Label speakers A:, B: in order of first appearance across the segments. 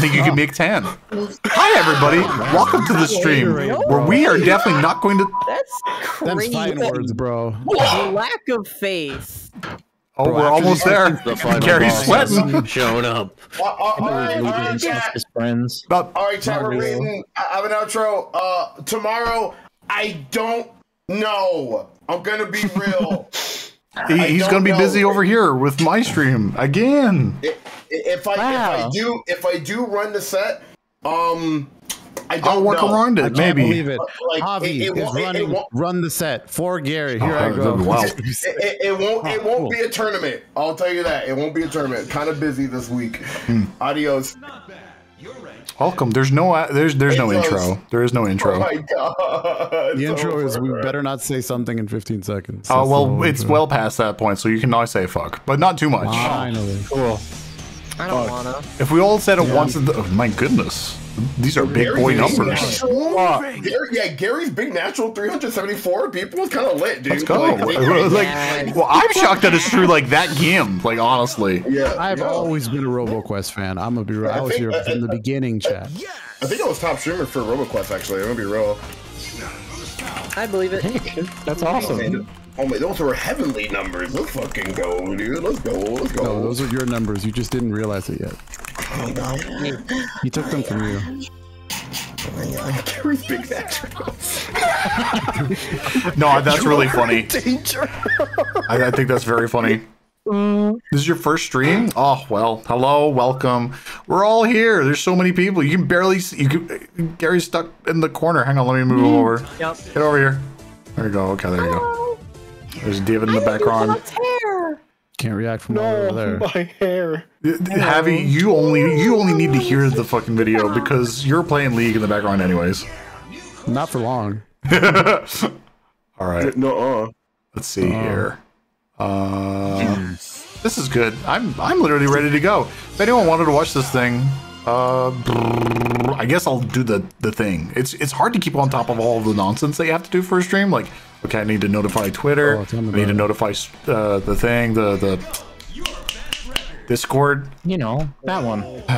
A: didn't think you could make 10. Hi, everybody. Welcome to the stream where we are definitely not going to.
B: That's
C: Them's
B: crazy.
C: fighting words, bro.
B: The lack of faith.
A: Oh,
C: Bro,
A: we're almost there.
C: questions, the
A: Gary's sweating.
D: Showing up.
E: Uh, uh, all right, all right, chat.
D: his friends.
A: About
E: All right, chat. We're reading. I I have an outro. Uh, tomorrow, I don't know. I'm gonna be real.
A: he- he's going to be
E: know.
A: busy over here with my stream again.
E: I- if I if I do if I do run the set, um, I don't
A: I'll work
E: know.
A: around
C: I
A: it,
C: can't
A: maybe.
C: believe it.
E: Like,
C: Javi
E: it- it
C: is
E: won't- it- it
C: running. run the set for Gary. Here I
A: Oh,
C: go.
A: wow.
E: It, it, it won't. It won't be a tournament. I'll tell you that. It won't be a tournament. Kind of busy this week.
A: Hmm.
E: Adios.
A: Welcome. There's no uh, there's there's no
E: does.
A: intro. There is no intro.
E: Oh
A: intro.
E: my god.
C: The
E: It's
C: intro is we better not say something in 15 seconds.
A: Oh
C: That's the
A: well, it's
C: intro.
A: well past that point, so you can now say fuck, but not too much.
C: Finally.
D: Cool.
B: I don't wanna.
A: If we all said it once, in the, oh, my goodness, these are big boy
E: Gary's
A: numbers.
E: natural- Gary, yeah, Gary's big natural 374 people was kind of lit, dude.
A: Let's go.
E: Like,
A: Like, well, I'm shocked that it's true. Like that game. Like honestly,
E: yeah,
C: I've
E: yeah.
C: always been a RoboQuest fan. I'm gonna be real. I was here from the uh, beginning, chat.
E: I think I was top streamer for RoboQuest. Actually, I'm gonna be real.
B: I believe it.
D: That's awesome.
E: Man, oh my, those were heavenly numbers. Let's fucking go, dude. Let's go. Let's go.
C: No, those are your numbers. You just didn't realize it yet.
E: Oh my
C: He took them from you.
E: Oh my god. Gary's big natural.
A: no, that's really funny. I, I think that's very funny. Mm. This is your first stream? Oh well, hello, welcome. We're all here. There's so many people. You can barely see. You can, Gary's stuck in the corner. Hang on, let me move him mm. over.
B: Yep.
A: Get over here. There you go. Okay, there you go. There's David in the background.
C: Can't react from all over there.
D: My hair.
A: Javi, you only you only need to hear the fucking video because you're playing League in the background anyways.
C: Not for long.
A: All right,
E: No.
A: let's see here. Uh, this is good. I'm I'm literally ready to go. If anyone wanted to watch this thing, uh, I guess I'll do the the thing. It's it's hard to keep on top of all the nonsense that you have to do for a stream. Like, okay, I need to notify Twitter.
C: Oh,
A: I need to
C: about
A: notify uh, the thing, the the Discord.
D: You know, that one.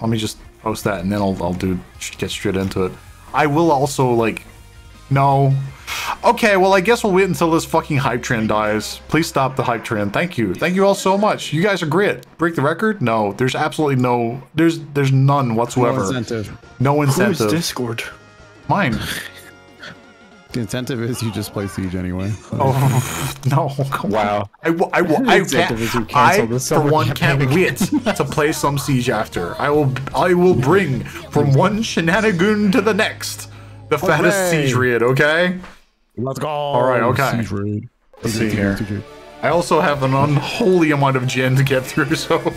A: Let me just post that, and then I'll I'll do get straight into it. I will also like, no. Okay, well I guess we'll wait until this fucking hype train dies. Please stop the hype train. Thank you, thank you all so much. You guys are great. Break the record? No, there's absolutely no. There's there's none whatsoever.
C: No
A: whatsoever.
C: incentive.
A: No
D: Who's
A: incentive.
D: Discord?
A: Mine.
C: The incentive is you just play Siege anyway.
A: Oh no! come on.
D: Wow.
A: I will. I will. I
D: Incentive
A: can't.
D: is you
A: I
D: cancel
A: for one can't wait to play some siege after. I will. I will bring from one shenanigan to the next. The fattest
C: Hooray.
A: siege raid. Okay.
C: Let's go.
A: All right, okay.
C: Siege raid.
A: Let's see here. I also have an unholy amount of gen to get through, so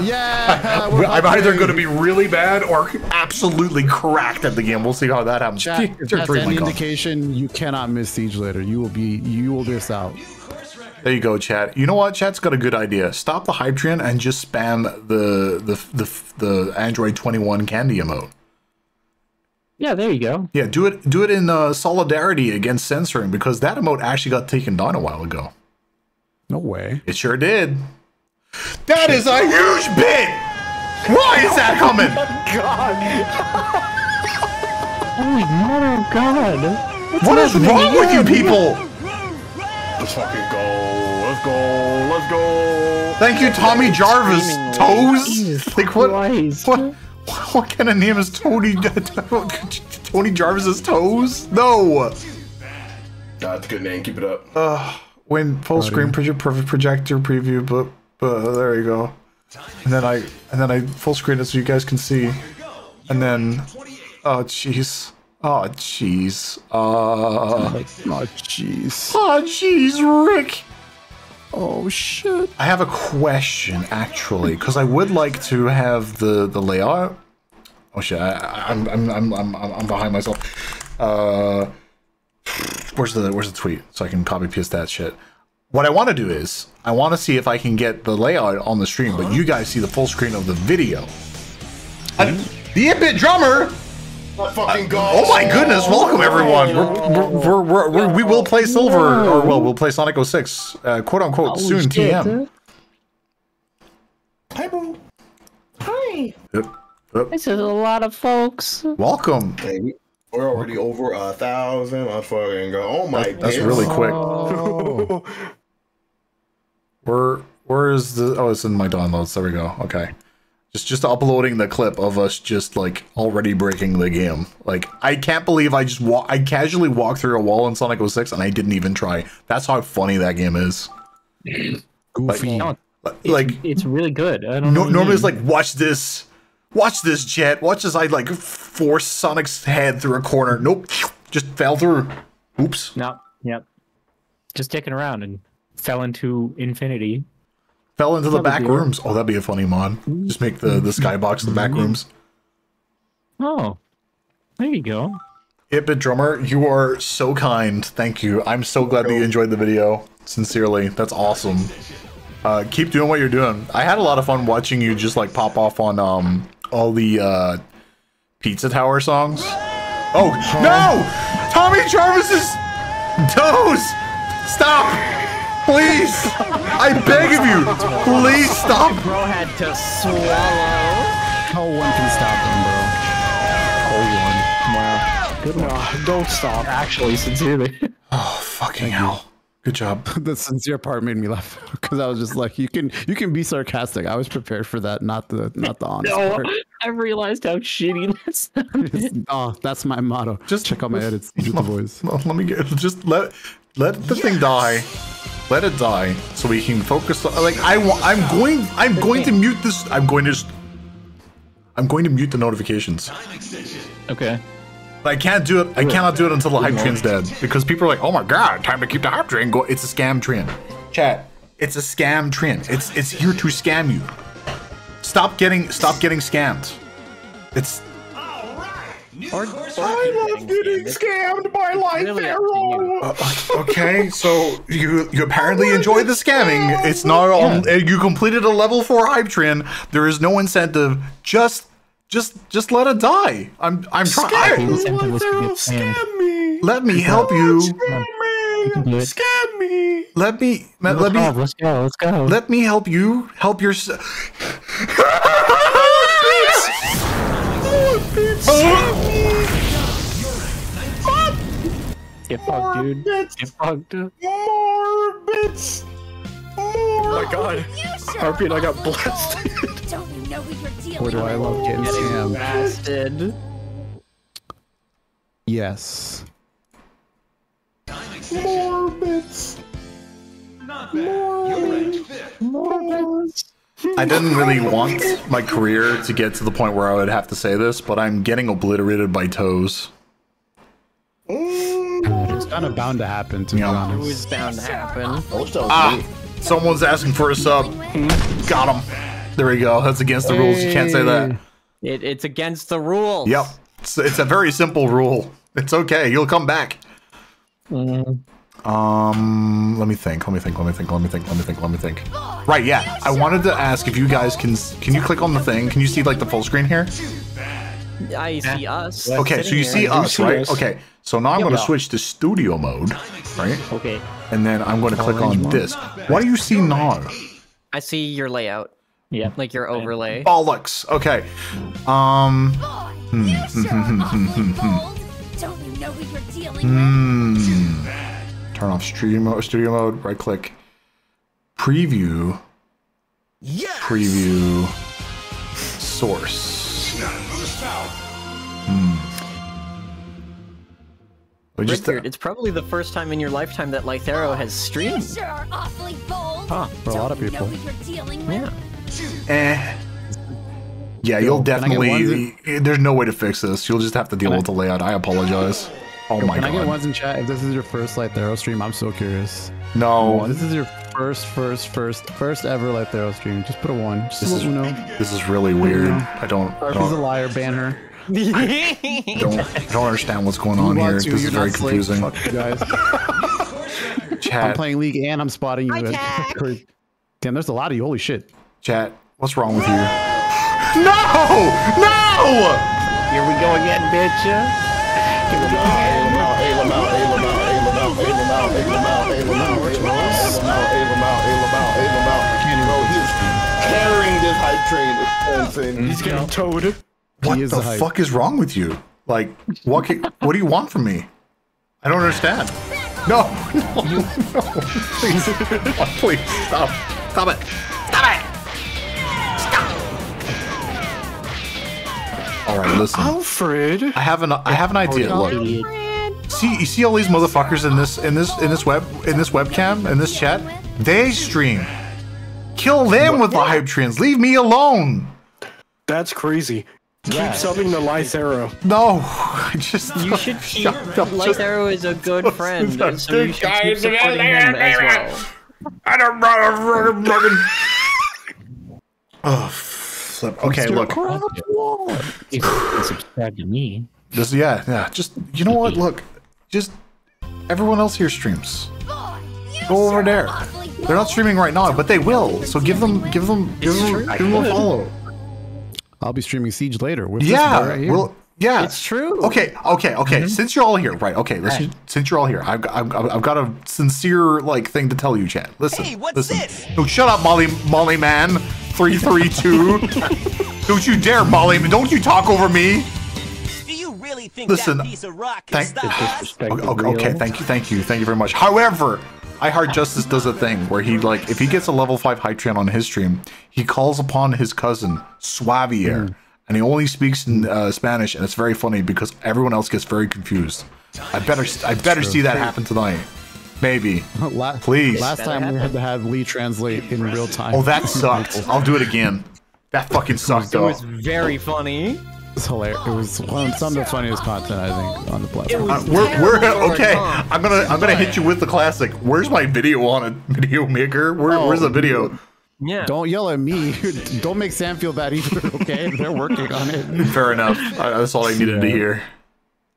C: Yeah.
A: I'm either going to be really bad or absolutely cracked at the game. We'll see how that happens.
C: Chat, if
A: Tier
C: that's
A: three, my
C: any indication, you cannot miss Siege later. You will be, you will miss out.
A: There you go, chat. You know what? Chat's got a good idea. Stop the hype train and just spam the the the, the Android 21 candy emote.
D: Yeah, there you go.
A: Yeah, do it do it in uh, solidarity against censoring because that emote actually got taken down a while ago.
C: No way.
A: It sure did. That is a huge bit. Why is that coming?
D: Holy mother of God.
A: What is wrong with you people?
E: Let's fucking go. Let's go. Let's go.
A: Thank you, Tommy Jarvis. Toes? Like what?
D: Christ.
A: What? What kind of name is Tony? Tony Jarvis's toes? No.
E: That's a good name. Keep it up.
A: Uh, when full screen proje- perfect projector preview, but but there you go. And then I and then I full screen it so you guys can see. And then oh jeez. Oh jeez. Uh
C: Oh jeez.
A: Oh jeez, Rick.
C: Oh shit.
A: I have a question actually, because I would like to have the the layout. Oh shit! I, I- I'm I'm I'm I'm I'm behind myself. Uh, where's the where's the tweet so I can copy paste that shit. What I want to do is I want to see if I can get the layout on the stream, but you guys see the full screen of the video. And the 8-bit drummer.
E: Let's fucking go.
A: Oh my goodness! Welcome everyone. We're, we're, we're, we're, we will play Silver, or well, we'll play Sonic 06, uh, quote unquote, soon. TM.
E: Hi, boo. Hi.
A: Yep.
D: This is a lot of folks.
A: Welcome.
E: Hey, we- we're already over a thousand. Let's fucking go. Oh my
A: That's really quick.
C: Oh,
A: Where where is the oh it's in my downloads. There we go. Okay. Just just uploading the clip of us just like already breaking the game. Like I can't believe I just walk I casually walked through a wall in Sonic 06 and I didn't even try. That's how funny that game is.
C: goofy.
D: No,
A: Like
D: it's really good. I don't know.
A: no,
D: what
A: normally it's like watch this. Watch this jet. Watch as I like force Sonic's head through a corner. Nope. Just fell through. Oops.
D: no, yep. Just ticking around and fell into infinity.
A: Fell into the back rooms. Oh, that'd be a funny mod. Just make the the skybox the back rooms.
D: Oh, there you go.
A: 8-bit drummer, you are so kind. Thank you. I'm so glad that you enjoyed the video. Sincerely, that's awesome. Uh, keep doing what you're doing. I had a lot of fun watching you just like pop off on um all the uh, Pizza Tower songs. Oh no! Tommy Jarvis's toes! Stop! Please! I beg of you! Please stop!
B: Bro had to swallow.
C: No one can stop him, bro.
D: Wow. Good one. Ah, don't stop. Actually, sincerely.
A: Oh fucking hell! Good job.
C: the sincere part made me laugh because I was just like, you can you can be sarcastic. I was prepared for that, not the not the honest
D: no,
C: part.
D: I realized how shitty that sounded.
C: Oh, that's my motto.
A: Just-
C: Just check out my edits. With the voice.
A: Well, let me get just let let the thing die. Let it die so we can focus on like I want I'm going I'm going to mute this I'm going to just I'm going to mute the notifications.
D: okay.
A: But I can't do it I cannot do it until the hype train's dead because people are like, "Oh my god, time to keep the hype train going." It's a scam train. Chat. It's a scam train. It's it's here to scam you. Stop getting stop getting scammed. It's
B: Or, or
E: I love getting scammed by Life
B: really up to you.
E: Arrow.
A: okay, so you you apparently enjoyed the scamming. It's not on. Uh, you completed a level four hype train. There is no incentive. Just just just let it die. I'm I'm trying.
D: incentive was to get scammed.
E: Scam me.
A: Let me help you.
E: Scam me.
D: it.
E: Scam me.
A: Let me let
D: Let's
A: me
D: Let's go. Let's go.
A: let me help you. Help your.
D: Oh, Get fucked, dude.
E: Bits.
D: Get fucked.
E: More bits. More.
F: Oh my god. Harpy and I got blessed.
G: Don't you know who you're dealing
C: Boy, do I love getting scammed.
B: blasted.
C: Yes.
E: More bits.
A: I didn't really want my career to get to the point where I would have to say this, but I'm getting obliterated by toes.
C: It's kind of bound to happen, to
A: Yeah.
C: be
B: It
C: honest.
B: was bound to happen.
A: Ah, someone's asking for a sub. Got him. There we go. That's against the rules. You can't say that.
B: It, it's against the rules.
A: Yep. It's, it's a very simple rule. It's okay. You'll come back. Um, let me think. Let me think. Let me think. Let me think. Let me think. Let me think. Right. Yeah. I wanted to ask if you guys can. Can you click on the thing? Can you see like the full screen here?
B: I see us.
A: Okay. So you see
B: here.
A: us,
D: see
A: right?
D: us.
A: Okay. So now I'm going to
D: Yeah.
A: switch to studio mode, right?
D: Okay.
A: And then I'm going to click on this. What do you see now?
B: I see your layout,
D: Yeah.
B: like your overlay.
A: Bollocks. Okay. Um.
G: Boy, you hmm, sure hmm, are. Hmm, Don't you know who you're dealing with?
A: Hmm. Turn off studio mode. Studio mode. Right click. Preview.
E: Yes.
A: Preview. Source. We just.
B: Richard, it's probably the first time in your lifetime that Lythero has streamed.
G: You
B: streamed.
G: sure are awfully bold.
C: Huh, for a lot of
G: Don't you know
C: people.
G: who you're dealing with?
B: Yeah.
A: Eh. Yeah, you'll
C: can
A: definitely. There's no way to fix this. You'll just have to deal
C: Can I-
A: with the layout. I apologize. Oh my god.
C: Can I get
A: god.
C: ones in chat? If this is your first Lythero stream, I'm so curious.
A: No,
C: This is your first, first, first, first ever Lythero stream. Just put a one. Just
A: This is-
C: know.
A: this is really weird. I don't. I
C: Harpy's a
A: don't,
C: liar. Ban her.
A: don't, don't understand what's going on
C: You
A: here.
C: to,
A: This is very confusing.
C: Fuck you guys. I'm playing League and I'm spotting you.
G: Hi,
C: at- Damn, there's a lot of you. Holy shit.
A: chat. What's wrong with you? No! No!
D: Here we go again, bitch.
E: Carrying this hype train is insane.
F: He's getting towed.
A: What
C: is
A: the
C: the
A: fuck is wrong with you? Like, what? Can, what do you want from me? I don't understand. No, no, no! Please, oh, please stop! Stop it! Stop it! Stop! All right, listen.
F: Alfred.
A: I have an I have an idea. Look, see you see all these motherfuckers in this in this in this web in this webcam in this chat. They stream. Kill them with the hype trends. Leave me alone.
F: That's crazy. Keep subbing the Lythero.
A: No, I just
B: You should keep
A: Shut up, just-
B: Lythero is a good friend,
A: Good
B: so you should keep supporting him as well.
A: I don't know. Oh, flip. Okay, look.
D: It's can subscribe to me.
A: This, yeah, yeah. Just you know what? Look, just everyone else here streams. Go over there. They're not streaming right now, but they will. So give them, give them, give them, give them a follow.
C: I'll be streaming Siege later. With this
A: Yeah.
C: right
A: well, yeah.
B: It's true.
A: Okay, okay, okay. Mm-hmm. Since you're all here, right? Okay, listen. Since you're all here, I've, got- I've, I've got a sincere like thing to tell you, Chad. Listen.
H: Hey, what's
A: listen.
H: this?
A: No, shut up, Molly, Molly man. Three, three, two. don't you dare, Molly. Don't you talk over me.
H: Do you really think
A: Listen,
H: that piece of rock can
A: thank-
H: stop us?
D: Disrespect
A: Okay, okay, okay, thank you, thank you, thank you very much. However, I Heart Justice does a thing where he like if he gets a level five high train on his stream, he calls upon his cousin Suavier, and he only speaks in uh, Spanish, and it's very funny because everyone else gets very confused. I better, I better see that happen tonight. Maybe.
C: La-
A: Please.
C: Last time we had to have Lee translate in real time.
A: Oh, that sucked. I'll do it again. That fucking sucked
B: It
A: though.
B: was very funny.
C: It's hilarious. It was one, some of the funniest content I think on the platform.
A: Uh, we're, we're
B: terrible for a
A: okay. I'm gonna I'm gonna hit you with the classic. Where's my video on a video maker? Where, where's the video?
B: Yeah.
C: Don't yell at me. Don't make Sam feel bad either. Okay, they're working on it.
A: Fair enough. I, that's all I needed to hear.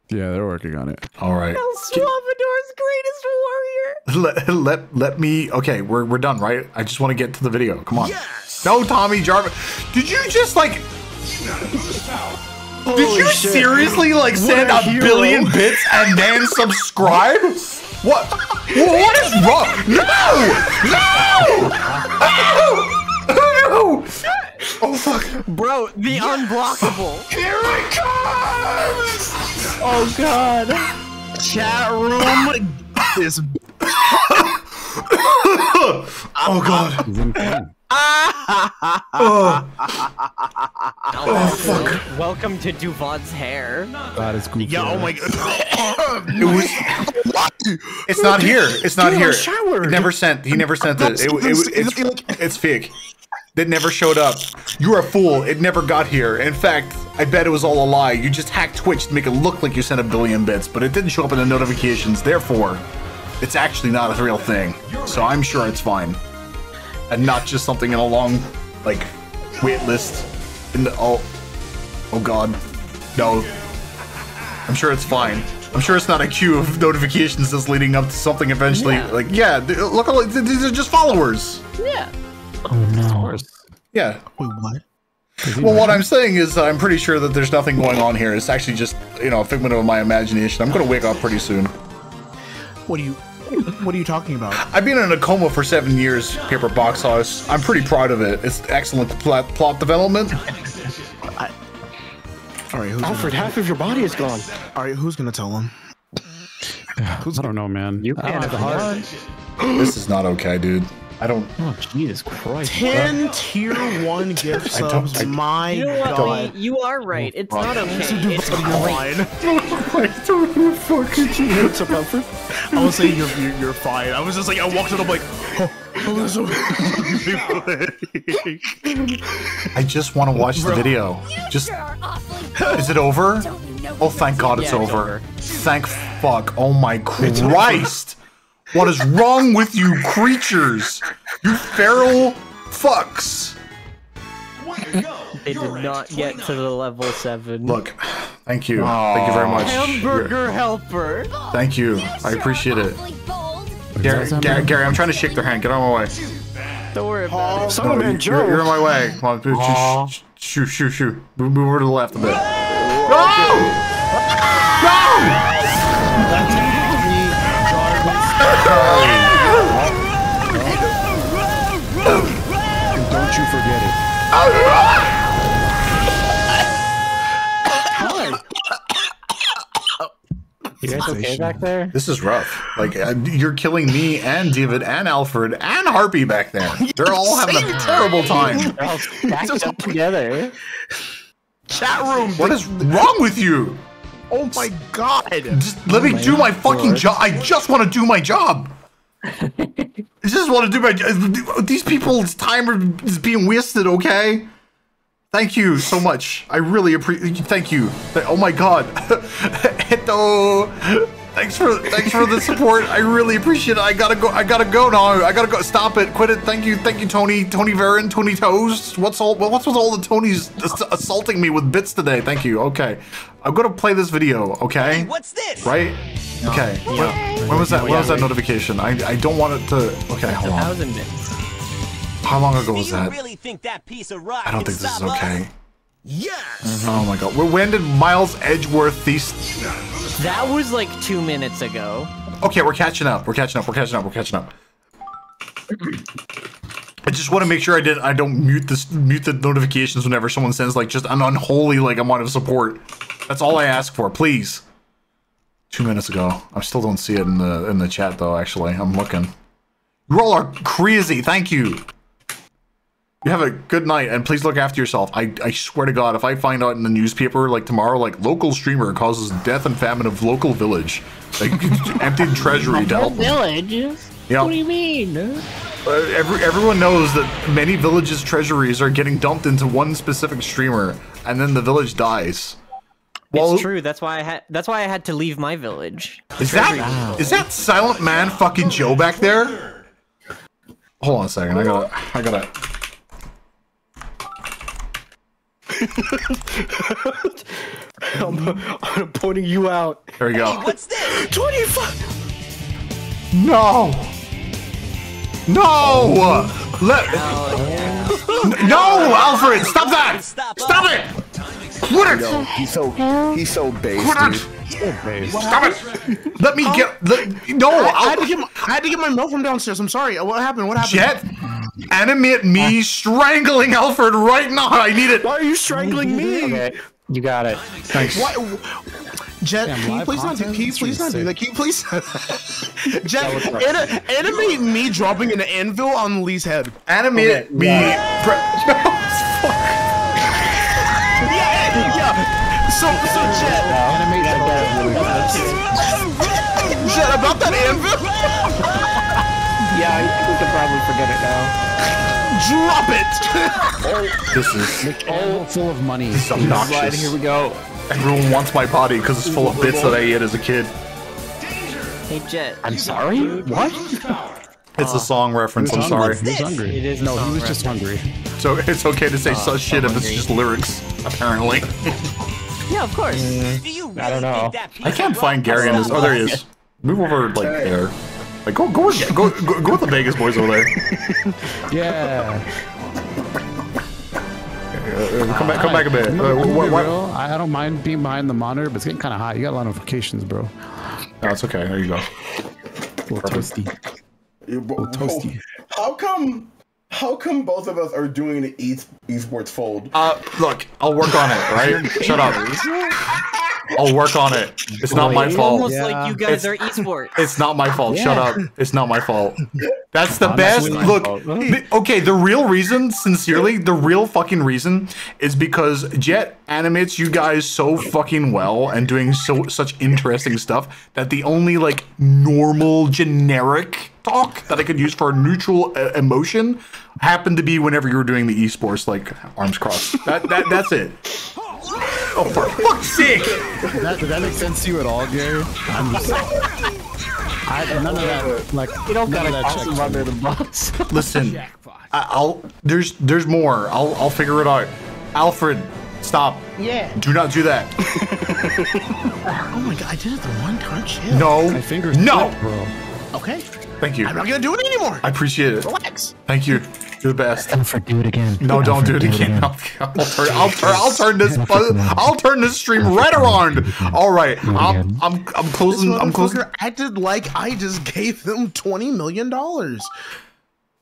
C: Yeah, they're working on it.
A: All right.
B: El Salvador's greatest warrior.
A: Let, let let me. Okay, we're we're done, right? I just want to get to the video. Come on. Yes. No, Tommy Jarvis. Did you just like? Did you seriously like send a billion bits and then subscribe? What? What is wrong? No! No! No! No! Oh fuck!
B: Bro, the unblockable.
A: Here it comes!
B: Oh god. Chat room.
F: This
A: Oh god!
C: He's in pain.
A: Oh, oh, oh fuck!
B: Welcome to Duvod's hair.
C: God, it's goofy.
F: yeah, oh my god.
A: It was. What? It's not here. It's not
F: Dude,
A: here.
F: showered.
A: It never sent. He never sent it. It, it, it- it's, it's fake. It never showed up. You're a fool. It never got here. In fact, I bet it was all a lie. You just hacked Twitch to make it look like you sent a billion bits, but it didn't show up in the notifications. Therefore, it's actually not a real thing. So I'm sure it's fine, and not just something in a long, like, wait list. In the oh, oh god, no. I'm sure it's fine. I'm sure it's not a queue of notifications that's leading up to something eventually.
B: Yeah.
A: Like, yeah, th- look, these are just followers.
B: Yeah.
D: Oh no.
A: Yeah.
F: Wait, what?
A: Well, what I'm saying is, I'm pretty sure that there's nothing going on here. It's actually just, you know, a figment of my imagination. I'm gonna wake up pretty soon.
I: What do you? What are you talking about?
A: I've been in a coma for seven years, Paper Box House. I'm pretty proud of it. It's excellent plot, plot development.
I: All right, who's
F: Alfred,
I: gonna,
F: half of your body is gone.
I: all right, who's gonna tell him?
C: who's I don't know, man.
D: You
C: I don't
D: can
C: have the heart.
A: This is not okay, dude. I don't.
D: Oh Jesus Christ.
I: Ten tier one gift
A: I don't-
I: subs.
A: I-
I: My
B: You know what?
I: God.
B: Lee? You are right. It's
A: fuck.
B: not okay. It's
I: You're
B: great.
I: fine.
F: What's up,
I: I was saying you're, you're you're fine. I was just like I walked in. I'm like, oh, Elizabeth.
A: I just want to watch the video. Just. Is it over?
G: Don't you know
A: Oh, thank God it's
B: Yeah, it's
A: over.
B: over.
A: Thank fuck. Oh my Christ. What is wrong with you creatures? You feral fucks.
B: They did not get to the level seven.
A: Look, thank you. Thank you very much.
B: Hamburger helper.
A: Thank you. I appreciate it. Gary, Gary, Gary, I'm trying to shake their hand. Get out of my way.
B: Don't worry about it.
A: No,
F: Solomon
A: you-
F: Joe.
A: you're, you're in my way. Come on, dude,
D: Aw.
A: sh- sh- shoo, shoo, shoo. Move, move over to the left a bit. No! No!
C: And don't you forget it.
D: You guys okay back there?
A: This is rough. Like uh, you're killing me and David and Alfred and Harpy back there. They're all having a terrible time.
D: They're all stacked up together.
I: Chat room.
A: What is wrong with you?
I: Oh my god.
A: Just let me do my fucking job. I just want to do my job. I just want to do my. jo- These people's time is being wasted. Okay. Thank you so much. I really appreciate. Thank you. Oh my god. Hello. Thanks for thanks for the support. I really appreciate it. I gotta go. I gotta go now. I gotta go. Stop it. Quit it. Thank you. Thank you, Tony. Tony Varon. Tony Toes. What's all? What's with all the Tonys ass- assaulting me with bits today? Thank you. Okay. I'm gonna play this video. Okay.
H: What's this?
A: Right? Okay. When, when was that? When was that notification? I I don't want it to. Okay, hold on. How long ago was that?
H: really think that piece of rock
A: I don't think this is
H: stop us?
A: okay.
E: Yes. Mm-hmm.
A: Oh my god. When- When did Miles Edgeworth these?
B: That was like two minutes ago.
A: Okay, we're catching up. We're catching up. We're catching up. We're catching up. I just want to make sure I did. I don't mute this mute the notifications whenever someone sends like just an unholy like amount of support. That's all I ask for, please. Two minutes ago. I still don't see it in the in the chat though. Actually, I'm looking. You all are crazy. Thank you. You have a good night, and please look after yourself. I, I swear to God, if I find out in the newspaper like tomorrow, like local streamer causes death and famine of local village, like emptied treasury to help.
D: Village?
A: Yeah.
D: What do you mean?
A: Uh, every, everyone knows that many villages' treasuries are getting dumped into one specific streamer, and then the village dies. Well,
B: it's true. That's why I had. That's why I had to leave my village.
A: Is that is that silent man fucking Joe back there? Hold on a second. I gotta. I gotta.
F: I'm, I'm pointing you out.
A: There we go.
H: What's this?
F: 25.
A: No. No. Oh. Let. No, Alfred! Stop that! Stop it! Quit it!
E: He's so he's so base,
A: Quit
E: dude.
A: it! Stop it! Let me oh. get. Let, no,
I: I, I had to get my, I had to get my milk from downstairs. I'm sorry. What happened? What happened?
A: Jet, animate me uh. strangling Alfred right now. I need it.
I: Why are you strangling me?
D: Okay, you got it.
A: Thanks.
I: Why? Jet,
C: Damn,
I: can you please not do?
C: content?
I: Can you
C: That's
I: please not do
C: pretty
I: that? Can you please? Jet, ani- animate me dropping an anvil on Lee's head.
A: Animate me.
I: Yeah, So, so Jet,
C: that really.
I: Jet, about that anvil,
D: Yeah, we could probably forget it now.
I: drop it.
A: this is
C: All full of money.
A: this is obnoxious.
D: Here we go.
A: Everyone wants my body because it's full of bits that I ate as a kid.
B: Hey Jet.
D: I'm sorry? What?
A: It's a song reference. I'm sorry.
C: He was hungry.
B: It is
C: No, he was
B: song
C: just hungry.
A: So it's okay to say such shit if it's just lyrics. Apparently,
B: Yeah, of course.
H: Do you really
D: I don't know.
H: think that piece
A: I can't find Gary in this. Oh, there he is. Move over like there. Like go go with go go, go with the Vegas boys over there.
C: Yeah.
A: Uh, come back come back a bit.
C: I'm
A: Uh,
C: gonna
A: what, what?
C: I, I don't mind being behind the monitor, but it's getting kind of hot. You got a lot of notifications, bro.
A: No, it's okay. There you go.
C: A little toasty.
E: A little
C: toasty.
E: How come? How come both of us are doing the e- esports fold?
A: Uh, look, I'll work on it. Right? Shut up. I'll work on it. It's not my fault.
B: Almost like you guys
A: It's-
B: are esports.
A: It's not my fault. Shut up. It's not my fault. That's the best. Look, the- okay, the real reason, sincerely, the real fucking reason is because Jet animates you guys so fucking well and doing so such interesting stuff that the only like normal generic talk that I could use for a neutral uh, emotion happened to be whenever you were doing the esports like arms crossed. That, that that's it. Oh, for fuck's sake!
C: Did that, did that make sense to you at all, Gary? I'm just. I, none of that. Like,
D: You don't gotta
C: of that
D: toss him under the bus.
A: Listen, I, I'll there's there's more. I'll I'll figure it out. Alfred, stop.
I: Yeah.
A: Do not do that.
I: Oh my god, I did it the one time. Chill.
A: No.
C: My fingers.
A: No.
C: slipped, bro.
I: Okay.
A: Thank you.
I: I'm not gonna do it anymore.
A: I appreciate it.
I: Relax.
A: Thank you. You're the best.
D: Alfred, do it again.
A: No, don't do it
D: Alfred,
A: again. I'll, I'll turn. I'll turn. I'll turn this. I'll turn this stream right around. All right. I'm. I'm. I'm
I: This
A: closing. I'm closing.
I: acted like I just gave them twenty million dollars.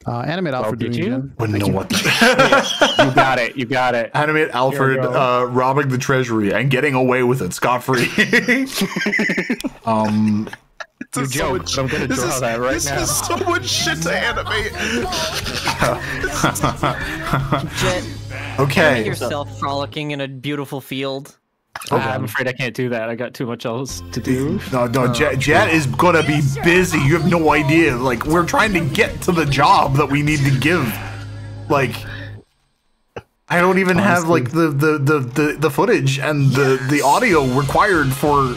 C: Uh, animate Alfred
D: did
C: doing
D: you?
C: again.
A: Wouldn't know what the
D: You got it. You got it.
A: animate Alfred uh, robbing the treasury and getting away with it scot free. um,
D: You joke. but I'm gonna
I: This
D: draw
I: is,
D: that right
I: this
D: now.
I: is so much shit to animate.
B: Jet,
A: okay.
B: yourself frolicking in a beautiful field.
D: Ah, I'm afraid I can't do that. I got too much else to do.
A: No, no, Jet, uh, Jet is gonna be busy. You have no idea. Like, we're trying to get to the job that we need to give. Like, I don't even have like the the, the, the the footage and the the audio required for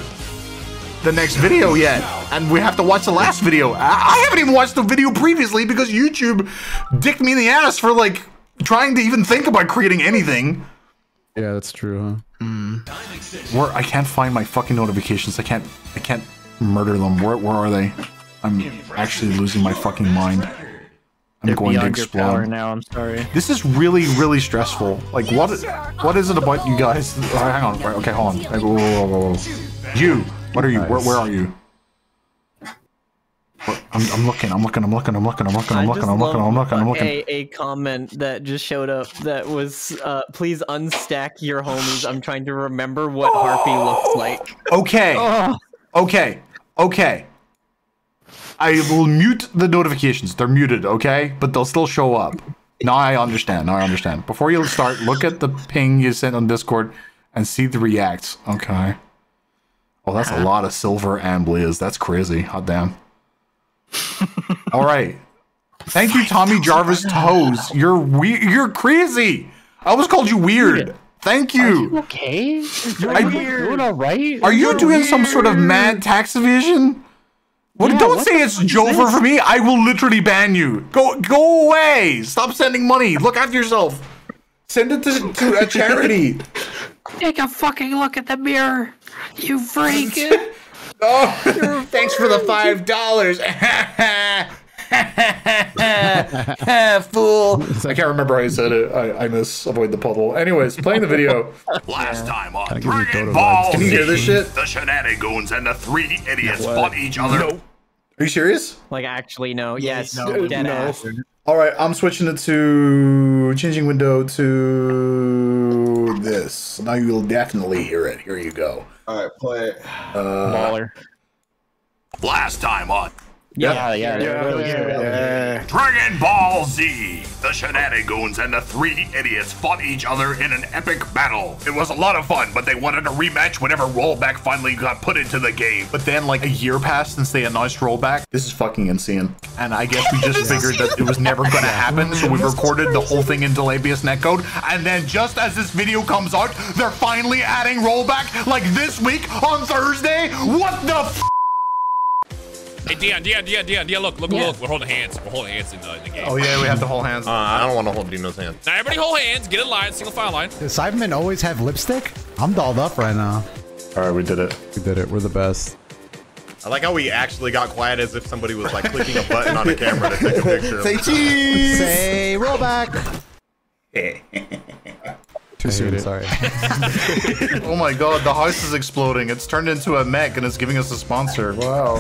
A: the next video yet, and we have to watch the last video. I, I haven't even watched the video previously because YouTube dicked me in the ass for like trying to even think about creating anything.
C: Yeah, that's true, huh? Hmm.
A: Where I can't find my fucking notifications. I can't I can't murder them. Where where are they? I'm actually losing my fucking mind. I'm
B: They're
A: going to
B: beyond your power
A: explode.
B: now. I'm sorry.
A: This is really really stressful. Like what what is it about you guys? Oh, hang on. Right, okay, hold on. Whoa, whoa, whoa, whoa. You. What are you? Where, where are you? I'm, I'm looking. I'm looking. I'm looking. I'm looking. I'm looking. I'm looking. I'm looking. I'm looking. I'm looking.
B: A, a comment that just showed up that was, uh, please unstack your homies. I'm trying to remember what Harpy looks like.
A: Okay. Okay. Okay. I will mute the notifications. They're muted, okay? But they'll still show up. Now I understand. Now I understand. Before you start, look at the ping you sent on Discord and see the reacts. Okay. Oh, that's a lot of silver and Blizz. That's crazy. Hot damn. All right. Thank you, Tommy Jarvis Toes. You're we- You're crazy. I always called you weird. Thank you.
D: Okay. You're
A: I-
D: doing all right.
A: Are you doing some sort of mad tax evasion? What,
D: Yeah,
A: don't say it's Jover for me. I will literally ban you. Go go away. Stop sending money. Look after yourself. Send it to, to a charity.
D: Take a fucking look at the mirror, you freak.
A: oh, thanks for the five dollars. Fool. I can't remember how you said it. I, I miss avoid the puddle. Anyways, playing the video.
J: Last time on
C: Kinda gives me
J: Dragon Ball.
A: Can you hear this shit?
J: The shenanigans and the three idiots fought each other. No.
A: Are you serious?
B: Like, actually, no. Yes,
D: no,
B: dead
D: no.
B: ass.
A: All right, I'm switching it to changing window to this. Now you will definitely hear it. Here you go.
E: All right, play it.
D: Uh, Baller.
J: Last time on
D: Yeah, yeah, yeah.
I: Yeah.
J: Dragon Ball Z, the shenanigans and the three idiots fought each other in an epic battle. It was a lot of fun, but they wanted a rematch whenever rollback finally got put into the game.
A: But then, like a year passed since they announced rollback. This is fucking insane. And I guess we just figured that it was never going to happen, so we recorded the whole thing into Labius netcode. And then, just as this video comes out, they're finally adding rollback, like this week on Thursday. What the? F-
K: Hey, Dion, Dion, Dion, Dion, Dion, look, look, look. We're holding hands. We're holding hands in, uh, in the game.
A: oh yeah, we have to hold hands.
E: Uh, I don't want to hold Dino's hands.
K: Now, everybody hold hands. Get in line. Single file line.
L: Does Cyberman always have lipstick? I'm dolled up right now.
A: All right, we did it.
C: We did it. We're the best.
E: I like how we actually got quiet as if somebody was like clicking a button on a camera to take a picture.
A: Say cheese.
L: Say rollback.
C: Too soon. Sorry.
A: oh my god, the house is exploding. It's turned into a mech and it's giving us a sponsor. Wow.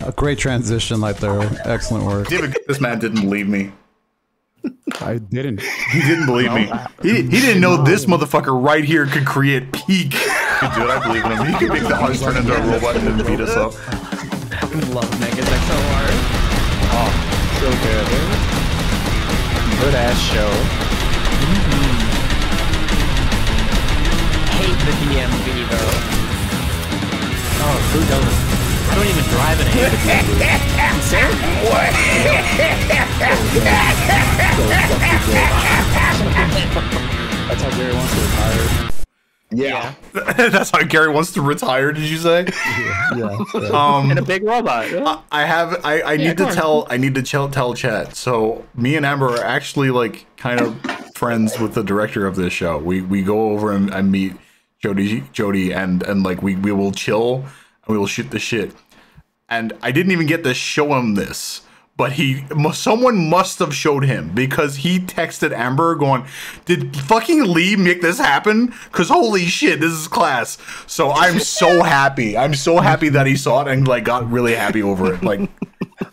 C: A great transition right there. Excellent work.
A: David, this man didn't believe me.
C: I didn't.
A: He didn't believe me. He, he didn't know this motherfucker right here could create peak. Dude, I believe in him. He could make the house turn into a robot and beat us up.
B: I love Megas XLR.
D: Oh, so good. Good ass show.
B: The DMV though.
D: Oh, who doesn't? I don't even drive in a That's how Gary wants to retire.
E: Yeah.
A: That's how Gary wants to retire. Did you say?
C: Yeah.
A: Um,
D: And a big robot.
A: I have. I, I need to
D: on.
A: tell. I need to tell, tell chat. So me and Amber are actually like kind of friends with the director of this show. We we go over and, and meet Jody Jody and and like we we will chill and we will shoot the shit. And I didn't even get to show him this, but he someone must have showed him because he texted Amber going, "Did fucking Lee make this happen? Cause holy shit, this is class." So I'm so happy. I'm so happy that he saw it and like got really happy over it. Like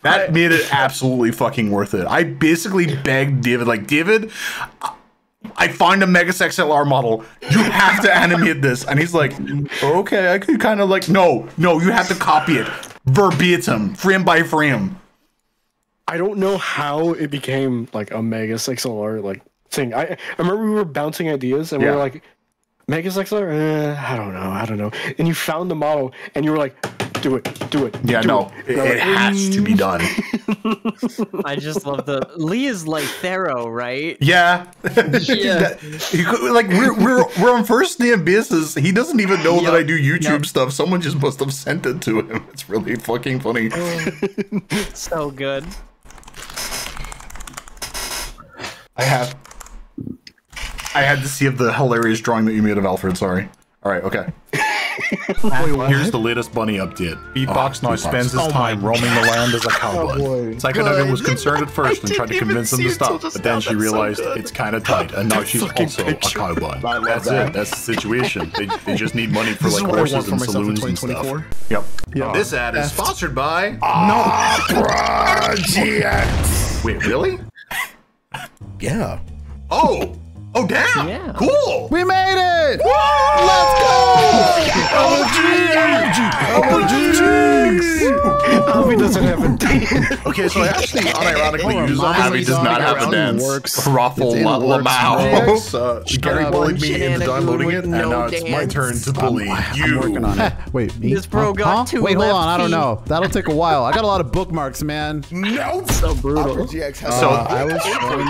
A: That made it absolutely fucking worth it. I basically begged David, like, David, I find a Megas XLR model. You have to animate this. And he's like, okay, I could kind of like, no, no, you have to copy it verbatim, frame by frame.
F: I don't know how it became like a Megas XLR like thing. I I remember we were bouncing ideas and we
A: Yeah.
F: were like, Megas XLR? Eh, I don't know, I don't know. And you found the model and you were like, do it, do it.
A: Yeah,
F: do
A: no,
F: it.
A: it, it has to be mm. done.
B: I just love the Lee is like Thero, right?
A: Yeah.
B: Yeah.
A: He like we're, we're we're on first name basis. He doesn't even know that I do YouTube stuff. Someone just must have sent it to him. It's really fucking funny.
B: Oh, so good.
A: I have. I had to see if the hilarious drawing that you made of Alfred. Sorry. All right. Okay. Here's the latest bunny update. Beatbox now spends his time roaming the land as a cowboy. Psycho Nugget was concerned at first and tried to convince him to stop, but then she realized it's kind of tight, and now she's also a cowboy. That's it. That's the situation. They, they just need money for
I: This
A: like
I: what I want
A: horses
I: for
A: and saloons and stuff.
I: 2024.
A: Yep. Uh, this ad is sponsored by
E: Opera GX.
A: Wait, really?
E: Yeah.
A: Oh. Oh damn!
B: Yeah.
A: Cool!
C: We made it!
A: Let's
F: Avi doesn't have a dance.
A: Okay, so I actually unironically use
C: my
A: Avi does not have a
C: song
A: dance.
C: works.
A: Ruffle
C: It's in
A: La-
C: works.
A: Lamau. Uh, Gary
B: up.
A: bullied me into downloading it, and now it's my turn to bully
C: I'm
A: you.
C: working on it. Wait, me?
B: This bro
C: Huh?
B: got
C: Huh?
B: two
C: Wait, hold on. I don't know. That'll take a while. I got a lot of bookmarks, man.
E: Nope.
B: So brutal.
E: Opera GX has
A: So-
C: I was
E: transfer,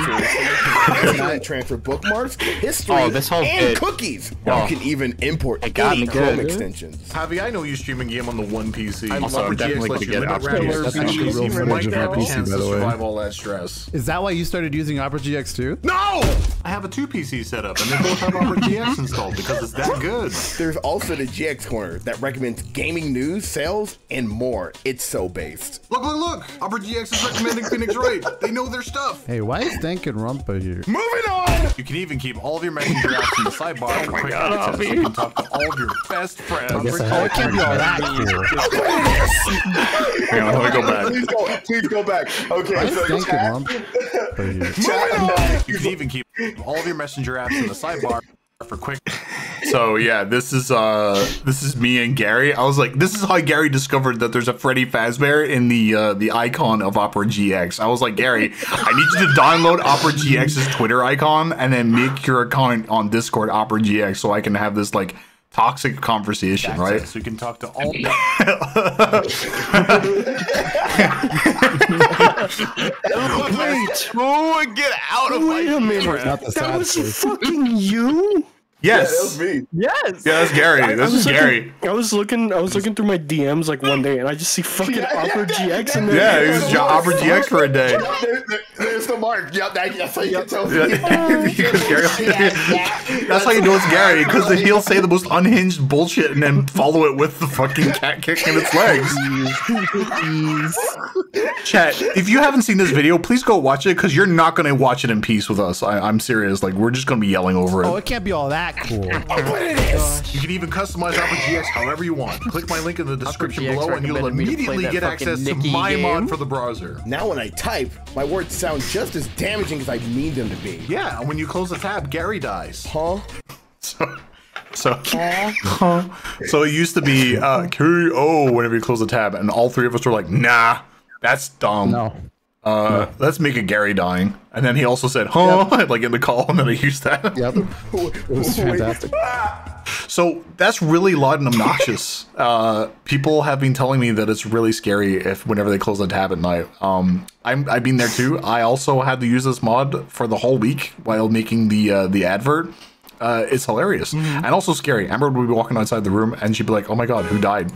E: transfer, transfer bookmarks, history,
D: Oh, this whole
E: and cookies.
D: Oh.
E: You can even import
D: It got
E: any
D: me
E: Chrome extensions.
A: Javi, I know you stream a game on the one PC.
D: I'm
A: Also,
D: also definitely
A: lets
D: gonna
A: you
D: get
A: limit
D: Opera
A: rounds
D: GX.
C: That's actually real
A: You
C: footage
A: might
C: of my
A: have a
C: PC,
A: chance
C: by
A: to
C: the way.
A: survive all that stress.
C: Is that why you started using Opera GX too?
A: No! I have a two PC setup, and they both have Opera GX installed because it's that good.
E: There's also the GX Corner that recommends gaming news, sales, and more. It's so based.
A: Look, look, look! Opera GX is recommending Phoenix Wright. They know their stuff.
C: Hey, why is Dank and Rumpa here?
E: Moving on!
A: You can even keep all of your messenger apps in the sidebar for quick access. You can talk to all of your best friends.
C: Oh, it can't be all that cool.
A: Hang on, let me go back.
E: Please go, please go back. Okay,
C: Why is
E: so chat, chat,
A: You can even keep all of your messenger apps in the sidebar for quick. So yeah, this is uh this is me and Gary. I was like, this is how Gary discovered that there's a Freddy Fazbear in the uh, the icon of Opera GX. I was like, Gary, I need you to download Opera GX's Twitter icon and then make your account on Discord Opera GX so I can have this like toxic conversation, right? So you can talk to all.
I: Wait, oh, get out of
F: Wait a
I: my
F: minute.
C: Not the
F: That was
C: face.
F: fucking you?
A: Yes.
E: that was me.
B: Yes.
A: Yeah, that's Gary. This is
F: was
A: Gary.
F: I was looking. I was looking through my DMs like one day, and I just see fucking Opera GX in there.
A: Yeah, he was jo- Opera GX for a day.
E: There- there- there's the mark. Yep, that, that's how you can tell.
A: Yeah, because Gary, that's how you know it's Gary, because he'll say the most unhinged bullshit and then follow it with the fucking cat kicking its legs. Chat, if you haven't seen this video, please go watch it, because you're not going to watch it in peace with us. I, I'm serious. Like, we're just going to be yelling over it.
C: Oh,
A: it.
C: it can't be all that cool.
A: You can even customize Opera GX however you want. Click my link in the description
B: GX
A: below, and you'll
B: recommended me to play
A: immediately get
B: fucking
A: access to
B: Nikki
A: my
B: game.
A: mod for the browser.
E: Now when I type, my words sound just as damaging as I mean them to be.
A: Yeah, and when you close the tab, Gary dies.
E: Huh?
A: So, so, so it used to be uh, KO whenever you close the tab, and all three of us were like, "Nah, that's dumb.
C: No.
A: Uh, let's make a Gary dying." And then he also said, "Huh," like in the call, and then I used that.
C: Yep. It was fantastic.
A: So that's really loud and obnoxious. uh, people have been telling me that it's really scary if whenever they close the tab at night. Um, I'm, I've been there too. I also had to use this mod for the whole week while making the uh, the advert. Uh, it's hilarious and also scary. Amber would be walking outside the room and she'd be like, "Oh my god, who died?"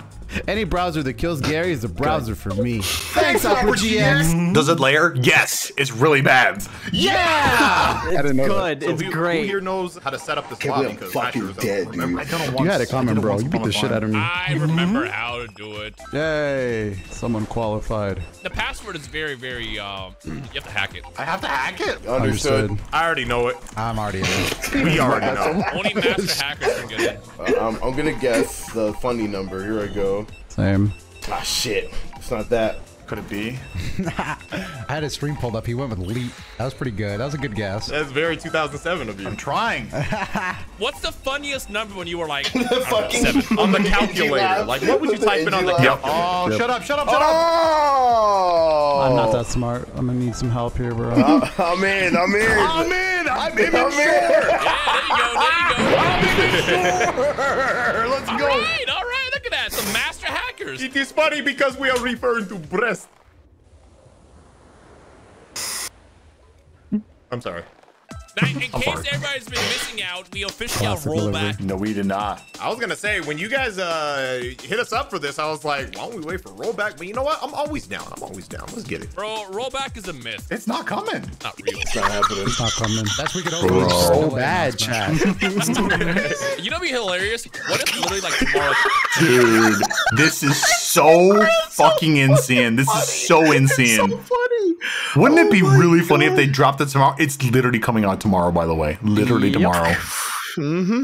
C: Any browser that kills Gary is a browser for me. Thanks, Opera GX.
A: Does it layer? Yes, it's really bad.
B: Yeah.
C: I didn't know
B: Good.
C: that.
B: it's great.
J: Who here knows how to set up this
E: Okay,
J: lobby?
E: I'm
J: Because
E: fucking dead, dude.
A: I done it once.
C: You had a
A: I
C: comment, bro. You beat the shit out of me.
K: I remember how to do it.
C: Yay! Someone qualified.
K: The password is very, very. Um, you have to hack it.
A: I have to hack it.
E: Understood.
J: I already know it.
L: I'm already in it.
J: We already know.
K: Only master hackers can get in.
E: Uh, I'm, I'm gonna guess the funny number. Here I go.
C: Same.
E: Ah, shit. It's not that.
A: could it be?
L: I had his stream pulled up. He went with Leet. That was pretty good. That was a good guess.
M: That's very 2007 of you.
A: I'm trying.
K: What's the funniest number when you were like
E: fucking
K: seven?
M: On the calculator. Like, what would you type in on the calculator?
A: Oh,
C: Yep.
A: shut up, shut up, shut up.
E: Oh!
C: I'm not that smart. I'm gonna need some help here, bro.
E: I'm in. I'm in.
A: I'm in. I'm
E: I'm
A: immature.
E: in.
K: Let's
E: Let's
K: go. All right, all right. Look at that. Some master hackers.
M: It is funny because we are referring to breast. I'm sorry.
K: Now, in case
A: sorry.
K: everybody's been missing out, we officially have
C: Classic
K: rollback.
A: No, we did not.
M: I was gonna say when you guys uh hit us up for this, I was like, why don't we wait for rollback? But you know what? I'm always down. I'm always down. Let's get it.
K: Bro, rollback is a myth.
A: It's not coming.
K: Not real.
F: It's not happening.
C: It's not coming.
L: That's we could
A: Bro.
L: open.
C: So bad, chat.
K: You know, what'd be hilarious. What if literally like tomorrow?
A: Dude, this is so fucking insane. This is so insane.
F: funny.
A: Wouldn't it be really funny if they dropped it tomorrow? It's literally coming out tomorrow, by the way. Literally
B: Yep.
A: tomorrow. Mm-hmm.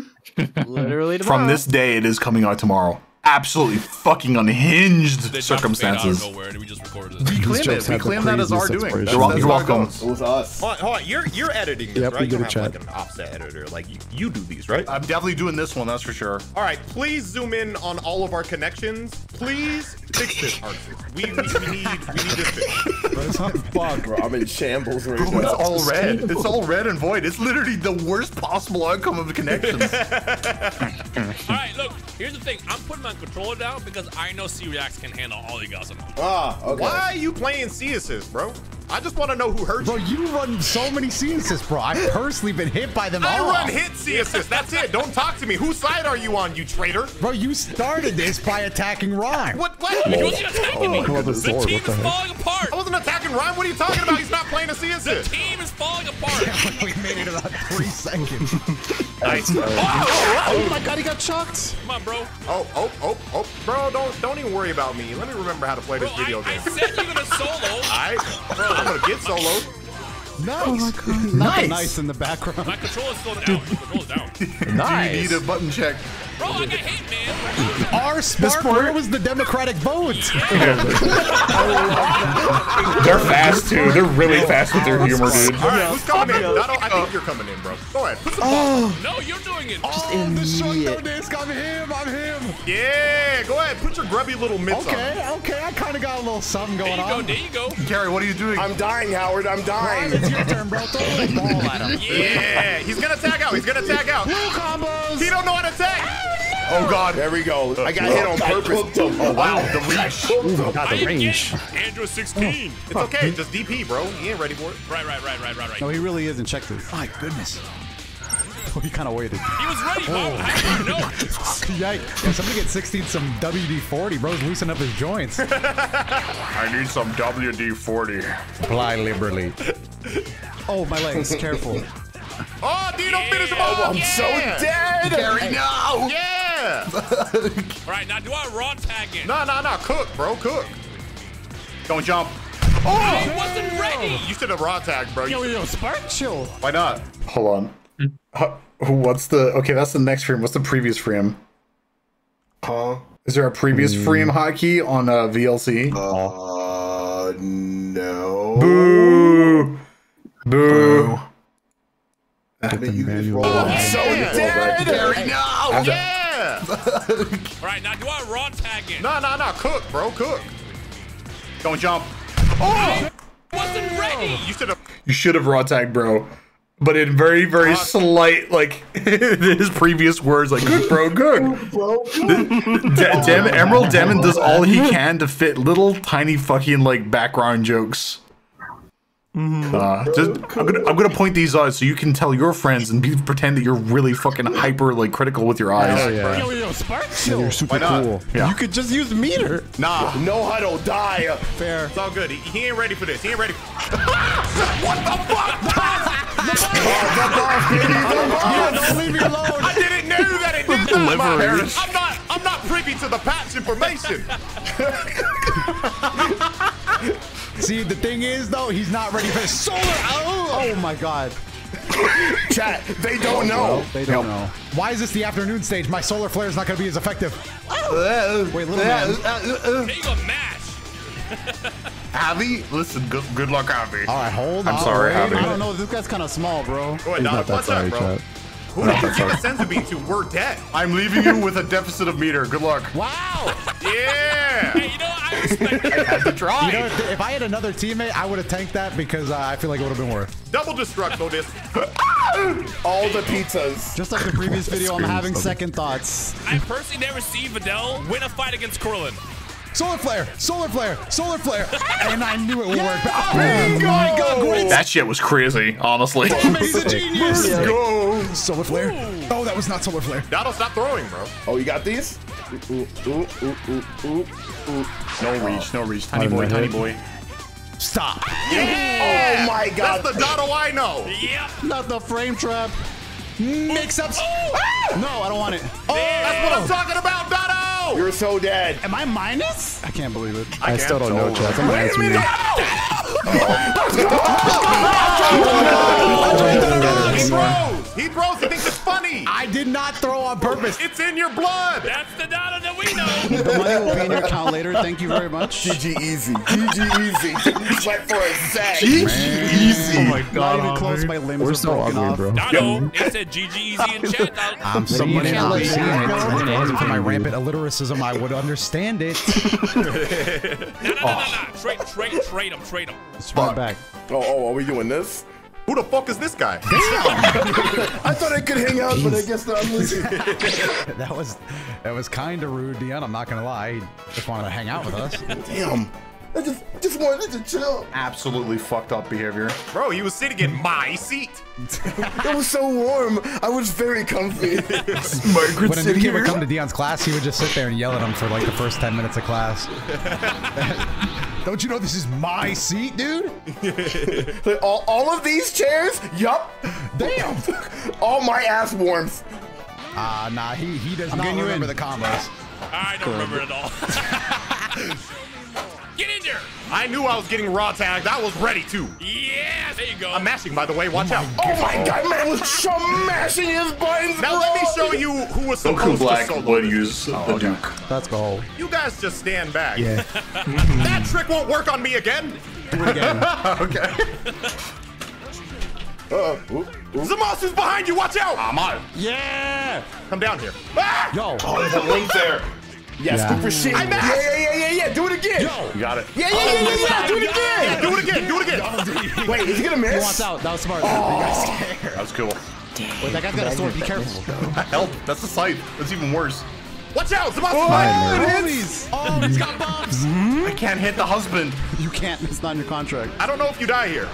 B: Literally tomorrow.
A: From this day, it is coming out tomorrow. Absolutely fucking unhinged
K: They
A: circumstances.
K: Nowhere we just this.
A: We claim
C: jokes
A: it. We claim that as our doing. You're,
C: That's
A: you're
C: how it
A: welcome.
E: It was us.
M: Hold on, hold on. You're you're editing this,
C: Yep,
M: right?
C: we
M: You don't have
C: chat.
M: like an offset editor. Like you, you do these, right?
A: I'm definitely doing this one, that's for sure.
M: All right, please zoom in on all of our connections. Please fix this, Arxis. We, we, we need we need this fixed.
E: Fuck, bro. I'm in shambles right
A: Bro, it's all red. It's all red and void. It's literally the worst possible outcome of the connections.
K: All right, look. Here's the thing. I'm putting my controller down because I know C-Reacts can handle all you guys.
E: Ah, okay.
M: Why are you playing C assist, bro? I just want to know who hurt
L: Bro,
M: you.
L: Bro, you run so many C assists, bro. I've personally been hit by them
M: I
L: all.
M: run hit C assist. That's it. Don't talk to me. Whose side are you on, you traitor?
L: Bro, you started this by attacking Rhyme.
M: What? What?
K: He wasn't attacking me.
F: Oh, the
K: The
F: sword,
K: team
F: what the
K: is
F: heck?
K: falling apart.
M: I wasn't attacking Ryan. What are you talking about? He's not playing a C
K: The team is falling apart.
L: Yeah, we made it about three seconds.
K: nice.
M: Oh my god, he got chucked.
K: Come on, bro.
M: Oh, oh, oh, oh, bro, don't don't even worry about me. Let me remember how to play
K: Bro,
M: this video
K: I, I
M: game.
K: said you're gonna solo.
M: Alright, bro, I'm gonna get solo.
L: Oh nice.
C: Not
A: Nice.
C: the nice in the background.
K: My controller's still down. My controller's down.
A: Do you need a button check?
K: Bro, I got hit, man.
L: Our spark, where was the Democratic vote?
A: They're fast too. They're really fast with their humor, dude.
M: All right, who's coming in? Not, I think you're coming in, bro. Go ahead. Put some
K: No, you're doing it.
L: Oh, the short disc. I'm him. I'm him.
M: Yeah, go ahead. Put your grubby little mitts on.
L: Okay, okay. I kind of got a little something going
K: There
L: going
K: you go.
L: on.
K: There you go.
A: Gary, what are you doing?
E: I'm dying, Howard. I'm dying.
L: Ryan, it's your turn, bro. Throw the ball at him.
M: Yeah, he's gonna tag out. He's gonna tag out.
L: Blue combos.
M: He don't know how to tag.
A: Oh God.
E: There we go. I got hit on purpose.
A: Oh wow, the reach.
F: Ooh, got the range.
K: get Android 16.
M: It's okay. Just DP, bro. He ain't ready for it.
K: Right, right, right, right, right, right.
C: No, he really isn't. Check this.
L: My goodness.
C: Oh, he kind of waited.
K: He was ready, Bob. How do you know?
C: Yikes. Yeah, somebody get 16 some WD-40. Bro's loosen up his joints.
A: I need some WD forty.
L: Apply liberally.
C: Oh, my legs. Careful.
M: Oh, Dino finish him
K: Yeah.
M: off.
E: I'm
M: yeah.
E: so dead.
A: Gary, no.
M: Yeah.
K: All right, now do I raw tag in?
M: No, no, no. Cook, bro. Cook.
A: Don't jump. Oh!
K: I wasn't ready.
M: You should have raw tag, bro.
C: Yo, yo, Spark, chill.
A: Why not? Hold on. Huh, What's the okay? That's the next frame. What's the previous frame?
E: Huh?
A: Is there a previous frame hotkey on uh, VLC?
E: Uh, no.
A: Boo! Boo!
E: I mean, you just
C: manual
E: roll
C: one.
E: I'm so
M: Yeah.
E: dead.
A: Gary, no!
M: Yeah.
K: All right, now do I raw tag in?
M: No, no, no. Cook, bro. Cook.
A: Don't jump. Oh!
K: I wasn't ready.
M: You should have.
A: You should have raw tagged, bro. But in very, very slight, like his previous words, like "good, bro, good."
E: Bro,
A: De- Dem- Emerald Demon does all he can to fit little tiny fucking like background jokes. Uh, just, I'm gonna I'm gonna point these out so you can tell your friends and be, pretend that you're really fucking hyper like critical with your eyes.
C: Oh, yeah.
B: Yo, yo, Spark, chill.
C: You're super cool.
A: Yeah.
C: You could just use meter.
A: Nah.
E: no huddle, die.
C: Fair.
M: It's all good. He, he ain't ready for this. He ain't ready. what the fuck?
L: Yeah, don't leave me alone.
M: I didn't know that it did that. my
A: Delivery.
M: parents. I'm not. I'm not privy to the patch information.
L: See, the thing is, though, he's not ready for solar. Oh, oh my God.
E: Chat, they don't know.
C: They don't know.
L: Why is this the afternoon stage? My solar flare is not going to be as effective. Wait, little man.
K: There you go, mash.
A: Abby, listen, good, good luck, Abby.
L: All right, hold
A: I'm
L: on.
A: sorry,
L: wait.
A: Abby.
L: I don't know. This guy's kind of small, bro.
M: Go ahead, Donna. What's up, bro? Who did you give a sense of being to? We're dead.
A: I'm leaving you with a deficit of meter. Good luck.
L: Wow.
M: Yeah.
K: Hey, you know, I respect
A: I had to try.
L: You know, if, if I had another teammate, I would have tanked that because uh, I feel like it would have been worth.
M: Double destruct, no.
E: All the pizzas.
L: Just like the previous video, I'm having second thoughts.
K: I personally never seen Videl win a fight against Krillin.
L: Solar flare, solar flare, solar flare, and I knew it would work. Oh my god, great
A: That shit was crazy, honestly.
L: He's a genius.
E: Let's
L: go. Solar flare. Oh, that was not solar flare.
M: Donald, stop throwing, bro.
E: Oh, you got these? Ooh, ooh, ooh, ooh, ooh, ooh, ooh.
A: No oh. reach, no reach. Tiny boy, tiny boy.
L: Stop.
E: Oh my god.
M: That's the Donald I know.
K: Yep.
L: Not the frame trap. Mix ups. Oh. Ah! No, I don't want it. Oh,
M: That's what I'm oh. talking about, Dono.
E: You're so dead.
L: Am I minus? I can't believe it.
C: I, still don't know, Chad. Someone answer me.
M: He throws. He throws. He thinks it's funny.
L: I did not throw on purpose.
M: It's in your blood.
K: That's the Donna that we know.
C: The money will be in your account later. Thank you very much.
E: GG easy. GG easy. Sweat for a sec.
A: Easy.
C: Oh my
L: Not even close. My limbs
C: We're
L: are
C: so
L: broken
C: ugly,
L: off.
C: bro.
K: Dono, it said GG easy in chat. dog.
L: I'm
C: you
L: somebody
C: can't let
L: else.
C: teammates-
L: If it wasn't for my rampant illiteracism, I would understand it.
K: Nah, nah, nah, nah, nah. Trade, trade, trade him, trade him.
L: Right back.
E: Oh, oh, are we doing this?
M: Who the fuck is this guy?
E: I thought I could hang out, but I guess not. Listen.
L: that was that was kind of rude, Dion. I'm not gonna lie. He just wanted to hang out with us.
E: Damn. I just just wanted to chill.
A: Absolutely fucked up behavior.
M: Bro, he was sitting in my seat.
E: It was so warm. I was very comfy.
A: Margaret
L: When a new kid would come to Dion's class, he would just sit there and yell at him for like the first 10 minutes of class. Don't you know this is my seat, dude?
E: Like, all, all of these chairs? Yup.
L: Damn.
E: all my ass warmth.
L: Ah, nah, he, he does
C: I'm
L: not
C: getting you
L: remember
C: in.
L: the combos.
K: I don't remember it at all. Get in there.
M: I knew I was getting raw tagged. I was ready to.
K: Yeah, there you go.
M: I'm mashing, by the way. Watch out.
E: Oh my god, man was smashing his buttons.
M: Now let me show you who was
A: Goku
M: supposed to
A: Black
M: solo.
A: would use the Duke.
C: Let's.
M: You guys just stand back.
C: Yeah.
M: That trick won't work on me again.
A: okay.
E: Uh, ooh, ooh.
M: Zamasu's behind you. Watch out.
A: I'm on.
L: Yeah!
M: Come down here. Ah!
L: Yo.
E: Oh, there's a link there. Yes,
C: Yeah.
E: good for shit.
M: I
E: Yeah,
M: missed.
E: yeah, yeah, yeah, yeah. Do it again.
L: Yo!
A: You got it.
E: Yeah, yeah, yeah, yeah, yeah. Do it
M: Yeah,
E: again.
M: do it again. Do it again.
E: Wait, is he gonna
L: He
E: miss?
L: wants out. That was smart.
A: Oh, that was cool.
L: Wait, that guy's got a sword. Be careful.
A: Help. That's the scythe. That's even worse.
M: Watch out. Zamasu's
E: Oh,
M: behind you.
E: it hits.
L: Oh, he's got bumps.
A: I can't hit the husband.
C: You can't. It's not in your contract.
M: I don't know if you die here.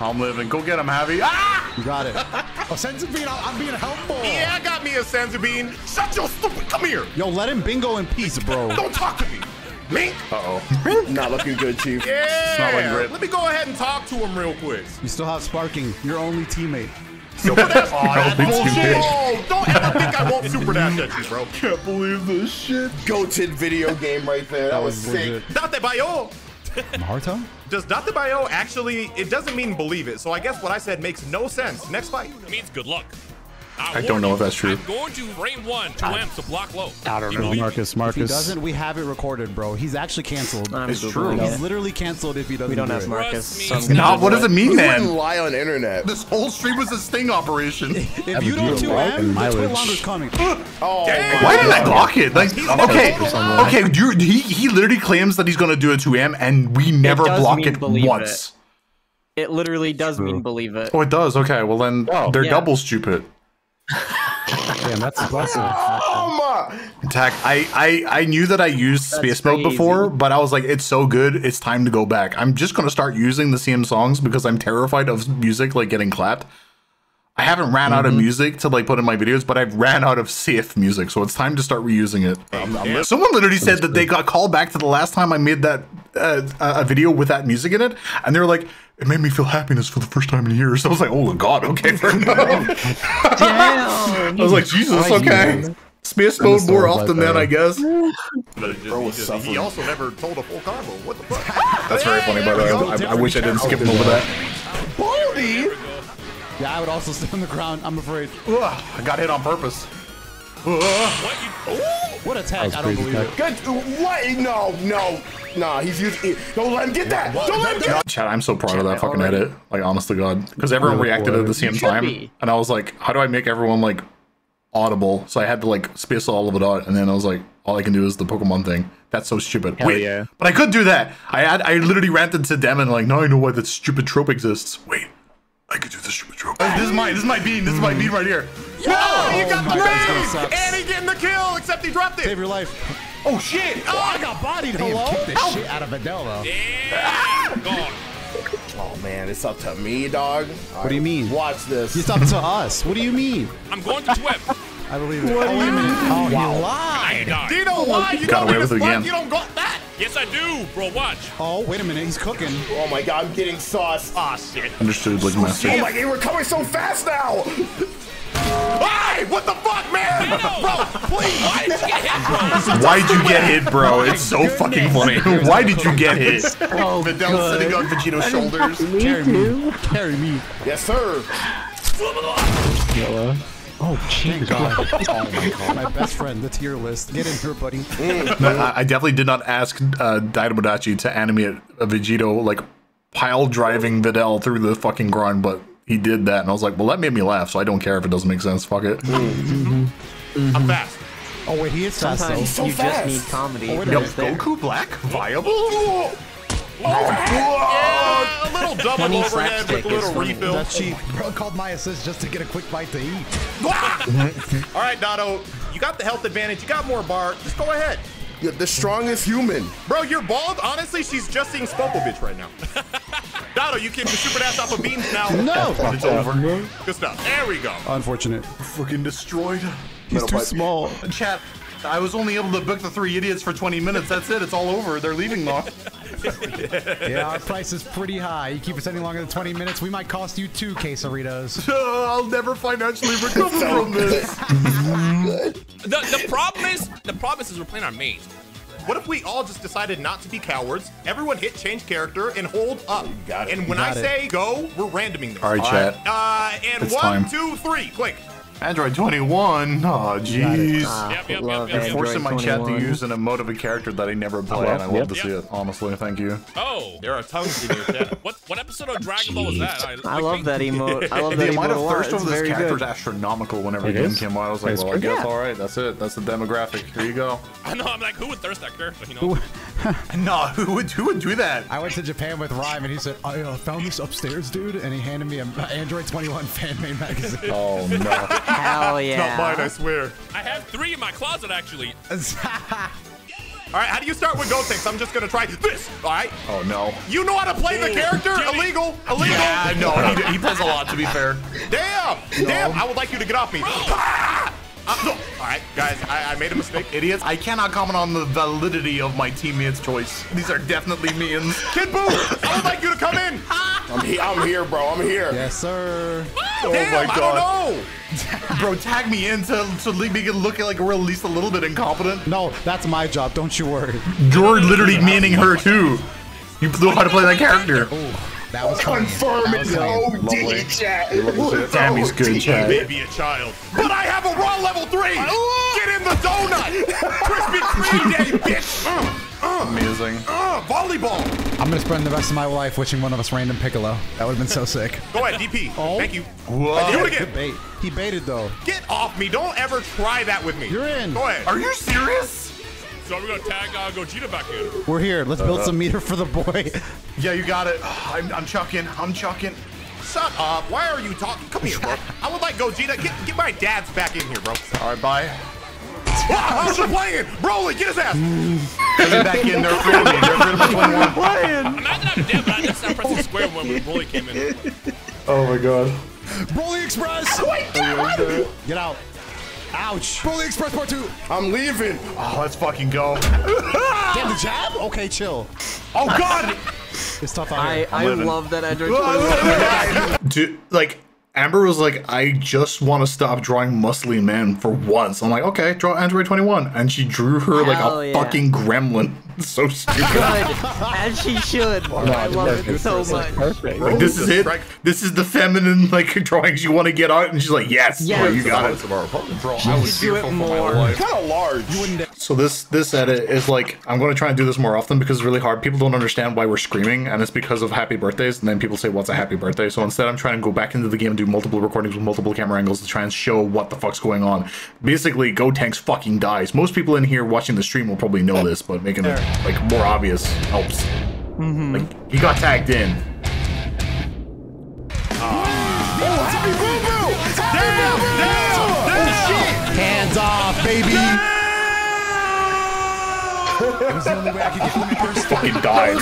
A: I'm living. Go get him, Javi. Ah!
C: You got it.
L: Oh, Senzu Bean, I'm I'm being helpful.
M: Yeah, I got me a Senzu Bean. Shut your stupid. Come here.
C: Yo, let him bingo in peace, bro.
M: Don't talk to me. Mink.
A: Uh-oh.
E: Not looking good, Chief.
M: Yeah.
A: not looking great.
M: Let me go ahead and talk to him real quick.
C: You still have Sparking, your only teammate.
A: oh, that's
M: Bullshit. Oh, don't ever think I won't super dash at you, bro.
E: Can't believe this shit. Goated video game right there. That, was, sick.
M: Dattebayo.
C: Naruto?
M: Does Dattebayo actually, it doesn't mean believe it. So I guess what I said makes no sense. Next fight.
K: It means good luck.
A: I don't know if that's true.
K: I'm going to frame one, two amps to block low.
D: I don't know.
K: believe-
C: Marcus,
L: If he doesn't, we have it recorded, bro. He's actually canceled.
A: It's true.
B: it.
L: He's literally canceled if he doesn't
B: We don't
L: do
B: have
L: it.
B: Marcus.
K: Trust
B: so I'm
K: me.
B: gonna
A: Nah, what does it mean,
E: Who wouldn't
A: man?
E: lie on internet?
A: This whole stream was a sting operation.
L: If you don't
C: deal,
L: 2
C: right?
L: M, the Twit. Longer's coming.
E: Oh,
M: Damn.
A: Why did I block it? Like, okay, okay, you he he literally claims that he's gonna do a 2M, and we never
B: does
A: block it once.
B: It literally does mean believe it.
A: Oh, it does. Okay, well then oh, they're
B: Yeah.
A: double stupid.
C: Damn, that's impressive.
E: Oh my!
A: Attack. I, I I knew that I used space mode before, but I was like, it's so good, it's time to go back. I'm just gonna start using the CM songs because I'm terrified of music like getting clapped. I haven't ran out of
B: Mm-hmm.
A: music to like put in my videos, but I've ran out of safe music, so it's time to start reusing it. Um,
M: yeah.
A: Someone literally said that they got called back to the last time I made that uh, a video with that music in it, and they were like, "It made me feel happiness for the first time in years." I was like, "Oh God, okay, fair enough." I was like, "Jesus, okay." Space mode more
C: like
A: often than
C: that.
A: I guess.
M: But it just- he, just- he also never told a full combo. What the fuck?
A: That's very funny, by the way. I, I wish I didn't skip over that.
E: Baldy!
L: Yeah, I would also sit on the ground. I'm afraid.
A: Ugh, I got hit on purpose.
K: What you?
L: What attack? I don't believe
C: attack.
L: it.
E: Good. What? No, no, Nah, he's using. Don't let him get that. Don't let him get. that.
A: Chad, I'm so proud of that fucking edit. Like, honest to God, because everyone reacted at the same time,
B: be.
A: and I was like, how do I make everyone like audible? So I had to like space all of it out, and then I was like, all I can do is the Pokemon thing. That's so stupid. Wait,
B: yeah.
A: but I could do that. I had, I literally ranted to Demon like, now I know why that stupid trope exists. Wait, I could do the stupid trope. This is my This is my bean. This is my bean right here.
M: No, you got the
C: my God, this
M: beam!
C: sucks.
M: And he getting the kill, except he dropped it.
L: Save your life.
M: Oh shit!
L: Oh, I got bodied.
C: Hello?
L: Hello? Kick the shit out of Adele though.
K: Yeah, gone.
E: Oh man, it's up to me, dog.
C: What do you mean?
E: Watch this.
C: It's up to us. What do you mean?
K: I'm going to Twip.
L: I believe it. Oh, wait a minute. Oh, you lied.
K: Die.
M: Dino, why? You
A: Got
M: don't
A: away with it again.
M: You don't got that.
K: Yes, I do, bro. Watch.
L: Oh, wait a minute. He's cooking.
E: Oh my god, I'm getting sauce.
K: Ah, shit.
A: Understood, like master.
E: Oh my god, we're coming so fast now.
M: Hey, what the fuck, man? Bro, please.
K: Why did you get hit, bro?
A: Why'd you get hit, bro? It's so fucking funny. Why did you get hit?
B: Oh,
A: Videl sitting on Vegeto's shoulders.
B: Me
C: Carry
B: too.
C: me. Carry me.
E: Yes, sir. Yellow.
C: Oh, jeez. God. oh my god. My best friend, the tier list. Get in here, buddy.
A: No, I I definitely did not ask uh, Daidomodachi to animate a Vegito like pile driving Videl through the fucking grind, but he did that, and I was like, well, that made me laugh, so I don't care if it doesn't make sense. Fuck it. Mm-hmm. Mm-hmm.
M: I'm fast.
C: Oh wait, he is fast though.
B: Sometimes
E: so
B: you
E: fast.
B: just need comedy.
C: Oh, wait a
B: right
C: minute.
B: there.
A: Goku Black viable?
M: Yeah, oh, a little double
B: Funny
M: overhead with a little
B: is funny.
M: refill.
L: That's cheap. Bro called my assist just to get a quick bite to eat. Ah!
M: All right, Dotto, you got the health advantage. You got more bar. Just go ahead.
E: You're the strongest human.
M: Bro, you're bald. Honestly, she's just seeing Spopovich right now. Dotto, you can super dash off of beams now.
C: No.
A: It's over.
M: Good stuff. There we go.
C: Unfortunate.
A: Fucking destroyed.
C: He's too small.
A: Chat. I was only able to book the three idiots for 20 minutes. That's it. It's all over. They're leaving now.
L: Yeah, our price is pretty high. You keep us any longer than 20 minutes, we might cost you two quesadillas.
A: I'll never financially recover from this.
K: The, the problem is, the problem is, is we're playing our main.
M: What if we all just decided not to be cowards? Everyone hit change character and hold up.
E: got it.
M: And when
C: You
M: I
C: it.
M: say go, we're randoming this.
A: All right, chat.
M: Uh, and
A: It's
M: one,
A: time.
M: two, three, click.
A: Android 21. Oh, jeez.
B: Ah,
K: Yep, yep, yep, yep,
A: You're forcing my
B: Android
A: chat to use an emote of a character that I never play, and I love to see it. Honestly, thank you.
K: Oh,
M: There are tongues in your chat.
K: what what episode of Dragon Ball was that?
B: I love that emote. I love that
A: the amount of thirst over this
B: very
A: character is astronomical whenever
F: It
A: the game
F: is?
A: came out. I was like,
F: It's
A: well, I guess,
B: Yeah.
A: all right, that's it. That's the demographic. Here you go.
K: I know. I'm like, who would thirst that character? You know.
A: No, who would, who would do that?
L: I went to Japan with Rhyme and he said, I uh, found this upstairs, dude. And he handed me an Android 21 fan made magazine.
A: Oh, no.
B: Hell yeah.
M: Not mine, I swear.
K: I have three in my closet actually.
M: All right, how do you start with Gotenks? I'm just gonna try this. All right.
A: Oh, no.
M: You know how to play the character?
K: Jimmy.
M: Illegal. Illegal.
A: Yeah, no, he, he plays a lot, to be fair.
M: Damn. Damn. I would like you to get off me. Ah! Uh, no. All right, guys. I, I made a mistake.
A: Idiots, I cannot comment on the validity of my teammates' choice. These are definitely means.
M: Kid Boo, I would like you to come in.
E: I'm, he- I'm here, bro. I'm here.
L: yes, sir.
A: Oh
M: Damn,
A: my
M: I
A: god.
M: don't know.
A: Bro, tag me in to, to make it look like we're at least a little bit incompetent.
C: No, that's my job. Don't you worry.
A: You're literally meaning her too. You know how to play that character.
L: Oh, that was funny.
E: Confirm
L: That
E: it.
L: was funny.
E: Chat.
A: Tammy's good, chat.
M: Maybe a child. But I have a raw level three. Oh. Get in the donut. Krispy Kreme day, bitch. Uh, uh,
A: Amazing.
M: uh, volleyball.
L: I'm going to spend the rest of my life wishing one of us random Piccolo. That would have been so sick.
M: Go ahead, DP. Oh. Thank you.
A: Whoa.
M: Do it again.
C: Bait. He baited though.
M: Get off me. Don't ever try that with me.
L: You're in.
M: Go ahead.
A: Are you serious?
K: So we're gonna tag uh, Gogeta back in.
C: We're here. Let's build some meter for the boy.
A: Yeah, you got it. I'm, I'm chucking. I'm chucking.
M: Shut up. Why are you talking? Come here, bro. I would like Gogeta. Get, get my dad's back in here, bro.
A: All right, bye.
M: How's he playing? Broly, get his ass.
A: Get me back in. They're afraid of me. They're afraid of my 21.
K: Imagine I'm dead, but I just started pressing square when when Broly came in.
A: Oh my god.
L: Broly Express!
C: Get out. Ouch.
L: Broly Express Part 2!
E: I'm leaving.
A: Oh, let's fucking go.
C: Get the jab? Okay, chill.
A: Oh god.
C: It's tough out
B: I,
C: here.
B: I
A: living.
B: love that Android oh,
A: Dude, like Amber was like, I just want to stop drawing muscly men for once. I'm like, okay, draw Android 21, and she drew her like a
B: yeah.
A: fucking gremlin. So stupid.
B: Good, as she should. I love it so much.
F: Perfect.
A: Like, this is it. This is the feminine like drawings you want to get out, and she's like, "Yes,
B: Yes.
A: bro, you got it."
K: Bro, I was
B: should do it
K: fearful for my
B: more.
K: life.
E: Kind of large.
A: So this this edit is like I'm going to try and do this more often because it's really hard. People don't understand why we're screaming, and it's because of happy birthdays. And then people say, "What's a happy birthday?" So instead, I'm trying to go back into the game and do multiple recordings with multiple camera angles to try and show what the fuck's going on. Basically, Gotenks fucking dies. Most people in here watching the stream will probably know this, but making it like more obvious helps. Like he got tagged in. Oh, happy boo boo! Damn it! Damn it! Damn it!
L: Hands off, baby. It was the only way I could get through my first
A: Fucking died.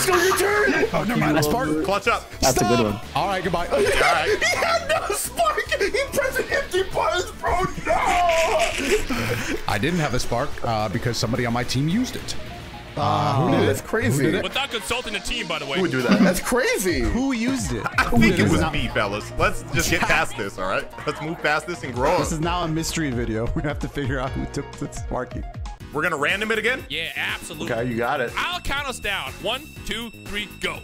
L: Oh, never mind. That's part.
K: Clutch up.
F: That's a good one.
L: All right, goodbye.
K: All right.
E: He had no spark. He pressed an empty buttons, bro. No.
L: I didn't have a spark uh, because somebody on my team used it. Uh, who did
E: That's crazy.
L: Who did it?
K: Without consulting the team, by the way.
A: Who would do that?
E: That's crazy.
L: Who used it?
M: I think it was me, fellas. Let's just get past this, all right? Let's move past this and grow.
C: This is now a mystery video. We have to figure out who took the sparky.
M: We're gonna random it again.
K: Yeah, absolutely.
A: Okay, you got it.
K: I'll count us down. One, two, three, go.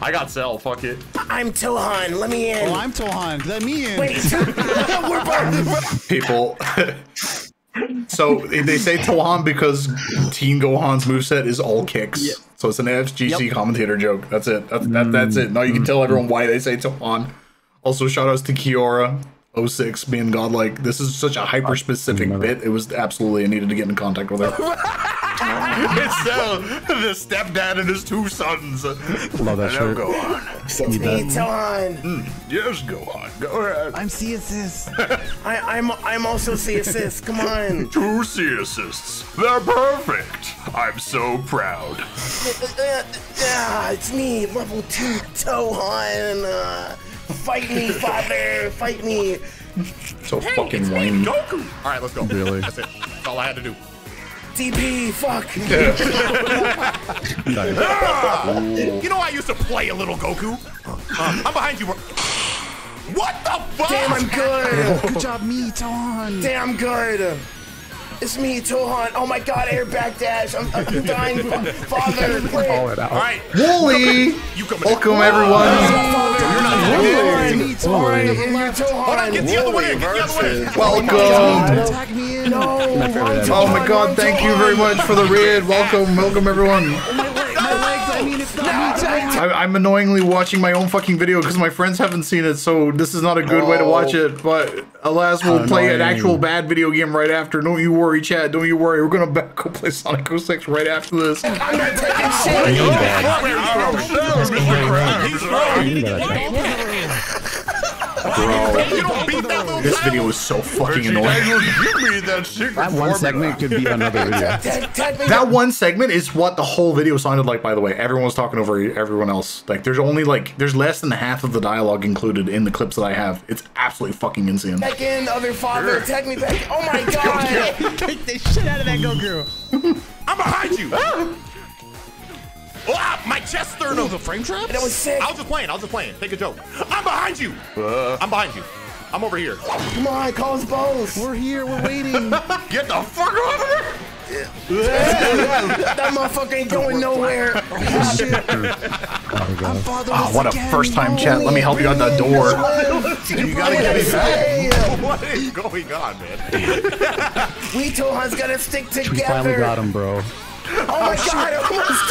A: I got Cell. Fuck it.
E: I'm Tohan. Let me in.
C: Oh, I'm Tohan. Let me in.
E: Wait. We're both.
A: people. so they say Tohan because Teen Gohan's moveset is all kicks. So it's an FGC commentator joke. That's it. That's, that, that's it. Now you can tell everyone why they say Tohan. Also, shout outs to Kiora. 06 being godlike. This is such a hyper specific bit. It was absolutely I needed to get in contact with her.
M: it's uh, the stepdad and his two sons.
C: Love that
M: Hello,
C: shirt.
M: Gohan.
E: It's me, Tohan.
M: Yes, Gohan. Go ahead.
C: I'm C assist.
E: I, I'm I'm also C assist. Come on.
M: Two C assists. They're perfect. I'm so proud.
E: Ah, it's me, level two Tohan. Uh, fight me, father. Fight me.
A: So fucking lame.
M: Goku. All right, let's go.
C: Really?
M: That's it. That's all I had to do.
E: DP. Fuck.
M: You know I used to play a little Goku. Uh, I'm behind you. bro. What the fuck?
E: Damn, I'm good.
C: Good job, me, Tohan.
E: Damn good. It's me, Tohan. Oh my god, air backdash. I'm, I'm dying. Father,
F: Call it out.
M: All right.
A: Wooly!
M: You coming?
A: Welcome everyone.
M: You're not
E: Tohan.
C: Tohan.
E: Alright, in your Tohan.
M: Hold on, get the other way. Get the other way.
A: Welcome.
C: Tag me in.
E: No.
A: Oh my god, thank you very much for the raid. Welcome, welcome everyone.
C: Oh My legs. I mean, it's not me. Tag me.
A: I, I'm annoyingly watching my own fucking video because my friends haven't seen it, so this is not a good way to watch it. Oh. But alas, we'll play an actual bad video game right after. Don't you worry, Chad. Don't you worry. We're gonna back go play Sonic 06 right after this.
E: I'm not taking shit.
M: Oh, you don't beat that little
A: This video is so fucking annoying.
M: Give me that
C: That one segment could be another video.
E: Tag, tag me.
A: That one segment is what the whole video sounded like, by the way. Everyone was talking over everyone else. Like, there's only like, there's less than half of the dialogue included in the clips that I have. It's absolutely fucking insane.
E: Back in, other father. Tag me back. Oh my god.
B: Take the shit out of that Goku.
M: I'm behind you. Ah, my chest sternum.
L: The frame trap?
E: That was sick.
M: I was just playing. I was just playing. Take a joke. I'm behind you. I'm behind you. I'm over here.
E: Come on, call us both.
C: We're here. We're waiting.
M: Get the fuck over there.
E: that motherfucker ain't going nowhere.
A: Oh, what a first time chat. Let me help you out that door.
M: You gotta get me back. What is going on, man?
E: we Tohan's gotta stick together.
C: We finally got him, bro.
E: Oh my god, I almost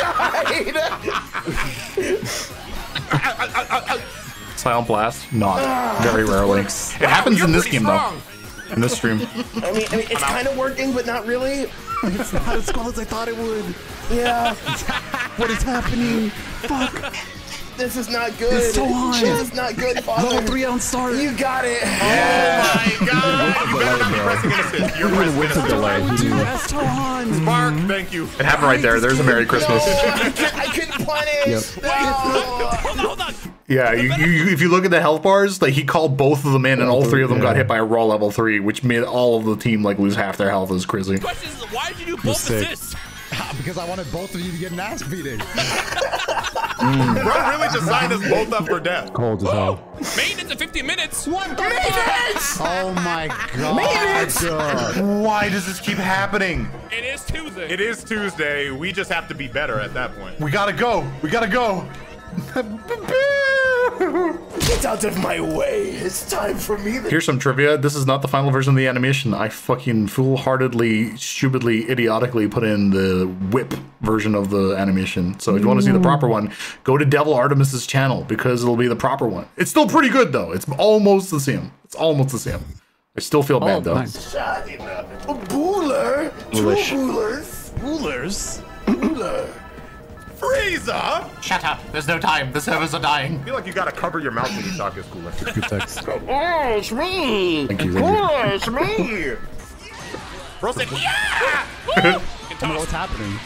E: died.
A: Silent Blast? Not. Ah. Very rarely. It happens in this game, though. In this stream.
E: I mean, I mean it's kind of working, but not really.
C: It's not as cool as I thought it would.
E: Yeah,
C: What is happening? Fuck.
E: This is not good.
C: It's Tohan.
E: This is not good,
C: Level three on start.
E: You got it.
M: Oh my god! You better not be pressing an assist. You're pressing an
C: With a
M: assist.
C: delay. That's Tohan.
M: Mark, thank you.
A: It happened right there. There's a Merry Christmas.
E: I, couldn't, I couldn't punish. No.
K: Hold on, hold on.
A: Yeah, you, you, you- if you look at the health bars, like he called both of them in, and all three of them got hit by a raw level three, which made all of the team like lose half their health. Is crazy.
K: Question is, why did you do both assists?
L: because I wanted both of you to get an ass beating. Mm.
M: Bro really just signed us both up for death.
C: Cold as hell.
K: Maintenance in 50 minutes. What
L: Oh my god.
A: Why does this keep happening?
K: It is Tuesday.
M: It is Tuesday. We just have to be better at that point.
A: We gotta go. We gotta go.
E: Get out of my way. It's time for me to
A: Here's some trivia. This is not the final version of the animation. I fucking foolhardily, stupidly, idiotically put in the whip version of the animation. So if you want to see the proper one, go to Devil Artemis's channel because it'll be the proper one. It's still pretty good though. It's almost the same. It's almost the same. I still feel bad oh, though.
E: Shut him up. A booler. Two
A: Foolish.
E: boolers.
M: Rulers?
E: Booler.
M: Frieza?
A: Shut up. There's no time. The servers are dying.
M: I feel like you gotta cover your mouth when you talk, is cooler.
C: Good text.
E: Oh, it's me.
A: Thank you.
E: Oh, it's me.
M: Bro said, yeah!
L: What's happening?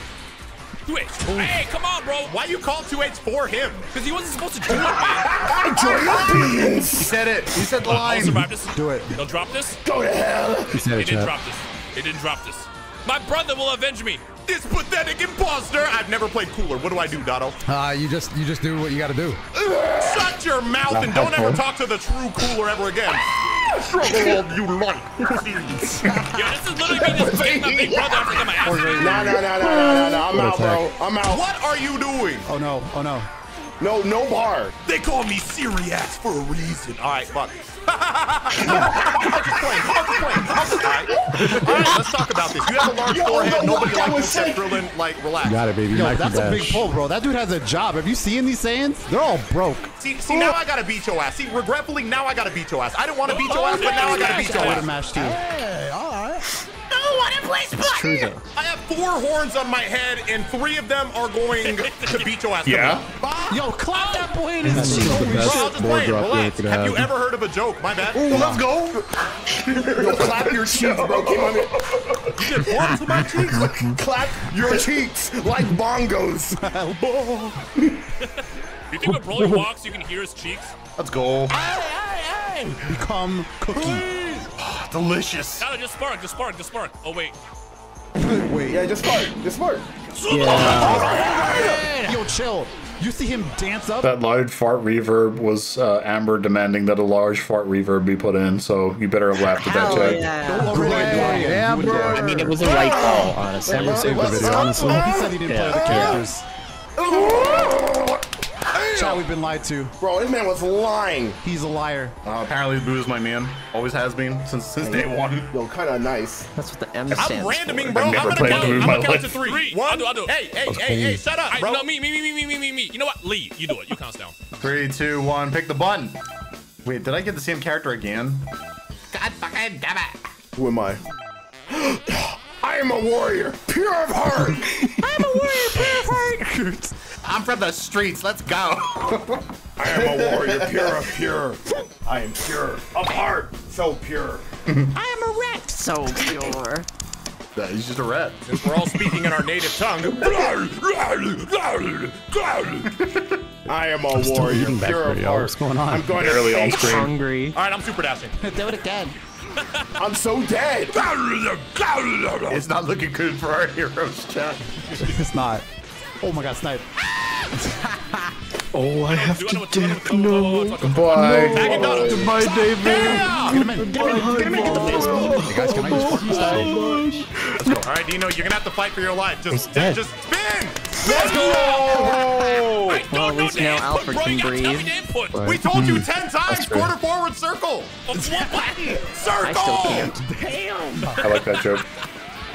K: 2H. Hey, come on, bro.
M: Why you call 2H for him?
K: Because he wasn't supposed to do it, man.
A: He said it. He said the
K: I'll
A: line.
K: survive this.
L: Do it.
K: They'll drop this.
E: Go to hell.
C: He said
K: They
C: it,
K: didn't
C: chat.
K: drop this. They didn't drop this. My brother will avenge me.
M: This pathetic imposter! I've never played cooler. What do I do, Dotto?
L: Uh, you just you just do what you gotta do.
M: Shut your mouth and don't ever talk to the true cooler ever again. Struggle all you like.
K: Yo, this is literally me just getting my big brother after I got my ass handed.
E: No, no, no, no, no, no, no. I'm out, bro. I'm out.
M: What are you doing?
L: Oh no, oh no.
E: No, no bar.
M: They call me Syriax for a reason. All right, fuck. I'm just playing. I'm just playing. I'm just, all, right. all right, let's talk about this. You have a large
E: Yo,
M: forehead.
E: the
M: Nobody likes
E: was
M: you,
E: saying.
M: Like, relax.
C: Got it, baby.
L: Yo,
C: Nike
L: that's a big pull, bro. That dude has a job. Have you seen these Saiyans? They're all broke.
M: See, see, now I gotta beat your ass. See, regretfully, now I gotta beat your ass. I didn't want to beat your ass, but now I gotta beat your
L: I would have
M: ass.
L: mashed too.
D: Hey, all right.
M: I have four horns on my head, and three of them are going to beat your ass.
A: Yeah.
L: Yo, clap that boy in his cheek.
C: is the
M: Bro, I'll just play it.
C: drop
M: Relax.
C: could
M: Have you ever heard of a joke? My bad.
A: Let's go.
E: Yo, clap your cheeks, bro. Come on.
M: You did what to my cheeks?
E: Clap your cheeks like bongos.
K: You think when Broly walks, you can hear his cheeks?
A: Let's go.
L: Become cookie.
A: Delicious.
K: No, just spark, just spark, just spark. Oh, wait. wait.
E: Yeah, just fart. Just fart.
L: Yo, chill. You see him dance up?
A: That loud fart reverb was uh, Amber demanding that a large fart reverb be put in, so you better have laughed at that,
B: Hell
A: Chad.
B: yeah.
L: Yeah, bro.
B: I mean, it was a right call, honestly.
C: Sam would save the video, honestly.
L: He said he didn't play the characters. That's we've been lied to.
E: Bro, this man was lying.
L: He's a liar.
A: Uh, apparently, Boo is my man. Always has been since since day one.
E: Yo, kind of nice.
B: That's what the
M: I'm randoming,
B: for.
M: bro. I'm gonna count. I'm gonna count to three.
K: three.
M: One.
K: I'll do. I'll do.
M: Hey, hey, hey, hey! Shut up, bro.
K: I, no, me, me, me, me, me, me, me. You know what? Lee, you do it. You count down.
A: Three, two, one. Pick the button. Wait, did I get the same character again? God fucking damn it!
E: Who am I? I am a warrior, pure of heart.
A: I'm a warrior, pure of heart. I'm from the streets. Let's go.
E: I am a warrior, pure of pure. I am pure of heart, so pure.
B: I'm a rat. So pure.
A: Nah, He's just a rat.
M: Since we're all speaking in our native tongue.
E: I am a warrior,
C: eating
E: pure of heart.
C: What's going on?
E: I'm going
A: Barely
E: to
A: on screen.
B: Hungry.
M: All right, I'm super dashing.
L: Do it again.
E: I'm so dead.
A: It's not looking good for our heroes, chat.
L: It's not. Oh my god, snipe.
I: Oh, I have
K: Do I know
I: to
K: what do I know
I: dip. No.
K: what- what- what- what-
A: Bye.
K: Tag.
I: Goodbye, David.
L: Get him in. Get him in. Get him in. Get the face. Hey guys, can I use fucking style?
M: All right, Dino, you're gonna have to fight for your life. Just,
C: dead.
M: just spin.
E: Let's go.
K: I
B: Well, at least now Alfred
K: bro.
B: can
K: You gotta tell me
B: breathe.
K: the.
M: We told you hmm, ten times. Quarter forward circle.
K: Of what button?
M: Circle.
B: I still can't.
A: I like that joke.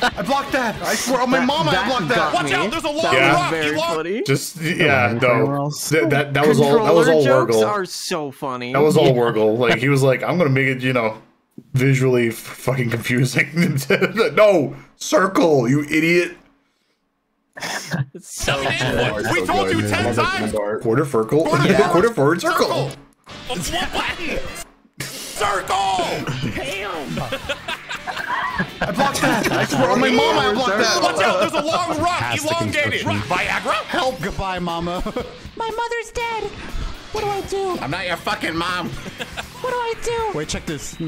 A: I blocked that. I swear on oh, my mama, I blocked that.
M: Watch
B: me.
M: out, there's a long
B: That
A: Yeah.
M: rock.
B: very
M: You lost-
B: funny.
A: Just yeah, no. That, that that was all. That was
B: Controller
A: all
B: jokes
A: Wurgle.
B: are so funny.
A: That was all Wurgle. Like he was like, I'm gonna make it, you know, visually f- fucking confusing. no, circle, you idiot.
B: so
K: Tell me.
M: We told you ten times.
A: Quarter circle,
M: Quarter forward
A: quarter forward circle.
M: Circle.
K: Of what button?
M: Circle.
A: I blocked that. I swear on my mama, I blocked that.
M: Watch out, there's a long rock.
L: Fantastic
M: Elongated.
L: instruction.
M: Viagra.
L: Help. Goodbye, mama.
N: My mother's dead.
C: What do I do?
I: I'm not your fucking mom.
C: What do I do? Wait, check this.
M: I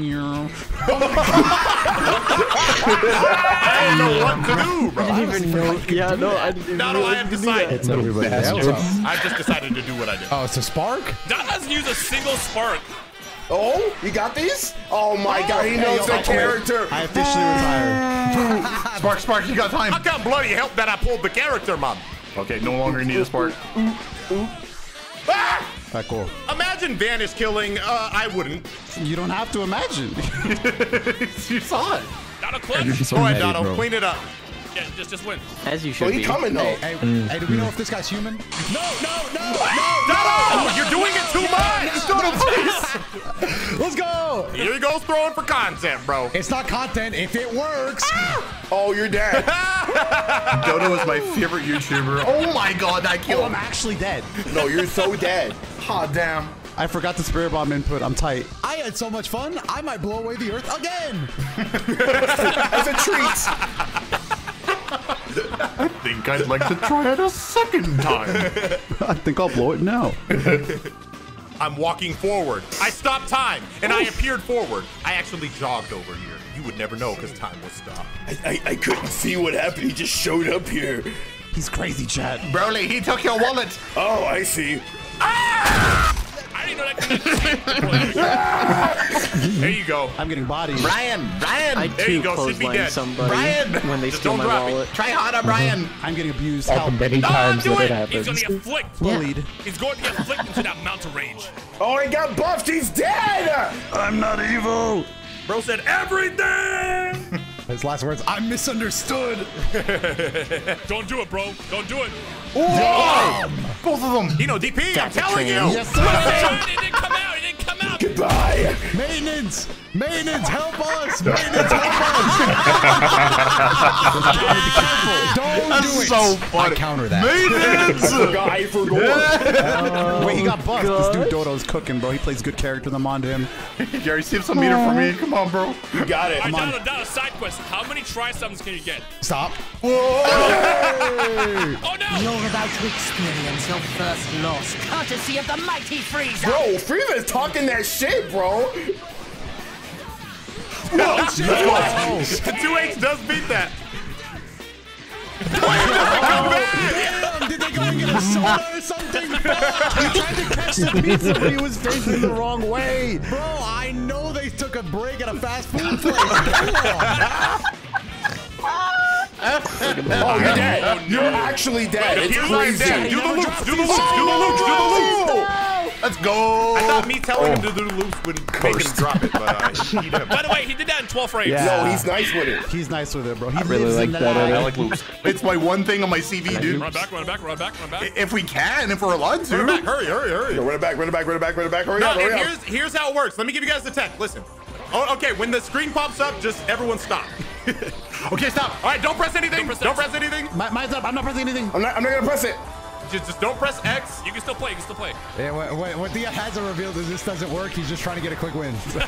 M: don't know what to do, bro.
B: I didn't even know. Yeah, no, I didn't even
M: No,
B: know
M: no, I have
B: could do that.
M: decided.
L: It's everybody. Yeah, what's up?
M: I just decided to do what I did.
L: Oh, it's a spark?
K: That doesn't use a single spark.
E: Oh, you got these? Oh my god, he knows the character.
C: I officially retire.
J: Spark, Spark, you got time.
M: How come bloody help that I pulled the character, mom?
J: Okay, no longer need a spark.
M: Ah!
C: Alright, cool.
M: Imagine Vanish killing. Uh, I wouldn't.
C: You don't have to imagine.
J: you saw it.
K: Not a clutch.
L: You're so
M: All right,
L: petty,
M: Donald, clean it up.
K: Yeah, just just win.
B: As you should
E: Oh, he
B: be.
E: coming though.
L: Hey, hey, do we know if this guy's human? No, no, no,
M: Donald, oh, you're doing it too much.
L: Donald, please. Let's go.
M: Here he goes throwing for content, bro.
L: It's not content if it works. Ah!
E: Oh, you're dead.
J: Dodo is my favorite YouTuber. Oh my god, that
C: Oh,
J: killed
C: I'm actually dead.
E: No, you're so dead.
J: Hot damn.
C: I forgot the spirit bomb input. I'm tight.
L: I had so much fun. I might blow away the earth again.
E: As a treat.
J: I think I'd like to try it a second time.
C: I think I'll blow it now.
M: I'm walking forward. I stopped time and I appeared forward. I actually jogged over here. You would never know because time was stopped.
E: I, I, I couldn't see what happened. He just showed up here.
C: He's crazy, Chad.
J: Broly, he took your wallet.
E: Oh, I see.
K: I didn't know that.
M: There you go.
C: I'm getting bodied.
J: Brian, Brian.
B: I
M: There you
B: too
M: go, should be dead.
B: somebody
J: Brian!
B: when they
M: Just
B: steal
M: don't
B: my
M: drop it.
B: wallet.
J: Try harder, uh-huh. Brian.
C: I'm getting abused. Help.
F: many
K: No,
F: times
K: do
F: that it
K: it. He's gonna get flicked.
C: Bullied.
K: He's going to get flicked into that mountain range.
E: Oh, he got buffed. He's dead.
C: I'm not evil.
M: Bro said everything.
L: His last words. I'm misunderstood.
K: Don't do it, bro. Don't do it.
J: Both of them.
M: Hino DP, I'm telling you.
C: Yes, sir.
E: Goodbye.
L: Maintenance. Maintenance, help us. Maintenance, help us. Don't
J: That's
L: do it.
J: so funny.
L: I counter that.
J: Maintenance.
E: Forgot. I forgot.
C: Oh Wait, he got buffed. This dude Dodo's cooking, bro. He plays good character. Them on to him.
J: Gary, save some meter for me. Come on, bro.
E: You got it.
K: All right, down, down, side quest. How many try somethings can you get?
L: Stop. Whoa!
K: Oh no!
G: You're about to experience your first loss, courtesy of the mighty Frieza.
E: Bro, Frieza's talking that shit, bro.
M: The 2H does beat that.
L: Damn, did they go and get a soda or something? Fuck.
C: He tried to catch the pizza, but he was facing the wrong way.
L: Bro, I know they took a break at a fast food place.
E: Oh, you're dead. You're actually dead.
M: Wait,
E: It's
M: here's why I'm
E: crazy.
M: dead. Do the loops, do the loops, do the loops, do the oh, loops.
J: Let's go.
M: I thought me telling him to do the loops would make him drop it, but uh, he didn't.
K: By the way, he did that in 12 frames.
E: No, he's nice with it.
C: He's nice with it, bro. He
B: really
C: lives
B: like that
C: lie.
J: I like loops. It's my one thing on my CV, dude.
K: Run back, run back, run back, run back.
J: If we can, if we're allowed
M: Run it back,
J: to.
M: hurry, hurry, hurry.
E: Yo, run it back, run it back, run it back, run it back. Hurry
M: No,
E: up, hurry
M: and
E: up.
M: here's here's how it works. Let me give you guys the tech. Listen. Oh, okay, when the screen pops up, just everyone stop.
J: Okay, stop.
M: All right, don't press anything. Don't
K: Don't
M: press,
K: press
M: anything.
C: My, mine's up. I'm not pressing anything.
E: I'm not, I'm not gonna press it.
M: Just, just don't press X.
K: You can still play, you can still play.
L: Yeah, what, what, what Dia hasn't revealed is this doesn't work. He's just trying to get a quick win.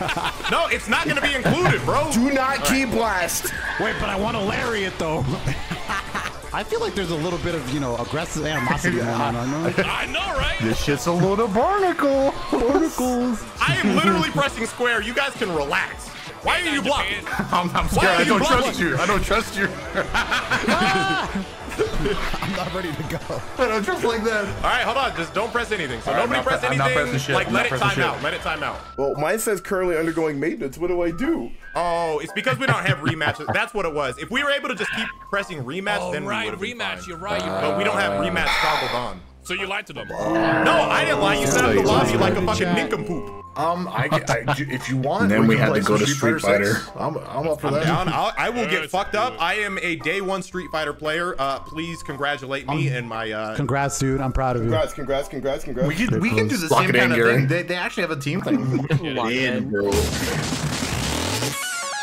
M: No, it's not gonna be included, bro.
E: Do not key blast.
C: Wait, but I want to lariat though. I feel like there's a little bit of you know aggressive animosity going on. I know.
K: Right?
J: This shit's a load of barnacle.
C: Barnacles.
M: I am literally pressing square. You guys can relax. Why are you blocking?
J: I'm, I'm scared. I don't
M: blocking?
J: trust you. I don't trust you. Ah!
L: I'm not ready to go.
J: But I don't trust like that.
M: All right, hold on. Just don't press anything. So
J: All right,
M: nobody
J: I'm
M: press
J: pre- I'm not
M: anything.
J: pressing shit.
M: Like
J: I'm
M: let
J: not
M: it time
J: shit.
M: out. Let it time out.
E: Well, mine says currently undergoing maintenance. What do I do?
M: Oh, it's because we don't have rematches. That's what it was. If we were able to just keep pressing rematch,
K: Oh,
M: then we
K: right,
M: would have been
K: rematch.
M: fine.
K: You're right. You're
M: But we don't have rematch toggled on.
K: So you lied to them.
M: No, I didn't lie. You set up the lobby like a fucking nincompoop.
J: Um, I, I, if you want,
A: And then we
J: can
A: had to go to Street
J: Fighter
A: Fighter.
J: I'm, I'm up for
M: I'm
J: that.
M: down. I'll, I will get fucked up. I am a day one Street Fighter player. Uh, please congratulate me and my. Uh,
C: Congrats, dude. I'm proud of you.
E: Congrats, congrats, congrats, congrats.
J: We can we can do the
A: Lock
J: same kind of thing. They, they actually have a team thing.
B: In.
A: bro.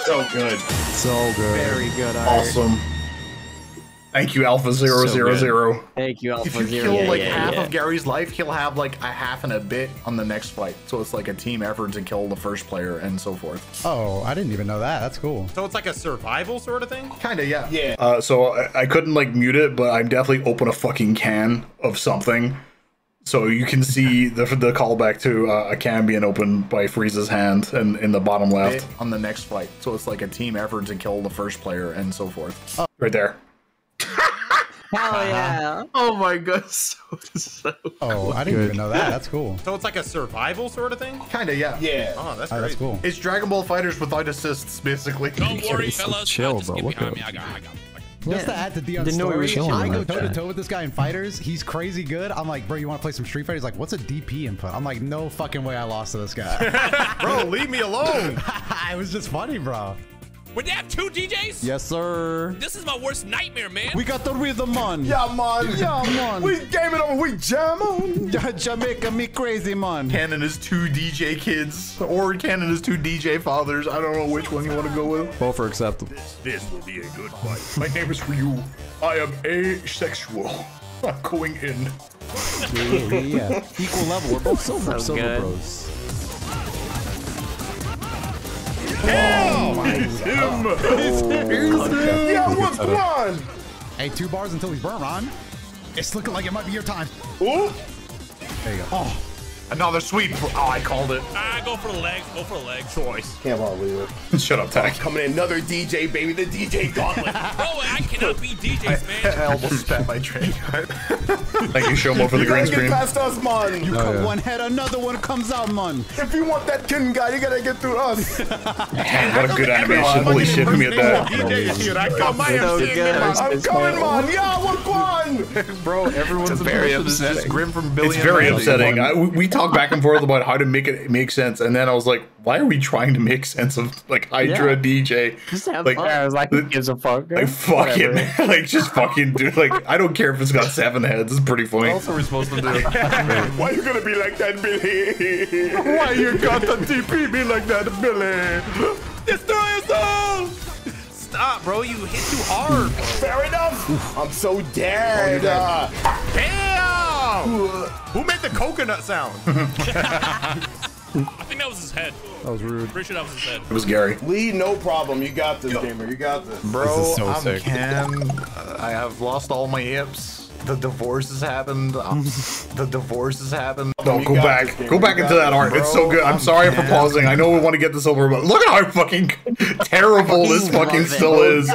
J: so good.
C: So good.
B: Very good. all right.
J: Awesome. Thank you, Alpha Zero
A: So
J: Zero
A: good.
J: Zero.
B: Thank you, Alpha
J: If you
B: Zero.
J: kill
B: Yeah,
J: like
B: yeah,
J: half
B: yeah.
J: of Gary's life, he'll have like a half and a bit on the next fight. So it's like a team effort to kill the first player and so forth.
L: Oh, I didn't even know that. That's cool.
M: so it's like a survival sort of thing.
J: Kinda, yeah.
E: Yeah.
J: Uh, so I, I couldn't like mute it, but I'm definitely open a fucking can of something.
A: So you can see the the callback to uh, a can being opened by Frieza's hand and in the bottom left on the next fight. So it's like a team effort to kill the first player and so forth. Right there.
B: Hell uh-huh. yeah.
I: Oh my god, so, so
L: Oh, I didn't even know that. That's cool.
M: So it's like a survival sort of thing?
A: Kinda, yeah.
E: Yeah.
M: Oh, that's
L: Oh,
M: great.
L: that's cool.
A: It's Dragon Ball FighterZ without assists, basically.
K: Don't worry,
C: so
K: fellas.
C: chill,
K: just
C: bro.
K: get
C: Look
K: behind
C: at
K: me. I got, I got, I.
L: Just to add to Dion's
B: Didn't know we
L: story, I go toe to toe with this guy in fighters. He's crazy good. I'm like, bro, you want to play some Street Fighter? He's like, what's a DP input? I'm like, no fucking way I lost to this guy.
M: Bro, leave me alone.
L: it was just funny, bro.
K: Would they have two DJs?
C: Yes, sir.
K: This is my worst nightmare, man.
C: We got the rhythm on.
E: Yeah, man.
C: Yeah, man.
E: We game it on. We jam on.
C: Ja- Jamaica me crazy, man.
A: Canon is two DJ kids, or Canon is two DJ fathers. I don't know which one you want to go with.
C: Both are acceptable.
A: This this will be a good fight. My name is Ryu. I am asexual. I'm going in.
C: Yeah, yeah, yeah. Equal level. We're both silver,
B: So
C: silver Oh
B: good.
C: bros.
E: Yeah, what's one?
L: Hey, two bars until he's burnt, Ron. It's looking like it might be your time.
E: Ooh.
L: There you go.
A: Oh, another sweep. Oh, I called it.
K: Ah, go for the legs. Go for the legs.
A: Choice.
E: Can't believe it.
A: Shut up, Tack.
E: Coming in another DJ, baby. The DJ gauntlet.
K: Bro, I cannot be DJs, man.
A: I almost spat my drink. Thank you, Shomo, for the
E: you
A: green
E: gotta get past us, man.
C: You cut one head, another one comes out, man.
E: If you want that kin guy, you gotta get through us.
A: Man, what a good animation. Holy shit, give me a that.
M: DJ is here. I got my
B: So
M: MC
B: good.
E: I'm coming, man. Yeah, what's one?
A: Bro, everyone's
C: very
A: impression is
C: upsetting.
A: Grim from Billy. It's very upsetting. We, we talked back and forth about how to make it make sense, and then I was like, why are we trying to make sense of like Hydra DJ?
B: Just have
A: Like,
B: fun.
D: I was like, who gives a fuck?
A: Like fuck
D: Whatever.
A: it, man. like just fucking do. Like I don't care if it's got seven heads. It's pretty funny.
J: What else are we supposed to do?
E: Why are you gonna be like that, Billy?
A: Why you got the DP me like that, Billy?
M: Destroy us all! Stop, bro. You hit too hard.
E: Fair enough. I'm so dead. Uh,
M: Damn! Who made the coconut sound?
K: I think that was his head.
C: That was rude.
K: Pretty sure that was his head.
A: It was Gary.
E: Lee, no problem. You got this, gamer. You got this.
A: Bro,
C: This is so
A: I'm
C: sick.
A: Ken. Uh, I have lost all my hips. The divorce has happened. Um, the divorce has happened. No,
E: You
A: go back. go back into that art.
E: this,
A: It's so good. I'm sorry for pausing. I know we want to get this over, but look at how fucking terrible this fucking still is.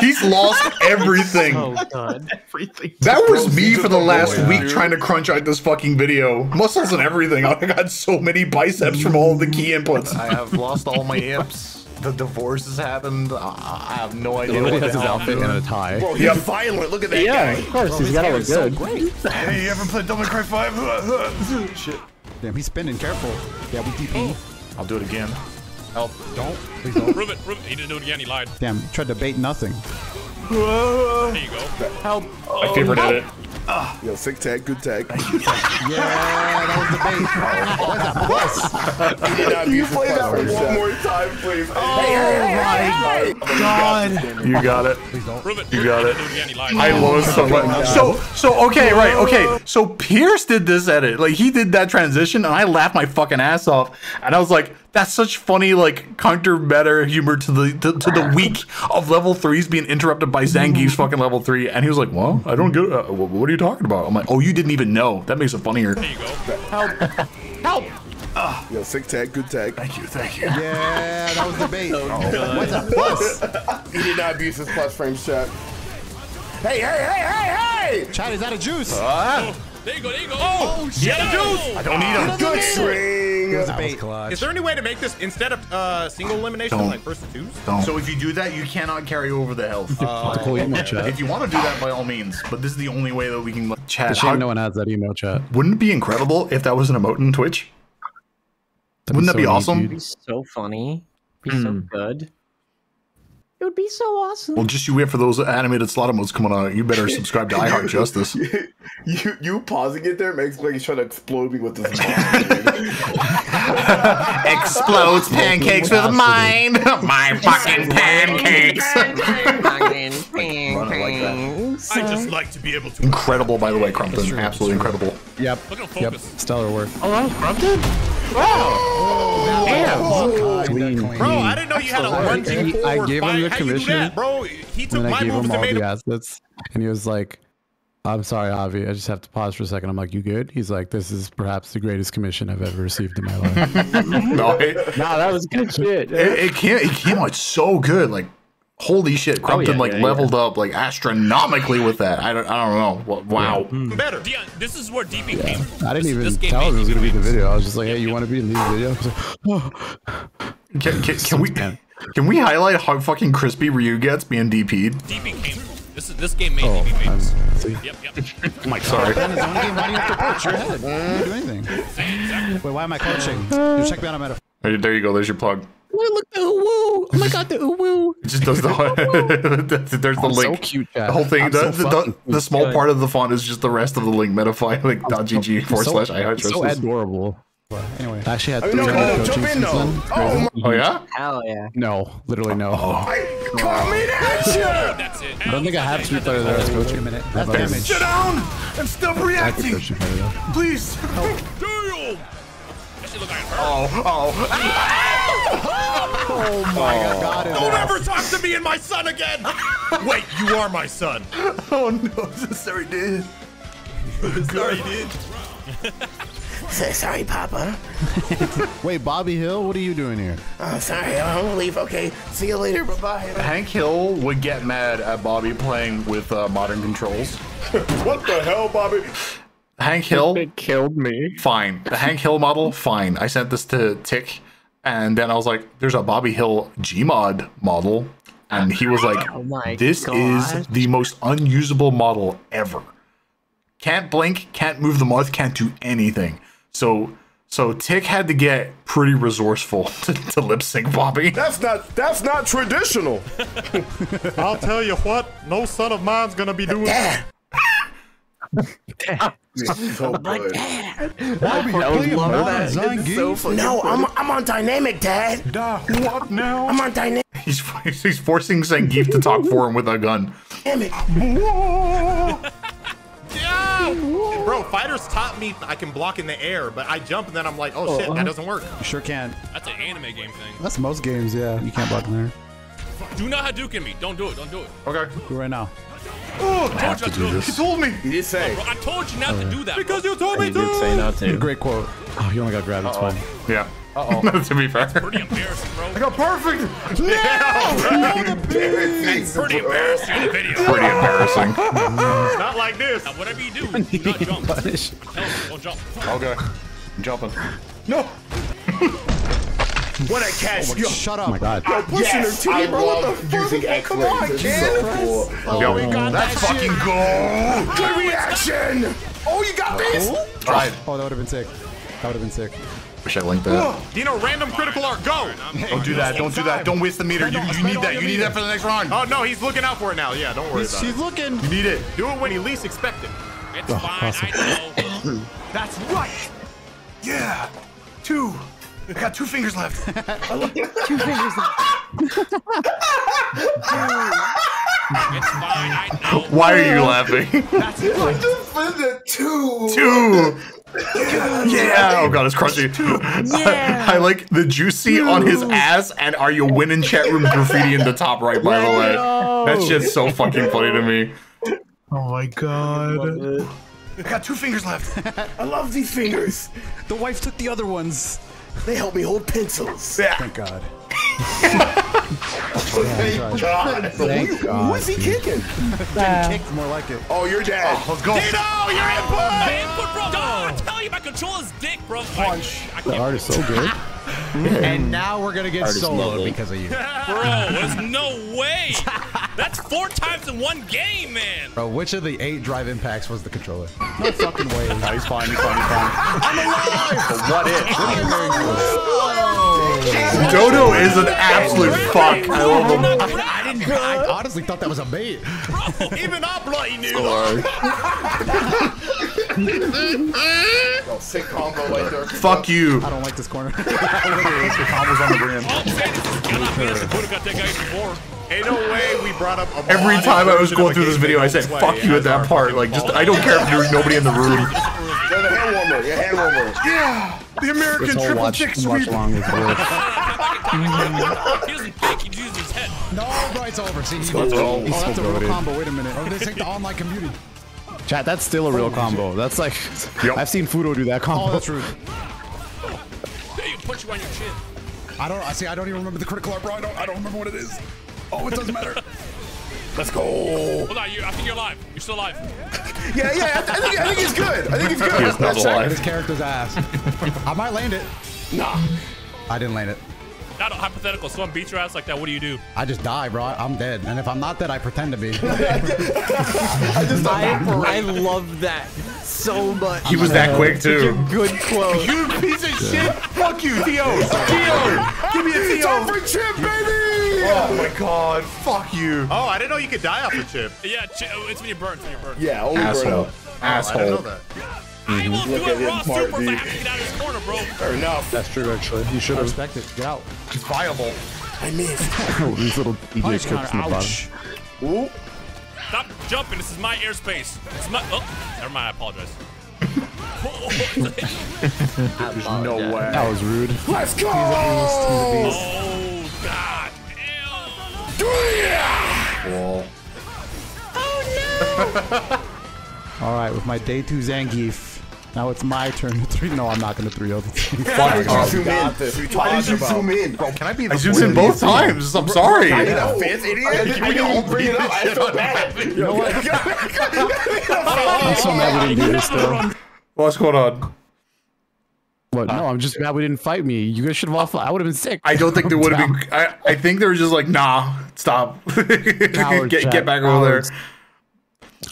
A: He's lost everything.
B: Oh god.
I: everything.
A: That was me for the last week trying to crunch out this fucking video. Muscles and everything. I got so many biceps from all the key inputs. I have lost all my hips. The divorce has happened. I I have no idea
C: Literally
A: what
C: has
A: the
C: his
A: hell I'm
C: outfit and a tie.
E: Bro, he's violent. Look at that
D: Yeah,
E: guy.
D: of course. He's gotta look good.
A: Hey, you haven't played Devil May Cry 5? Shit.
C: Damn, he's spinning. Careful. Yeah, we DP.
A: Oh, I'll do it again.
C: Help. Don't. Please don't.
K: Prove it. He didn't do it again. He lied.
C: Damn, tried to bait nothing.
K: There you go.
B: Help.
A: My favorite oh, edit.
E: Yo, sick tag, good tag.
C: Yeah, that was the bait. Oh, What's that? Plus.
E: He did not
C: You
E: use his
C: play that one
E: shot.
C: more
E: time, please.
C: Oh
E: hey, hey, hey,
C: my God.
A: You got it.
K: Prove it.
A: You got it.
K: He didn't do it again. He lied.
A: I love it so much. So, so okay, right, okay. So Pierce did this edit, like he did that transition, and I laughed my fucking ass off. And I was like, "That's such funny, like counter meta humor to the to, to the week of level threes being interrupted by Zangief's fucking level three, And he was like, "Well, I don't get. Uh, what are you talking about?" I'm like, "Oh, you didn't even know. That makes it funnier."
K: There you go.
A: Help! Help!
E: Yo, sick tag, good tag.
A: Thank you, thank you.
C: Yeah, that was the bait.
B: Oh,
C: What's that? Plus.
E: He did not abuse his plus frame shot. Hey, hey, hey, hey, hey!
C: Chad is out of juice.
K: Oh, there you go. There you go. Oh, shit.
A: I don't ah, need him.
E: Good swing.
C: It was a
L: That was
C: bait.
M: Is there any way to make this instead of uh, single elimination,
A: Don't.
M: like first to twos?
A: So if you do that, you cannot carry over the health.
C: Uh, cool email chat.
A: if you want to do that, by all means. But this is the only way that we can like, chat.
C: It's a shame no one has that email chat.
A: Wouldn't it be incredible if that was an emote in Twitch?
C: That'd
A: Wouldn't that be
C: so neat,
A: awesome?
C: dude.
B: Be so funny. Be so hmm. good. It would be so awesome.
A: Well, just you wait for those animated slot emotes coming out. You better subscribe to iHeart Justice.
E: You you pausing it there makes like he's trying to explode me with his
A: Explodes pancakes with mine. My fucking pancakes.
K: I just like to be able to.
A: incredible, by the way, Crumpton. Absolutely incredible.
C: Yep.
K: Look
C: Yep. Stellar work.
D: Oh, I'm corrupted?
C: Damn. Oh, clean.
M: Bro, I didn't know you had a
C: I-
M: one, two, four,
C: I gave him the
M: How you do
C: commission.
M: that, bro? He took
C: And then I
M: my
C: gave
M: moves
C: him
M: and
C: all
M: made
C: the
M: him.
C: assets, and he was like, I'm sorry, Avi. I just have to pause for a second. I'm like, you good? He's like, this is perhaps the greatest commission I've ever received in my life.
A: no, it,
D: Nah, that was good shit.
A: it, it came it came out so good. Like holy shit, oh, Crumpton
D: yeah,
A: like
D: yeah, yeah.
A: leveled up like astronomically with that. I don't I don't know. Wow. Hmm.
M: Better.
K: Dion, this is where DP came.
C: I didn't even
K: this game
C: tell
K: made
C: him it was gonna be the video. I was just like, hey, you want to be in the video? I was like, oh.
A: Can, can, can we can we highlight how fucking crispy Ryu gets being DP'd?
K: DP came. This is this game made
C: Oh,
K: DP
C: I'm,
K: famous.
C: see.
K: Yep, yep.
A: Oh my sorry.
L: Then it's one game, why do you have to push your head? You don't anything. Wait, why am I coaching? Dude, check me out. I'm at a
A: There there you go. There's your plug.
C: Look the woo! Oh my god, the woo!
A: It just does the there's the
C: I'm so cute, Chad.
A: The whole thing. The,
C: so
A: the, the, the small
C: Good.
A: part of the font is just the rest of the link. Metafy like .gg forward
C: so,
A: slash I
C: so adorable.
L: Anyway,
C: I actually had
E: I mean,
C: three
E: no, no,
C: hundred
E: jump in,
C: since
E: though.
C: then.
E: Oh,
A: Oh yeah.
B: Hell yeah.
C: No, literally no.
E: Coming at you!
K: That's it.
C: I don't think I have Street Fighter that I was
L: wait a minute.
C: I
L: That's damage.
E: Sit down! I'm still reacting!
C: coach Street Fighter.
E: Please!
K: Damn. That shit like it hurt.
A: Oh oh.
L: Oh my god.
M: Don't
L: ass.
M: ever talk to me and my son again. Wait, you are my son.
A: Oh no! Sorry, dude.
M: Sorry, dude.
E: Sorry, Papa.
C: Wait, Bobby Hill, what are you doing here?
E: Oh, sorry, I'm gonna leave. Okay, see you later. Bye bye.
A: Hank Hill would get mad at Bobby playing with uh, modern controls.
E: What the hell, Bobby?
A: Hank Hill,
D: It killed me.
A: fine. The Hank Hill model, fine. I sent this to Tick, and then I was like, "There's a Bobby Hill Gmod model," and he was like,
B: Oh
A: "This
B: gosh.
A: is the most unusable model ever. Can't blink, can't move the mouth, can't do anything." So, so Tick had to get pretty resourceful to, to lip sync Bobby.
E: That's not that's not traditional.
M: I'll tell you what. No son of mine's gonna be doing.
E: Dad.
L: Bobby,
E: so good.
L: please,
B: love
L: man.
B: that.
L: Design
B: It's
L: geek.
B: so fucking
E: No. I'm I'm on dynamic, Dad.
A: Duh, what now?
E: I'm on dynamic.
A: He's he's forcing Zangief to talk for him with a gun.
M: Damn Yeah. Bro, fighters taught me I can block in the air, but I jump and then I'm like, oh shit, that oh. doesn't work.
L: You sure can.
K: That's an anime game thing.
C: That's most games, yeah. You can't block in there.
K: Do not Hadouken me. Don't do it. Don't do it.
A: Okay.
L: Do it right now.
K: I told you to do it.
A: He told me.
E: You say.
K: Bro, I told you not to do that.
M: Because
K: bro.
M: you told me
B: You did say
M: to.
B: not to.
C: Great quote. Oh, you only got grabbed. It's fine.
A: Yeah. Uh oh. to be fair.
K: Pretty embarrassing, bro.
A: I got perfect.
K: It's pretty embarrassing in the video.
A: Pretty embarrassing.
M: Not like this.
K: Now, whatever you do, do not jump.
C: Punish.
K: Tell him, don't jump.
A: Okay. I'm jumping.
E: No. When I catch oh you.
L: Shut up.
C: Oh my god.
E: Yo, pushing Yes, her I titty, bro. What the fuck?
A: X-rays.
E: Come on,
A: It's
E: kid.
A: so cool.
L: Oh,
A: Yo,
L: we got
A: let's
L: that
A: fucking
L: shit.
A: go.
E: Good reaction. Oh, you got this?
A: Tried.
L: Oh, that would have been sick. That would have been sick.
A: Wish I linked that.
M: Dino, random critical art, go.
A: Don't do that. Don't do that. Don't waste the meter. You, you need that. You need that for the next round.
M: Oh no, he's looking out for it now. Yeah, don't worry
L: He's,
M: about
L: he's
M: it.
L: He's looking.
A: You need it.
M: Do it when you least expect it.
K: It's fine. I know.
A: That's right. Yeah. Two. I got two fingers left.
B: Two fingers.
K: It's fine. I know.
A: Why are you laughing?
E: That's the two.
A: Two. Yeah. Oh god, it's crunchy.
B: Yeah.
A: I, like the juicy on his ass and are you winning chat room graffiti in the top right, by the way. That shit's so fucking funny to me. Oh my god. I got two fingers left.
E: I love these fingers.
L: The wife took the other ones.
E: They help me hold pencils.
A: Yeah.
L: Thank God.
E: Thank God.
C: Thank God,
E: Who is he kicking?
L: Getting kicked more like it.
E: Oh, your dad.
A: Let's oh, go.
M: Dino, your input.
K: My input, bro. No, I tell you, my controller's dick, bro. Punch. I, I
C: The art is so good.
L: And now we're gonna get
B: Artist
L: soloed because of you.
K: bro. There's no way. That's four times in one game, man.
L: Bro, which of the eight drive impacts was the controller? No fucking way.
A: Nah, he's fine. He's fine. He's fine.
L: I'm alive!
A: But what if? Dodo is an absolute fuck. I love him.
L: I didn't. I honestly thought that was a bait.
M: Even I bloody knew.
E: Sick combo right there.
A: Fuck you.
L: I don't like this corner.
A: Combos on the brim.
K: All I'm saying is this cannot be. This would have got that guy before.
M: Ain't no way we brought up a
A: Every time I was going through this video, I said "fuck you" at that part. Like, just. I don't care if there's nobody in the room.
E: You're the hand warmer. Your hand warmer.
A: Yeah, the American
C: This whole
A: triple
C: watch,
A: chick
C: watch
A: sweep.
C: along with Wolf.
K: He doesn't think. He's using his head.
L: No, bro, it's over. See, he,
A: go.
L: oh, that's a real
C: dude.
L: combo. Wait a minute. Oh, this ain't the online community.
C: Chat, that's still a real combo. That's like, I've seen Fudo do that combo.
L: Oh, that's rude.
K: There you punch you on your chin.
L: I don't. I see. I don't even remember the critical art, bro. I don't. I don't remember what it is. Oh, it doesn't matter.
E: Let's go.
K: Hold on, you, I think you're alive. You're still alive.
E: Yeah, yeah. I, I think I think he's good. I think he's good.
A: He is not
E: Let's
A: alive.
L: This character's ass. I might land it.
E: Nah.
L: I didn't land it.
K: Not a hypothetical. Someone beats your ass like that. What do you do?
L: I just die, bro. I'm dead. And if I'm not dead, I pretend to be.
B: I, I love that so much.
A: He was that quick
B: Such a
A: too.
B: good quote.
J: You piece of shit! Fuck you, Theo! Theo! Give me a Theo!
E: for chip, baby.
J: Oh my god, fuck you. Oh, I didn't know you could die off the chip.
K: Yeah, chi- oh, it's when you burn. It's when you burn.
E: Yeah, only
A: Asshole.
E: burn up.
J: Oh, I didn't know
A: Asshole.
J: that.
K: I mm-hmm. will
E: Look
K: do
E: at
K: it
E: him,
K: raw
E: smart
K: super
E: dude.
K: fast to get out of this corner, bro.
E: Fair enough.
C: That's true, actually. You should have.
L: Respect it. Get out.
J: It's viable.
E: I missed.
C: Oh, these little DJ
L: Punch
C: clips in the
L: counter,
C: bottom.
L: ouch.
E: Ooh.
K: Stop jumping. This is my airspace. It's my. Oh, never mind. I apologize.
B: There's
E: No way.
C: That was rude.
E: Let's go.
K: oh God.
A: Cool.
C: All right, with my day two Zangief. Now it's my turn to three. No, I'm not going to 3 0 the team.
E: Why did you
A: Oh,
E: zoom in? Why did you
J: about-
E: zoom in?
J: Bro, can I be the
A: I zoomed in both times. I'm sorry.
E: I need a fifth idiot. I didn't bring it up. I feel bad. You know what?
C: I'm so mad we didn't do this though.
A: What's going on?
C: What? Uh, no, I'm just mad we didn't fight me. You guys should have all fought. I would have been sick.
A: I don't think they would have been. I, I think they were just like, nah, stop. get, get back over there.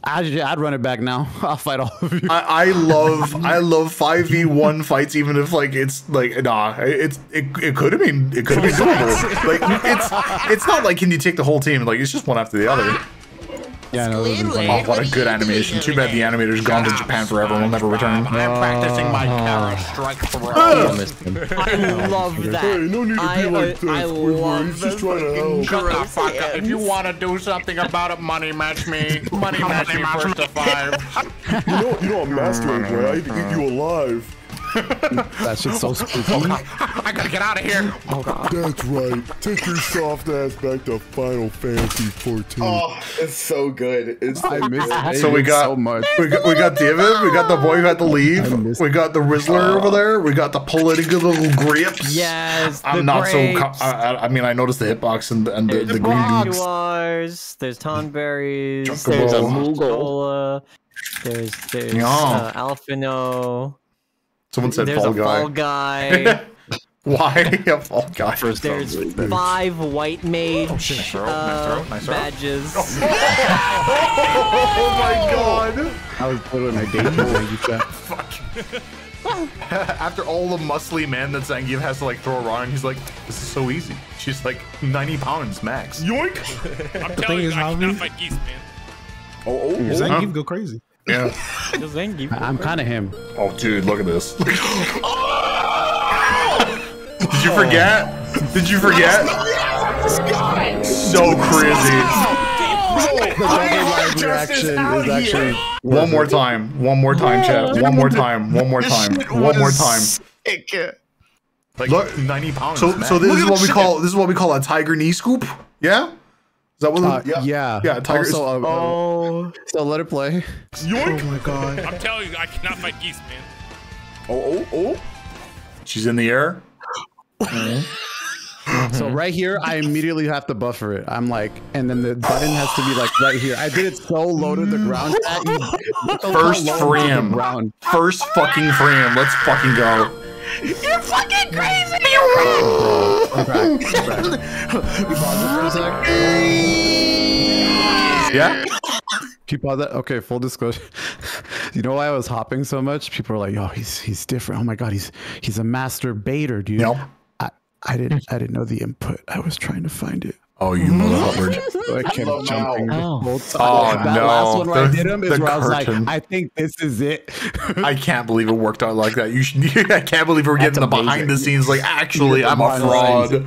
C: I'd, I'd run it back now. I'll fight all of you.
A: I, I love I love five v one fights even if like it's like nah it's it, it could have been it could have been doable like it's it's not like can you take the whole team like it's just one after the other
C: Yeah, no, that would've
A: oh what a good animation too bad the animator's gone to Japan forever and will never return
J: I'm practicing my counter strike throw. Ah!
B: I love that.
E: Hey, no need to
B: I,
E: be like that,
B: I
E: Squidward.
B: love
E: He's just trying to help.
J: Shut the fuck up. If you want to do something about it, money match me. Money match me first to five.
E: You know, you know, I'm mastering, right? I need to eat you alive.
C: That shit's so spooky.
J: I gotta get out of here. Oh, God.
E: That's right. Take your soft ass back to Final Fantasy 14. Oh, it's so good. It's
C: I miss it.
A: so we got
C: so much.
A: we got we got David we got the boy who had to leave we got the Rizzler over there we got the political little grips
B: Yes,
A: I'm not so
B: grapes.
A: co- I, I- I mean I noticed the hitbox and and the, the green dudes
B: there's tonberries, there's a
A: Moogle.
B: Moogle, there's there's
A: Yeah.
B: uh, Alphinaud,
A: someone said
B: there's
A: fall
B: a
A: guy
B: fall guy,
A: why a fall guy
B: there's five white mage uh,
J: Nice throw, nice throw.
B: badges.
A: oh my god
C: I was literally my day two Zangief chat.
A: After all the muscly man that Zangief has to like throw around, he's like, "This is so easy." She's like 90 pounds max.
E: Yoink!
K: I'm telling you,
L: is,
K: I
L: Javi-
K: cannot fight geese, man.
E: Oh, oh, oh.
L: Zangief go crazy.
A: Yeah.
B: Zangief.
C: I'm kind of him.
A: Oh, dude, look at this. Did you forget? Did you forget? So crazy.
C: The live reaction is actually
A: One more time. One more time, chat. One more time. One more time. One more time.
J: Like
A: Look-
J: 90 pounds.
A: So,
J: max.
A: so this
J: Look
A: is what we
J: shit.
A: call this is what we call a tiger knee scoop. Yeah. Is that what?
C: Uh,
A: the-
C: yeah.
A: Yeah. Tiger.
C: Also, uh,
B: Oh,
C: so let it play.
E: Yoink!
L: my god.
K: I'm telling you, I cannot fight geese, man.
E: Oh, oh, oh.
A: She's in the air.
C: So right here, I immediately have to buffer it. I'm like, and then the button has to be like right here. I did it so low to the ground. Chat, you- look
A: First
C: low to
A: frame.
C: ground.
A: First fucking frame. Let's fucking go.
I: You're fucking crazy!
C: Crack, crack. You pause it for a sec.
A: Yeah.
C: Keep pause that. Okay, full disclosure. you know why I was hopping so much? People are like, "Oh, he's he's different. Oh my god, he's he's a master baiter, dude."
A: Nope.
C: I, I didn't I didn't know the input. I was trying to find it.
A: Oh, you mm-hmm. motherfucker.
C: So I kept
E: Love
C: jumping the
B: now.
C: whole time.
A: Oh,
C: that
A: no.
C: last one where I
A: The-
C: did him is
A: the
C: where I was like,
A: curtain.
C: I think this is it.
A: I can't believe it worked out like that. You should. I can't believe we're getting the behind the scenes. Like, actually, I'm a
C: Behind
A: fraud.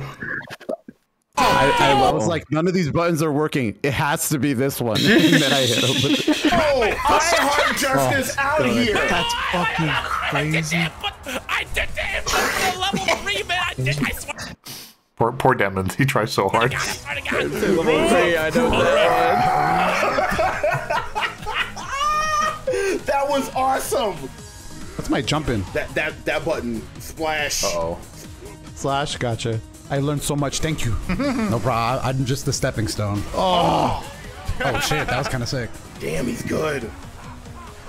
C: I, I, I was like, none of these buttons are working. It has to be this one. and then I hit him. with.
E: Oh, I heart justice out of here.
L: That's fucking crazy.
K: I did that for level three, man. I did. I swear.
A: Poor, poor Demons. He tries so hard.
K: I swear to God.
B: I know that.
E: That was awesome.
C: That's my jumping.
E: That that that button. Splash.
L: oh. Slash, gotcha. I learned so much. Thank you. no problem. I'm just the stepping stone.
E: Oh.
L: Oh shit, that was kind of sick.
E: Damn, he's good.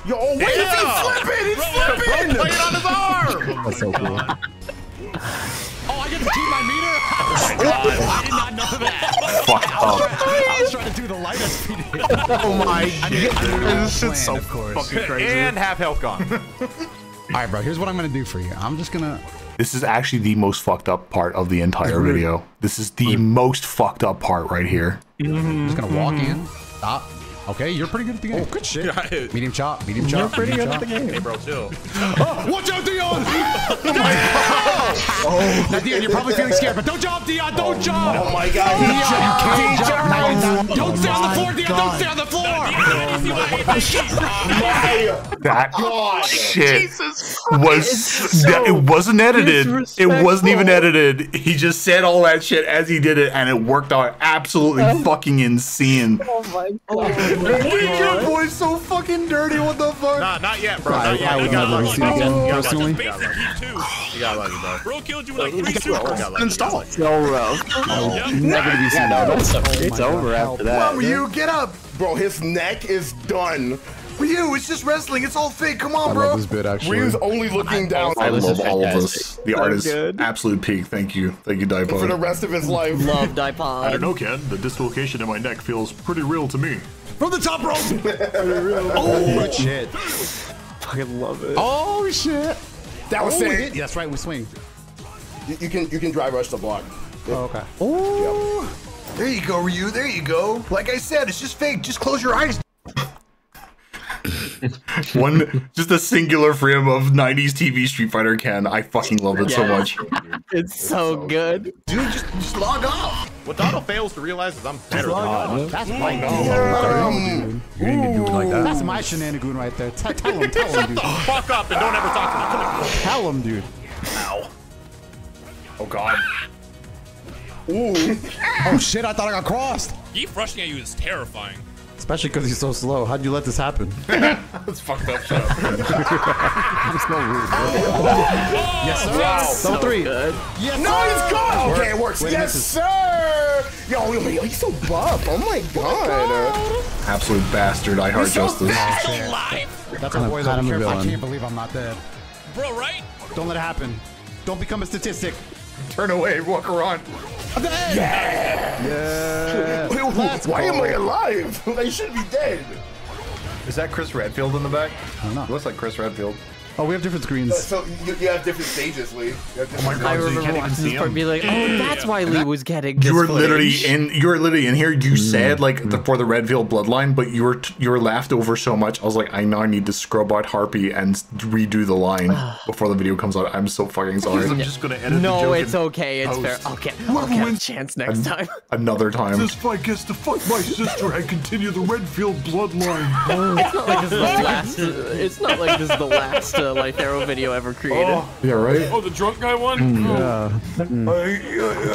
E: Yo, oh, wait,
M: Yeah.
E: is he flipping? He's flipping.
M: Play it on his arm.
C: That's so cool.
L: Oh, I get to keep my meter. Oh my god, I did not know that.
A: Fucked
L: I was,
A: up.
L: trying, I was trying to do the lightest speed.
M: Oh my
L: I mean,
M: This
L: plan,
M: shit's so
L: of course.
M: fucking crazy. And have health gone.
L: All right, bro. Here's what I'm gonna do for you. I'm just gonna.
A: This is actually the most fucked up part of the entire video. This is the most fucked up part right here.
L: I'm just gonna walk in. Stop. Okay, you're pretty good at the game. Oh, good shit. Medium chop. Medium chop.
M: You're pretty good at the game. Hey, bro, chill.
L: Oh, watch out, Dion! oh my god! Oh. Now, Dion, you're probably feeling scared, but don't jump, Dion! Don't oh, jump!
E: Oh my god, he
L: Dion, you
E: jumped.
L: can't
E: He
L: jump.
E: jumped.
L: Now you're done.
E: Oh
L: Don't stay on the floor, Dion! Don't stay on the floor!
A: That shit oh,
E: Jesus
A: was that, it wasn't edited. It wasn't even edited. He just said all that shit as he did it, and it worked out absolutely oh. fucking insane.
B: Oh my
A: Your boy's so fucking dirty. What the fuck?
M: Nah, not yet, bro.
C: I-
M: Not yet.
C: I
M: You
C: would
M: got
C: never
M: lucky.
C: see it again,
M: got
C: personally.
M: lucky. You got lucky. You bro.
K: Bro killed you with like three
M: You
K: supers.
M: got lucky.
A: Install it.
B: So rough.
K: Yep.
C: Never to be seen.
B: No, that's it's over after that.
A: Come on, Ryu, get up.
E: Bro, his neck is done.
A: Ryu, it's just wrestling. It's all fake. Come on,
C: I
A: on,
C: love
A: bro.
C: this bit actually.
E: Ryu's only looking down
A: I
B: this
A: love all of
B: fantastic.
A: this. The art is
B: good.
A: absolute peak. Thank you. Thank you,
E: for the rest of his life.
B: Love Dipod.
O: I don't know, Ken. The dislocation in my neck feels pretty real to me.
L: From the top rope!
C: Oh, good shit.
B: Fucking love it.
L: Oh, shit!
E: That was
L: Oh, we
E: sick.
L: Yeah, that's right, we swing.
E: You, you can you can drive rush the block.
L: Oh, okay.
A: There you go, Ryu. There you go. Like I said, it's just fake. Just close your eyes. One, just a singular frame of 90s TV Street Fighter Ken. I fucking love it so much.
B: It's so good.
A: Dude, just, just log off.
M: What Donald fails to realize is I'm better than him.
L: That's my
E: Um,
C: You didn't even do it like that.
L: That's my shenanigan right there. Tell tell him, tell him, dude.
M: Fuck up and don't ever talk to me. Come here.
L: Tell him, dude.
A: Ow. Oh god.
E: ooh.
L: Oh shit, I thought I got crossed.
K: Keep rushing at you is terrifying.
C: Especially because he's so slow. How'd you let this happen?
A: That's fucked up. Shut up.
C: I'm so.
L: Yes, sir.
E: Wow.
C: Double three.
L: Yes,
E: No, he's gone. Okay, it works.
L: Wait,
E: yes, sir. Yo, yo, yo, he's so buff. Oh my god.
A: Absolute bastard. I heart
E: He's so
A: justice.
K: Still alive?
L: That's
C: Kind
L: our boy.
C: kind
L: Though.
C: of
L: Be careful. I can't believe I'm not dead.
K: Bro, right?
L: Don't let it happen. Don't become a statistic.
A: Turn away. Walk around.
L: I'm.
C: Yeah.
E: Wait,
L: Let's
E: Why am. I alive? I should be dead.
A: Is that Chris Redfield in the back?
C: I don't know.
A: Looks like Chris Redfield.
C: Oh, we have different screens.
E: So you, you have different stages, Lee. You have different
B: I
A: so you
B: remember
A: can't
B: watching this part and
A: him.
B: be like, oh, that's why Lee was getting this
A: You were literally in. You were literally in here. You said like the, for the Redfield bloodline, but you were you were laughed over so much. I was like, I now need to scrub out Harpy and redo the line before the video comes out. I'm so fucking sorry.
O: I'm just gonna edit the
B: No,
O: joke
B: it's okay. It's fair.
O: post.
B: I'll get, I'll get a chance next time.
A: Another time.
O: This fight gets to fuck my sister and continue the Redfield bloodline.
B: It's not like this is the last. It's not like this is the last uh, Lythero video ever oh. created.
A: Yeah, right.
K: Oh, the drunk guy one? Hmm. Oh.
C: Yeah.
A: Uh,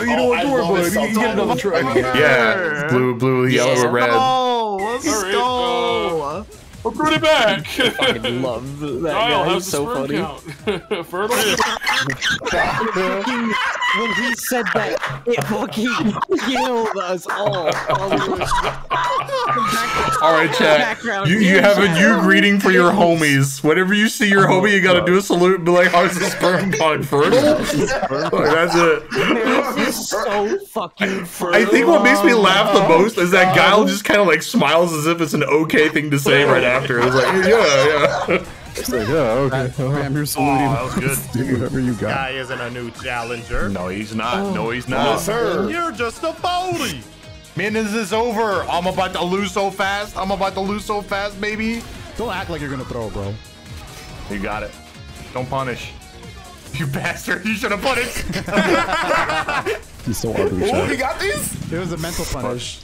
A: you know what? Don't worry about it. You get another try. Yeah, blue, blue, yellow, red.
K: Oh, let's go. We'll put it back.
B: fucking love that
K: Guile,
B: guy.
K: how's
B: He's so funny.
K: Fertile?
B: Fucking- when he said that, it fucking killed us all.
A: All right, chat. You, you have a new greeting for your homies. Whenever you see your oh homie, you gotta do a salute and be like, "How's the sperm count first? Like, that's it.
B: This is so fucking funny.
A: I think what makes me laugh the most is that Guile just kind of like smiles as if it's an okay thing to say right after. It's like, yeah, yeah.
C: It's like, yeah, okay. I'm here saluting.
M: Oh, that was good.
C: Do whatever you got.
M: Guy isn't a new challenger.
O: No, he's not. Oh. No, he's not.
E: sir.
M: You're just a phony.
A: Man, is over? I'm about to lose so fast. I'm about to lose so fast, baby.
L: Don't act like you're gonna throw, bro.
A: You got it. Don't punish. You bastard. You should have punished.
C: He's so ugly.
E: Oh,
C: Chad.
E: you got these?
L: It was a mental punish.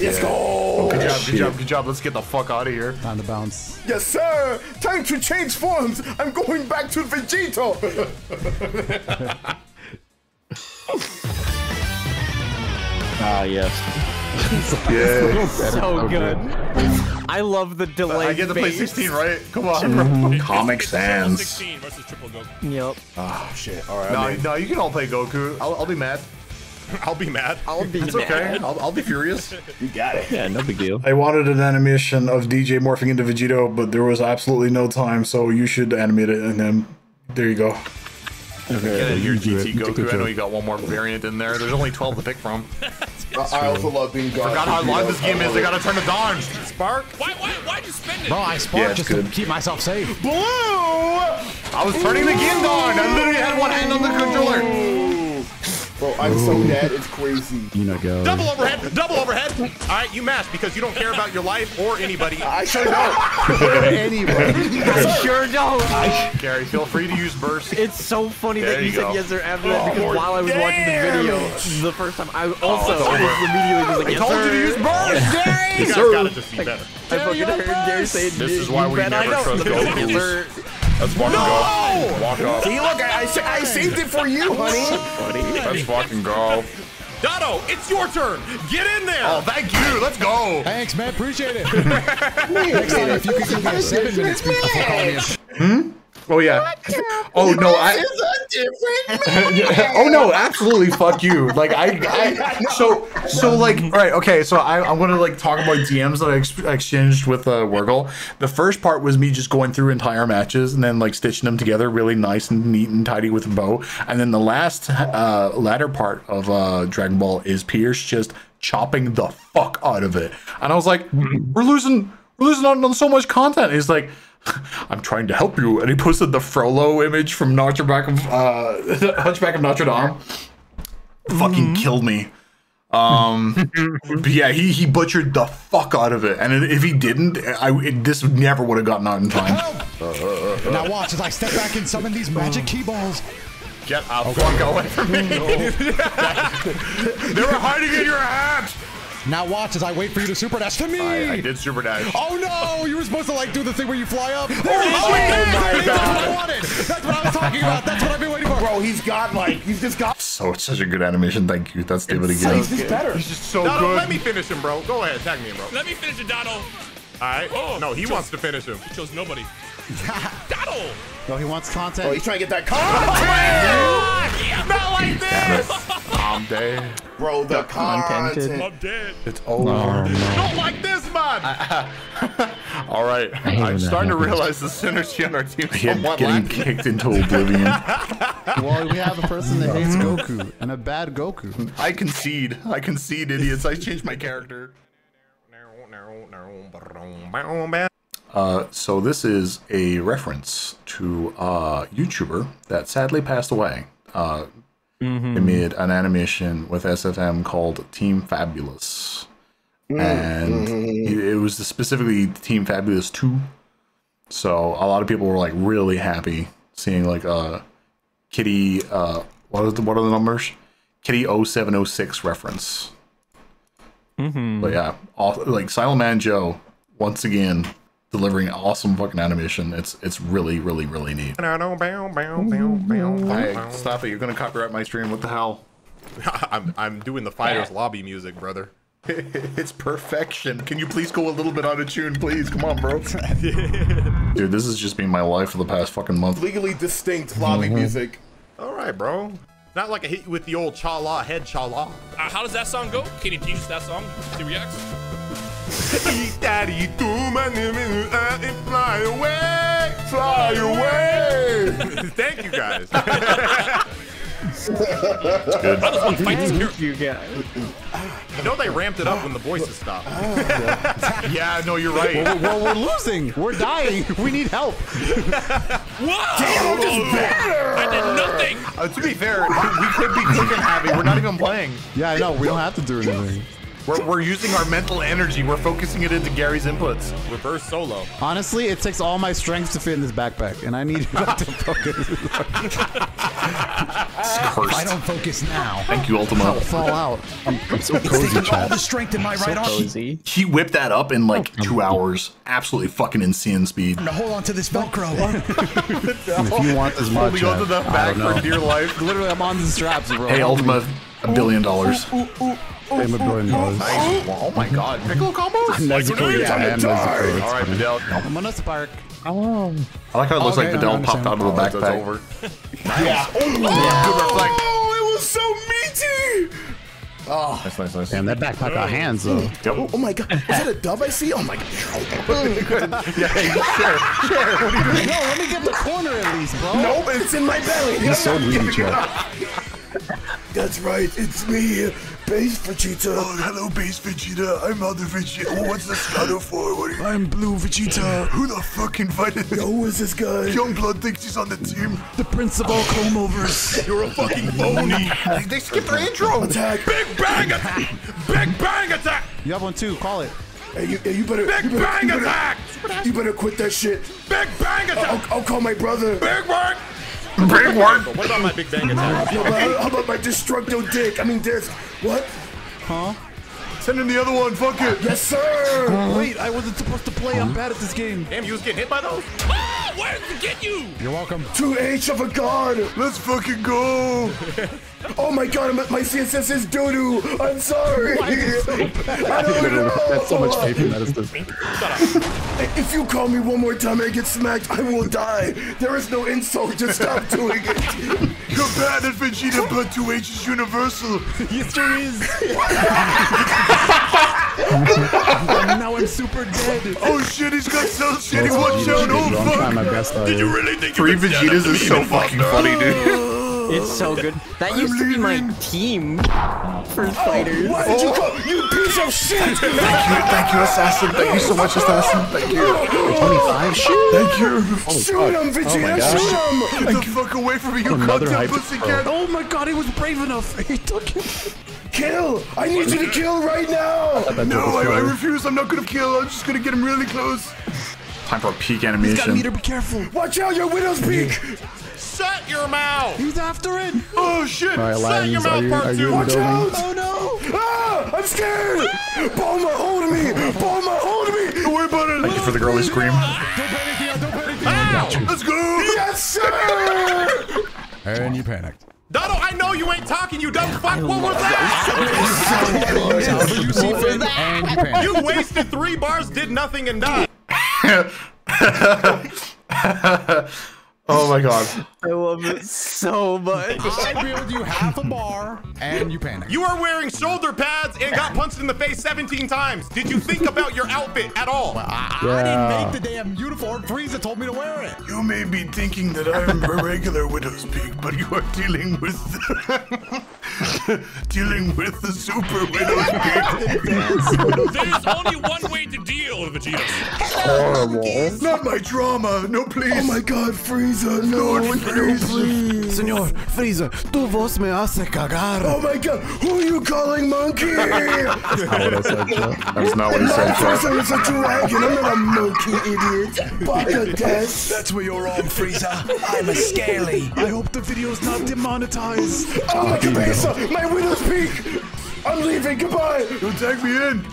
E: Let's go.
A: Good job, good job, good job. Let's get the fuck out of here.
L: Time to bounce.
E: Yes, sir. Time to change forms. I'm going back to Vegito.
B: Ah, yes.
A: Yeah.
B: So good. I love the delay.
J: I get to play 16, right? Come on, bro.
A: Comic Sans.
K: 16 versus triple Goku.
B: Yep.
A: Oh shit! All right.
J: No, no, you can all play Goku. I'll, I'll be mad.
M: I'll be mad.
B: I'll be
J: It's okay. I'll, I'll be furious.
E: You got it.
D: Yeah, no big deal.
A: I wanted an animation of DJ morphing into Vegito, but there was absolutely no time, so you should animate it, and then there you go.
J: Get in here, GT
C: it.
J: Goku. I know you got one more variant in there. There's only 12 to pick from.
E: I also love being gone.
J: Forgot how long this game is. They gotta turn the dodge.
M: Spark.
K: Why, why, why'd you spend it?
L: Bro, I spark
A: Yeah,
L: just
A: good.
L: to keep myself safe.
J: Blue! I was turning the game on. I literally had one hand on the controller.
E: Bro, I'm so dead. It's crazy.
C: You know, go.
M: Double overhead. Double overhead. All right, you match because you don't care about your life or anybody.
E: I sure don't.
C: Anybody.
B: I sure don't.
J: Gary, feel free to use burst.
B: It's so funny
J: There
B: that you
J: you go.
B: said yes or after that because oh, while I was watching the video the first time, I oh, also
J: it's over.
B: was immediately just like,
J: I
B: yes,
J: told you to use burst, Gary.
M: You guys
A: sir.
M: gotta just be better.
B: I fucking heard Gary say,
J: This is why we never trust
B: Yes,
J: Gokus.
B: sir.
J: Let's fucking go. Walk up.
E: See, look, I, I, I saved it for you, honey.
J: Let's fucking go.
M: Dotto, it's your turn. Get in there.
J: Oh, thank you. Let's go.
L: Thanks, man. Appreciate it. Next time, if you could give me a seven minute speech before calling me hmm? a
A: Oh yeah. Oh no, I.
E: It's a different
A: oh no, absolutely. Fuck you. Like I, I. So so like. All right. Okay. So I, I'm gonna like talk about DMs that I ex- exchanged with uh, Wurgle. The first part was me just going through entire matches and then like stitching them together really nice and neat and tidy with a bow. And then the last uh, latter part of uh, Dragon Ball is Pierce just chopping the fuck out of it. And I was like, we're losing. We're losing on, on so much content. He's like, I'm trying to help you. And he posted the Frollo image from Notre Dame, of, uh, Hunchback of Notre Dame. Fucking killed me. Um, but yeah, he, he butchered the fuck out of it. And if he didn't, I it, this never would have gotten out in time.
L: Now watch as I step back and summon these magic key balls.
J: Get a fuck away from me. they were hiding in your hat.
L: Now watch as I wait for you to super dash to me.
J: I, I did super dash.
L: Oh no! You were supposed to like do the thing where you fly up. There
E: Oh,
L: it is.
E: my
L: That's what I wanted. That's what I was talking about. That's what I've been waiting for.
E: Bro, he's got like, he's just got.
A: So it's such a good animation. Thank you. That's David again.
E: He's just better.
J: He's just so
M: Dotto,
J: good.
M: let me finish him, bro. Go ahead, tag me, bro.
K: Let me finish it, Dotto.
M: All right.
K: Oh,
M: no, he
K: chose-
M: wants to finish him.
K: He chose nobody. Dotto!
C: No, he wants content.
E: Oh,
C: content.
E: he's trying to get that content.
M: Not like this.
J: Calm day.
E: Bro, the
B: Contented.
E: content.
K: I'm dead.
A: It's over.
M: Don't like this, man.
J: All right.
D: hate when
J: I'm
D: that
J: starting to realize the synergy on our team is
A: Him
J: somewhat
A: getting
J: lacking.
A: kicked into oblivion.
C: Well, we have a person that hates Goku and a bad Goku.
J: I concede. I concede, idiots. I changed my character. Uh, so this is a reference to a YouTuber that sadly passed away. Uh, They made an animation with SFM called Team Fabulous, and it was specifically Team Fabulous Two. So a lot of people were like really happy seeing like uh, Kitty. Uh, what are the what are the numbers? Kitty 0706 reference. But yeah, all, like Silent Man Joe once again delivering awesome fucking animation. It's it's really really really neat. Hey, stop it! You're gonna copyright my stream. What the hell?
M: I'm I'm doing the fighters lobby music, brother.
J: it's perfection. Can you please go a little bit out of tune, please? Come on, bro. Dude, this has just been my life for the past fucking month.
E: Legally distinct lobby music.
M: All right, bro. Not like I hit you with the old cha la head cha la.
K: Uh, how does that song go? Can you teach us that song? See reacts?
M: Daddy, do my name and fly away, fly away. Thank you guys.
J: good.
K: I just want to fight this character.
B: You guys.
M: You know they ramped it up when the voices stopped.
J: yeah, no, you're right.
C: Well, well, we're losing. We're dying. We need help.
K: Whoa! I did nothing.
J: Uh, to be fair, we could be quick and happy. We're not even playing.
C: Yeah, I know. We don't have to do anything.
J: We're, we're using our mental energy. We're focusing it into Gary's inputs.
M: Reverse solo.
C: Honestly, it takes all my strength to fit in this backpack, and I need to focus.
L: If. I don't focus now,
J: Thank you, Ultima.
C: I'll fall out. I'm, I'm so cozy,
L: taking all the strength in my right arm
B: Cozy.
J: He whipped that up in like two oh. hours. Absolutely fucking insane speed.
L: to hold on to this Velcro.
C: If you want this much,
J: Holding onto
C: Chad,
J: the back for dear life.
C: Literally, I'm on the straps, bro.
J: Hey, Ultima, a billion dollars.
C: Same with Bruin knows.
M: Nice. Oh, oh. oh my god. Piccolo combos?
C: Nezuko, yeah, I am Nezuko.
M: All right,
C: funny.
M: Videl.
L: I'm gonna spark.
C: Oh.
J: I like how it looks
L: Okay,
J: like
L: I
J: Videl
L: understand.
J: popped out of the
M: Oh,
J: backpack.
M: over.
E: Yeah.
M: Oh, Good reflect.
E: Oh, it was so meaty. Oh,
M: Nice, nice, nice.
C: Damn, that backpack got hands though.
E: oh, oh my god. Is that a dub I see? Oh my god.
M: Yeah, hey, share, share. What are you doing?
L: No, let me get the corner at least, bro.
E: Nope, it's in my belly.
C: He's so greedy, Chad.
E: That's right, it's me, Base Vegeta.
O: Oh, hello, Base Vegeta. I'm other Vegeta. Oh, what's the scuttle for? What are you?
L: I'm Blue Vegeta,
O: Who the fuck invited
E: Yo, who is this guy?
O: Young Blood thinks he's on the team.
L: the prince of all comb overs.
M: You're a fucking phony. They- They skipped their intro.
E: Attack.
M: Big bang attack. Big bang attack.
L: You have one too. Call it.
E: Hey, you, hey, you better.
M: Big
E: you better,
M: bang
E: you better,
M: attack.
E: You better quit that shit.
M: Big bang attack.
E: I'll, I'll call my brother.
M: Big bang.
J: Big one.
M: What about my big bang attack?
E: Yo, but how, how about my Destructo Dick? I mean, disc. What? Huh?
O: Send him the other one. Fuck it.
E: Yes, sir.
L: Wait, I wasn't supposed to play. I'm bad at this game.
M: Damn, you was getting hit by those?
K: Ah, where did it get you?
L: You're welcome.
E: 2H of a god.
O: Let's fucking go.
E: Oh my god, my, my CSS is doo doo. I'm sorry. I don't know.
C: That's so much faith in that. Is this.
E: If you call me one more time and I get smacked, I will die. There is no insult. Just stop doing it.
O: You're bad at Vegeta, but 2H is universal.
L: Yes, there is. now I'm super dead.
O: Oh shit, he's got cell shitty
C: That's
O: one
C: Vegeta,
O: shot.
C: dude. I'm
O: Oh
C: trying my
O: fuck.
C: best. out
K: Did you really think
J: Three
K: you could stand up
J: Vegetas is so fucking funny, dude.
B: It's so good. That used to be my team for oh, fighters.
E: Why did you call you piece of shit?
J: Thank you, thank you, Assassin. Thank you so much, Assassin. Thank you.
C: 25? Shit.
O: Thank you.
E: Oh, Shoot him, oh, Vegeta. Shoot him.
O: Get the fuck away from me, you
C: Another
O: goddamn pussycat.
L: Oh my god, he was brave enough. He took it.
E: Kill. I need you to kill right now.
O: No, I, I refuse. I'm not gonna kill. I'm just gonna get him really close.
J: Time for a peak animation.
L: He's Got
J: animation.
L: meter, be careful.
E: Watch out, your widow's peak.
M: Shut your mouth.
L: He's after it.
O: Oh shit.
C: All right,
M: Shut your
C: Lions, are
M: mouth,
C: you,
M: part
C: you
M: two.
E: Watch
C: building?
E: out.
L: Oh no.
E: Ah, I'm scared. Bulma, hold me. Bulma, hold me.
O: Don't worry about it.
J: Thank you for the girly scream. Don't panic! Don't panic!
O: Let's go.
E: Yes, sir.
L: And you panicked.
M: Dono, I know you ain't talking, you dumb fuck. What was that?
L: However you see fit, and you panicked.
M: You wasted three bars, did nothing, and died.
J: Oh my god.
B: I love it so much.
L: I billed you half a bar, and you panicked.
M: You are wearing shoulder pads and got punched in the face 17 times. Did you think about your outfit at all?
L: I,
C: Yeah.
L: I didn't make the damn uniform. Frieza told me to wear it.
O: You may be thinking that I'm a regular widow's peak, but you are dealing with dealing with the super widow's peak.
K: There's only one way to deal with Vegeta.
C: Horrible.
O: Not my drama. No, please.
E: Oh my God, Frieza, no,
O: Lord,
E: no,
O: please.
E: please.
L: Señor Frieza, tu voz me hace cagar.
E: Oh my God, who are you calling monkey?
C: That's Not what I said, Chet.
J: That's not what he
E: My
J: said,
E: first
J: Chet.
E: name is a dragon. I'm not a monkey, idiot. Baka Des.
L: That's where you're wrong, Frieza. I'm a scaly. I hope the video's not demonetized.
E: Oh my Cabeza, my widow's peak. I'm leaving. Goodbye.
O: Don't tag me in.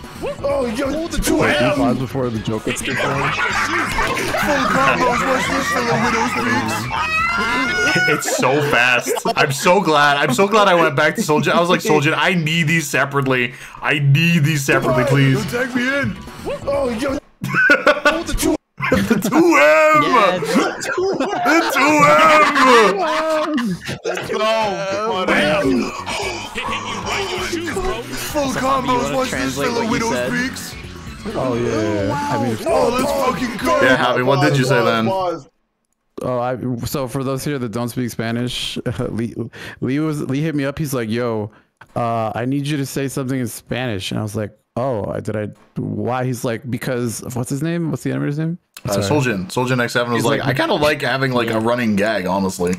E: Oh, yo, Hold
C: the
E: two
C: M. before the joke gets going.
O: Full combos, the widow's peaks.
J: It's so fast. I'm so glad. I'm so glad I went back to Soldier. I was like, Soldier, I need these separately. I need these separately, Goodbye. please.
O: Don't tag me in.
E: Oh, yo.
O: Hold the
B: two
O: the 2M!
M: Yeah,
K: the 2M! The 2M! Let's go! M.
O: Full combos. Watch this
B: translate
O: for the
B: what you
O: widow's peaks.
C: Oh yeah. I mean,
O: Oh, let's fucking go.
J: Yeah, Javi, what did you say then?
C: Oh, I so for those here that don't speak Spanish, Lee, Lee was Lee hit me up. He's like, "Yo, uh, I need you to say something in Spanish," and I was like, "Oh, I- did I? Why?" He's like, "Because what's his name? What's the animator's name?"
J: Uh, Soljin. Soljin X7 was like,
C: like-
J: I kind of like having like a running gag, honestly,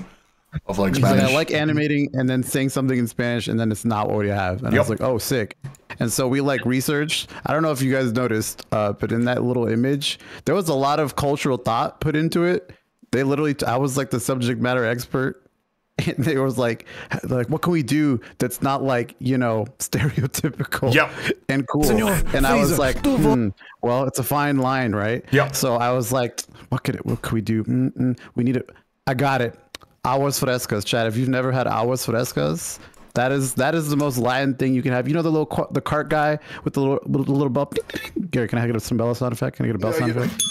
J: of like
C: He's like, I like animating and then saying something in Spanish and then it's not what you have. And I was like, oh, sick. And so we like researched. I don't know if you guys noticed, uh, but in that little image, there was a lot of cultural thought put into it. They literally, I was like the subject matter expert. And they was like, like, what can we do that's not like, you know, stereotypical
J: Yep.
C: and cool?
L: Señor,
C: and I was like, hmm, well, it's a fine line, right?
J: Yep.
C: So I was like, what could it, what could we do? Mm-mm, we need it. I got it. Aguas frescas, Chad. If you've never had aguas frescas, That is that is the most Latin thing you can have. You know the little the cart guy with the little the little bell. Gary, can I get a some bell sound effect? Can I get a bell sound effect?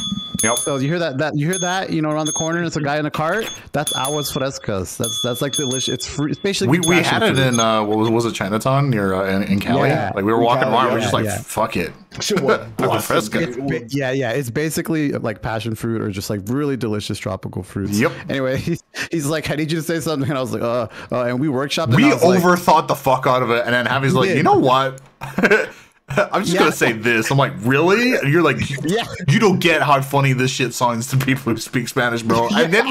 A: Yep.
C: So you hear that that you hear that you know around the corner and it's a guy in a cart. That's aguas frescas. That's that's like delicious. It's fruit. It's basically
A: We, we
C: passion
A: had it
C: fruit.
A: in uh, what was was it Chinatown near uh, in, in Cali?
C: Yeah.
A: Like we were walking
C: Cali,
A: around, we were
C: yeah,
A: just like,
C: yeah.
A: fuck it.
P: Shit, what?
A: Agua fresca.
C: Yeah, yeah. It's basically like passion fruit or just like really delicious tropical fruits.
A: Yep.
C: Anyway, he's, he's like, I need you to say something, and I was like, uh, uh and we workshopped.
A: We
C: I was like-
A: overthought the fuck out of it, and then Javi's like,
C: did.
A: you know what? I'm just
C: Yeah.
A: gonna say this. I'm like, really? And you're like,
C: Yeah.
A: you don't get how funny this shit sounds to people who speak Spanish, bro. And then,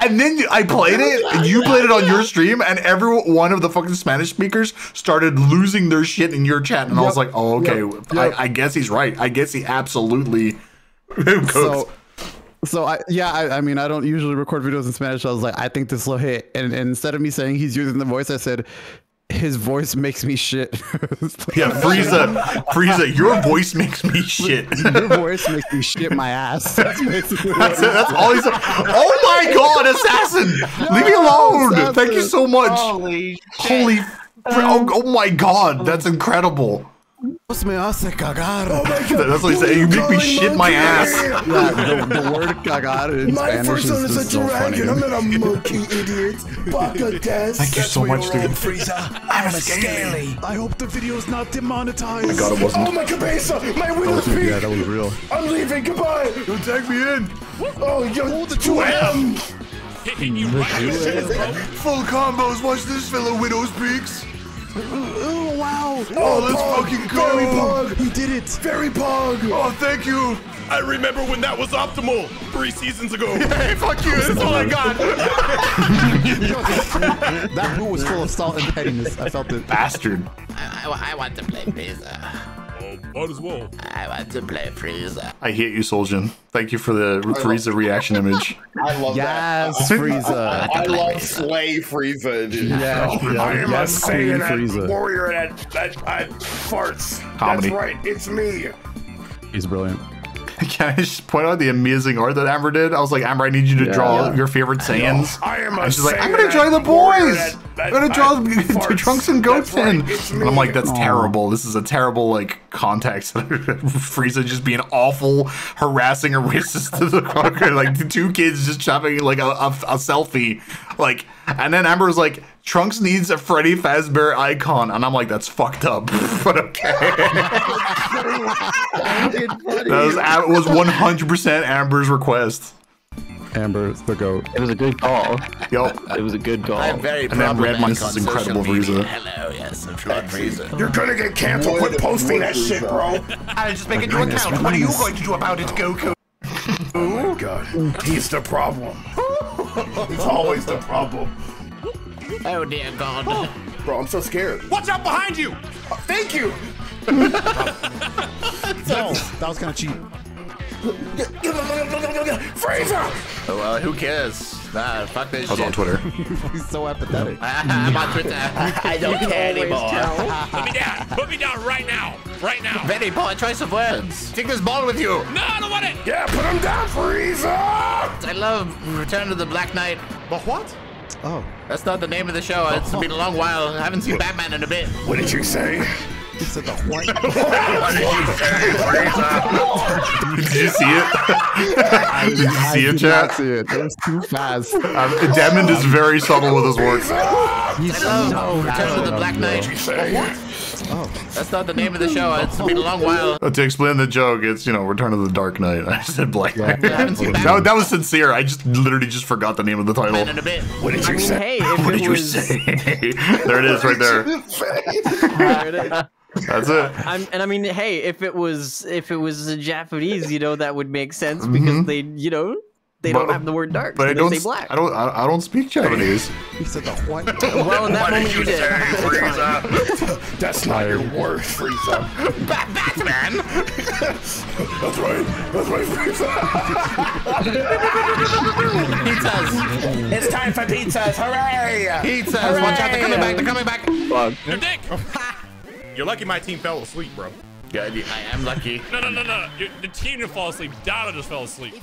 A: and then I played it. and You played it on your stream, and every one of the fucking Spanish speakers started losing their shit in your chat, and I was like, oh, okay.
C: Yep. Yep.
A: I, I guess he's right. I guess he absolutely
C: so so I yeah I, I mean I don't usually record videos in Spanish. So I was like I think this will hit, and, and instead of me saying he's using the voice, I said his voice makes me shit.
A: yeah, Frieza, Frieza, your voice makes me shit.
C: Your voice makes me shit my ass. That's basically
A: That's,
C: it
A: it, that's all he said. Oh my god, assassin! Leave me alone! Thank you so much.
B: Holy
A: Holy, fr- oh, oh my god, that's incredible.
C: Vos me hace cagar.
A: Oh That's what he saying. You make me shit my ass.
C: Yeah, the, the word cagar in
E: My
C: Spanish
E: first son
C: is
E: is a
C: so funny.
E: dragon. I'm not a monkey, idiot. Baka des.
A: Thank you so much, dude.
O: Frieza. I'm a scaly. I hope the video's not demonetized.
A: God, it wasn't.
E: Oh, my cabeza. My widow's
C: Yeah, that was real.
E: I'm leaving. Goodbye.
A: Don't tag me in.
E: Oh, yo, the 2M.
K: Hitting you right in the shit, bro.
O: Full combos. Watch this fellow Widow's Peaks.
C: Oh wow!
O: Oh, let's
E: Pog.
O: fucking go.
E: Very pog.
C: We did it!
E: Very pog.
O: Oh, thank you.
M: I remember when that was optimal three seasons ago.
A: Hey, fuck you. That's all I got.
C: that boot was full of salt and pettiness. I felt it.
A: Bastard.
E: I, I want to play Frieza.
K: Might as well.
E: I want to play Frieza.
A: I hate you, Soljin. Thank you for the Frieza reaction image.
Q: I love
C: Yes,
Q: that.
C: Frieza.
Q: I love Slay Frieza. Dude.
C: Yeah, yeah,
E: I am
C: yes,
E: a Saiyan
C: Queen
E: that
C: Frieza.
E: warrior that, that, that farts.
A: Comedy.
E: That's right. It's me.
C: He's brilliant.
A: Can I just point out the amazing art that Amber did? I was like, Amber, I need you to draw
C: Yeah.
A: your favorite Saiyans.
E: I am a
A: And she's like, I'm gonna draw the boys.
E: that- that-
A: I'm gonna draw the. Trunks and
E: That's right,
A: Goten. and I'm like, that's
C: Aw.
A: terrible. This is a terrible like context. Frieza just being awful, harassing a racist to the fucker. Like the two kids just chopping like a, a, a selfie. Like, and then Amber's like, Trunks needs a Freddy Fazbear icon, and I'm like, that's fucked up. but okay. that was it was 100% Amber's request.
C: Amber, the goat.
B: It was a good call.
A: Yo.
B: It was a good call.
E: I'm very
A: And then Red
E: problematic
A: Mice is incredible,
E: social.
A: Frieza.
E: Hello, yes, I'm Floyd Frieza. You're gonna get canceled. Quit posting that shit, bro.
M: I just make a new account. What are you going to do about it, Goku?
E: Oh my god. He's the problem. He's always the problem.
B: Oh dear God. Oh.
E: Bro, I'm so scared.
M: Watch out behind you!
E: Uh, thank you.
L: No, that was kind of cheap.
E: Frieza!
J: Oh, well, who cares? Nah, fuck this
A: I was
J: shit.
A: on Twitter.
C: He's so apathetic.
J: I'm on Twitter. I don't care anymore.
K: Put me down. Put me down right now. Right now.
J: Very poor choice of words. Take this ball with you.
K: No, I don't want it.
E: Yeah, put him down, Frieza!
J: I love Return of the Black Knight.
M: But what?
C: Oh.
J: That's not the name of the show. It's been a long while. I haven't seen Batman in a bit.
E: What did you say?
C: He said the white.
A: Did you see it? Did you see it,
C: did not
A: chat?
C: see it. It was too fast.
A: Um, Demond is very subtle with his words.
C: He's
J: I love
C: so
J: Return of the Black Knight. That's not the name of the show. It's been a long while.
A: Uh, to explain the joke, it's you know Return of the Dark Knight. I said Black Knight.
J: I haven't
A: That, that was sincere. I just literally just forgot the name of the title.
J: in a bit.
E: What did
B: I
E: you
B: mean,
E: say?
B: hey,
A: What
B: it
A: did you say? there it is, right there.
B: There it is.
A: That's it.
B: I'm, and I mean, hey, if it was if it was Japanese, you know, that would make sense because they, you know, they don't
A: But-
B: have the word dark,
A: But
B: so
A: I
B: they
A: don't.
B: say black.
A: I don't. I, I don't speak Japanese.
C: He said the white.
B: Well, in that moment you did. It's.
E: That's not your word, Frieza.
J: Batman.
E: That's right. That's right, Frieza.
J: Pizzas.
E: it's time for pizzas. Hooray!
J: Pizzas. Watch out. They're coming back. They're coming back.
K: Your dick.
M: You're lucky my team fell asleep, bro.
J: Good. I am lucky.
K: No, no, no, no. Your, the team didn't fall asleep. Dada just fell asleep.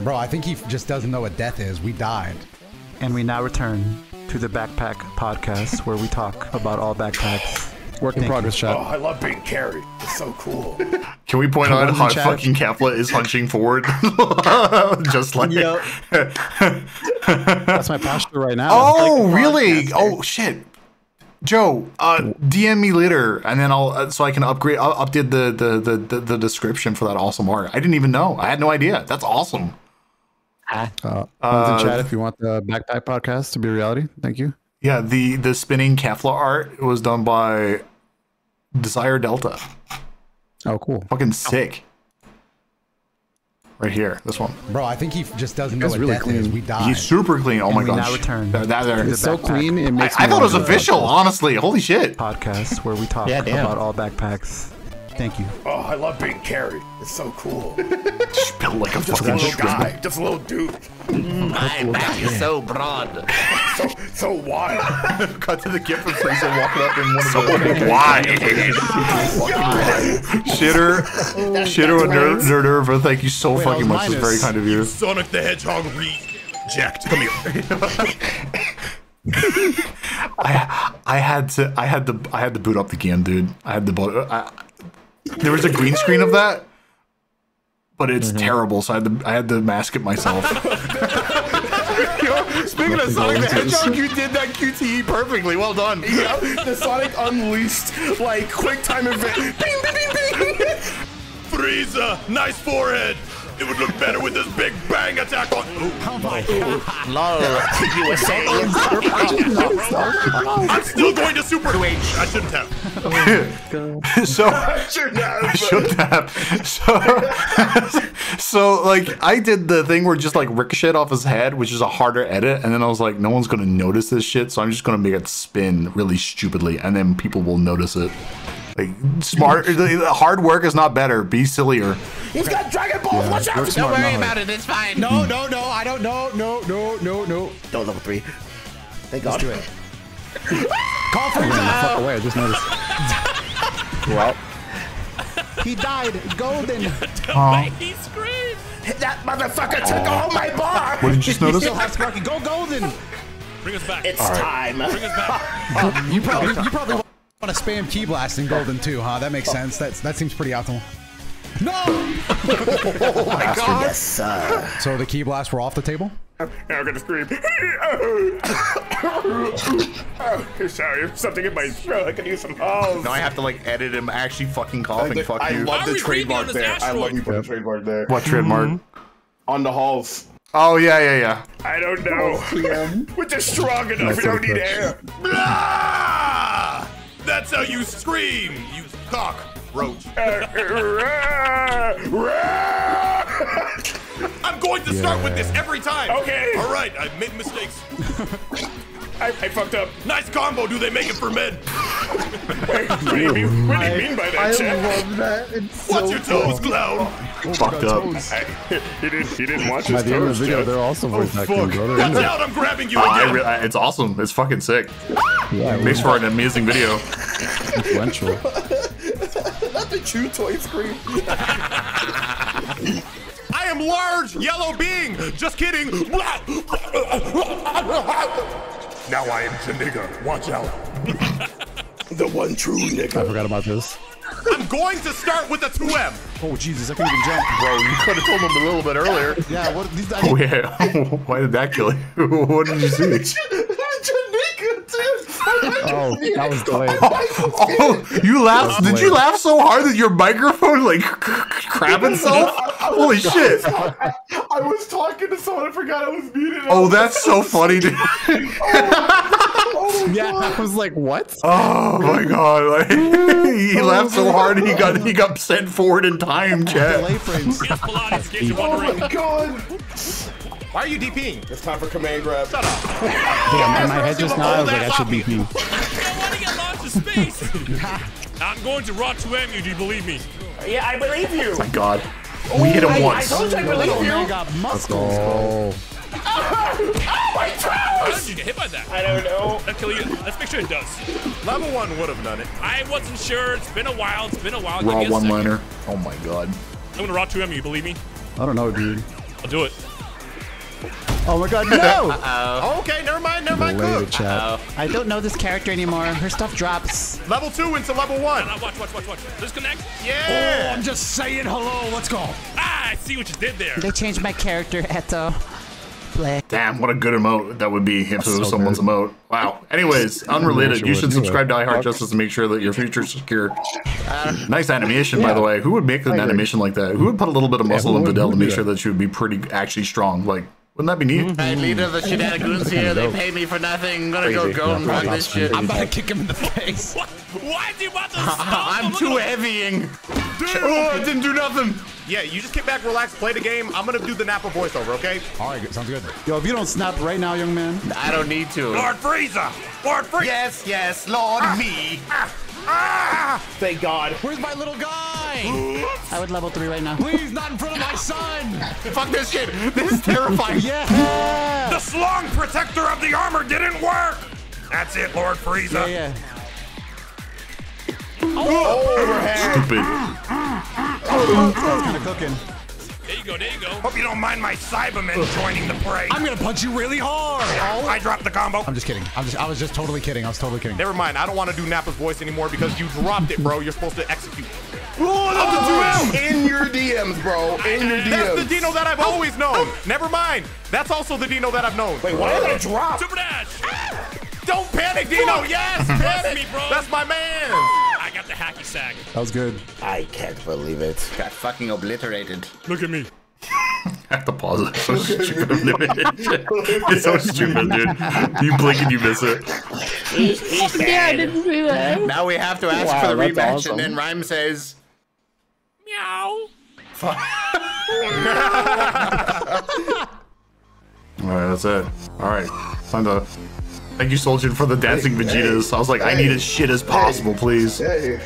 L: Bro, I think he just doesn't know what death is. We died.
C: And we now return
D: to the Backpack Podcast, where we talk about all backpacks.
C: Work in progress, chat.
E: Oh, I love being carried. It's so cool.
A: Can we point out how fucking Kefla is hunching forward? Just like.
C: That's my posture right now.
A: Oh, really? Oh, shit. Joe, uh, DM me later, and then I'll uh, so I can upgrade, I'll update the the, the the the description for that awesome art. I didn't even know. I had no idea. That's awesome.
C: Uh, one's
A: Uh,
C: in chat if you want the Backpack Podcast to be reality. Thank you.
A: Yeah, the the spinning Kefla art was done by Desire Delta.
C: Oh, cool.
A: Fucking sick. Right here, this one.
L: Bro, I think he just doesn't know what
C: really
L: death is. We die.
A: He's super clean. Oh
D: And
A: my gosh.
D: return
A: That- that- there.
C: It's so clean. It
A: I,
C: makes
A: I
C: me
A: thought it was official, honestly. Holy shit.
D: Podcast, where we talk
R: Yeah,
D: about all backpacks. Thank you.
E: Oh, I love being carried. It's so cool.
A: Just built like a
E: Just a little
A: shrimp.
E: guy. Just a little dude.
J: My back is so broad.
E: So, so wild.
A: Cut to the gift of Frieza walking up in one of the why shitter shitter and Ner- Nerderva, thank you so
C: Wait,
A: fucking
C: I was
A: much. It's very kind of you.
M: Sonic the Hedgehog reject. Come here.
A: I I had to I had to I had to boot up the game, dude. I had to boot. I, there was a green screen of that, but it's mm-hmm. terrible. So I had to I had to mask it myself. Yo, speaking of Sonic the Hedgehog, you did that QTE perfectly. Well done.
E: Yep, the Sonic Unleashed, like, quick time event. Bing, bing, bing, bing.
M: Frieza, nice forehead. It would look better with this big bang attack on.
L: Oh my god.
J: Lol. You were saying.
M: I'm still going to Super H. I shouldn't have.
A: so I shouldn't have. So, so like I did the thing where just like ricochet off his head, which is a harder edit, and then I was like, no one's gonna notice this shit, so I'm just gonna make it spin really stupidly, and then people will notice it. Like smart, hard work is not better. Be sillier.
E: He's got Dragon Balls. Watch out.
J: Don't worry about it. It's fine.
L: No, no, no. I don't know. No, no, no, no.
E: Don't level three. Thank God.
L: Let's do it. Call for
C: Get the
L: it.
C: fuck away. I just noticed.
A: What?
L: He died. Golden.
K: Oh, He screamed.
E: That motherfucker took all my bar.
A: What did you just
L: You
A: notice?
L: still have Sparky. Go Golden.
K: Bring us back.
E: It's time.
K: Bring us back.
L: Um, you probably, you probably want to spam key blast in Golden too, huh? That makes sense. That's that seems pretty optimal. No.
E: oh my God. Yes, sir.
L: So the key blasts were off the table.
E: Now I'm gonna scream. oh, Sorry, something in my throat. I could use some halls.
A: Now I have to like edit him actually fucking coughing. Fuck
E: I
A: you.
E: love
K: Why are
E: the
K: we breathing on
E: trademark
K: this
E: there. I love
K: asteroid?
E: you put the trademark there.
A: What trademark? Mm-hmm.
E: On the halls.
A: Oh yeah, yeah, yeah.
E: I don't know. We're just strong enough. We don't need air.
M: Blah! That's how you scream, you cockroach. I'm going to start with this every time.
E: Okay.
M: All right, I've made mistakes.
E: I, I fucked up.
M: Nice combo. Do they make it for men?
E: What do you mean, what do you mean by that,
S: I
E: Chad?
S: love that. It's
M: Watch
S: so
M: your toes,
S: cool.
M: clown.
A: Oh, fucked up.
E: I, he didn't. He didn't watch
C: By
E: his
C: the end of the video,
E: Chad.
C: they're also voice acting, bro. They're in
M: Watch
C: it.
M: out, I'm grabbing you
A: Oh,
M: again.
A: re- I- it's awesome. It's fucking sick.
C: Yeah,
A: Makes for an amazing video.
C: influential.
E: Not the chew toy scream.
M: I am large yellow being. Just kidding. Now I am Janiga. Watch out.
E: The one true nigga.
C: I forgot about this.
M: I'm going to start with a 2M.
L: Oh Jesus, I can even jump.
A: Bro, you could have told him a little bit earlier.
L: Yeah. What? These, I
A: Oh yeah. Why did that kill you? what did you see?
E: Janika, dude.
C: Oh, that was delayed.
A: Oh, you laughed. Did you laugh so hard that your microphone like crab itself? Holy shit!
E: I, I was talking to someone. I forgot I was muted.
A: Oh, that's so funny, dude.
C: Oh, oh yeah, I was like, what?
A: Oh my god! Like, he oh laughed so hard he got he got sent forward in time, chat.
L: delay frames.
K: Yes, Pilates, in case you're
E: Oh my god.
M: Why are you DPing?
E: It's time for command grab.
M: Shut up.
C: Yeah, in my head just now, I was like, I should be you.
K: I don't want to get launched to space. I'm going to Raw 2M you, do you believe me?
E: Yeah, I believe you.
A: My god, oh we hit him
E: I, I
A: once.
E: told you I believe you.
L: Man got muscles.
C: Oh,
E: Oh, my
K: oh,
E: How
K: did you get hit by that?
E: I don't know.
K: That kill you? Let's make sure it does.
M: Level one would have done it.
K: I wasn't sure. It's been a while. It's been a while.
A: Raw one-liner. Oh my god.
K: I'm gonna Raw 2M you, believe me?
C: I don't know, dude.
K: I'll do it.
C: Oh my god, no!
J: Uh-oh.
M: Okay, never mind, never mind.
C: Later,
M: Cook.
C: chat.
J: I don't know this character anymore. Her stuff drops.
M: Level two into level one.
K: Now watch, watch, watch, watch. Disconnect.
M: Yeah.
L: Oh, I'm just saying hello. Let's go.
K: Ah, I see what you did there.
J: They changed my character, Eto. Play.
A: Damn, what a good emote that would be if it was
C: so
A: someone's
C: good.
A: emote. Wow. Anyways, unrelated,
C: sure
A: you should subscribe to iHeart Justice to make sure that your future's secure. nice animation, by the way. Who would make an animation like that? Who would put a little bit of muscle
C: who
A: in
C: would-
A: Videl to make
C: do
A: sure
C: that?
A: that she would be pretty actually strong? Like, wouldn't that be neat? Mm-hmm.
J: Hey, leader of the shenanigans here. They pay me for nothing. I'm gonna go
C: Crazy.
J: go and
C: Yeah,
J: run this shit.
L: I'm about to kick him in the face.
K: What? Why do you want to stop?
J: I'm too
K: at him.
J: heavying.
A: Oh, it didn't do nothing.
M: Yeah, you just kick back, relax, play the game. I'm gonna do the Nappa voiceover, okay?
L: All right, sounds good.
C: Yo, if you don't snap right now, young man.
J: I don't need to.
M: Lord Frieza! Lord Frieza!
A: Yes, yes, Lord ah, me. Ah, ah. Ah!
E: Thank God.
L: Where's my little guy?
J: I would level three right now.
L: Please, not in front of my son.
A: Fuck this shit. This is terrifying.
L: Yeah.
M: The slong protector of the armor didn't work! That's it, Lord Frieza.
J: Yeah, yeah. Oh!
A: Stupid.
C: kind of cooking.
K: There you go, there you go.
M: Hope you don't mind my Saibamen joining the fray.
L: I'm gonna punch you really hard. Oh.
M: I dropped the combo.
L: I'm just kidding. I'm just. I was just totally kidding. I was totally kidding.
M: Never mind, I don't want to do Nappa's voice anymore because you dropped it, bro. You're supposed to execute.
E: Oh, in your DMs, bro. In your DMs.
M: That's the Dino that I've oh. always known. Oh. Never mind. That's also the Dino that I've known.
E: Wait, why did I drop?
K: Super dash. Ah!
M: Don't panic, Dino. Yes, panic.
K: me, bro.
M: That's my man.
K: I got the hacky sack.
C: That was good.
E: I can't believe it.
J: Got fucking obliterated.
K: Look at me.
A: I have to pause it. It's so stupid. it's so stupid, dude. You blink and you miss it.
G: Yeah, I didn't see that.
J: Now we have to ask
E: Wow,
J: for the rematch,
E: awesome.
J: and then Rhyme says,
K: Meow. Fuck.
A: All right, that's it. All right, time to. Thank you, Soldier, for the dancing Vegetas. I was like, I need as shit as possible, please.
E: Hey.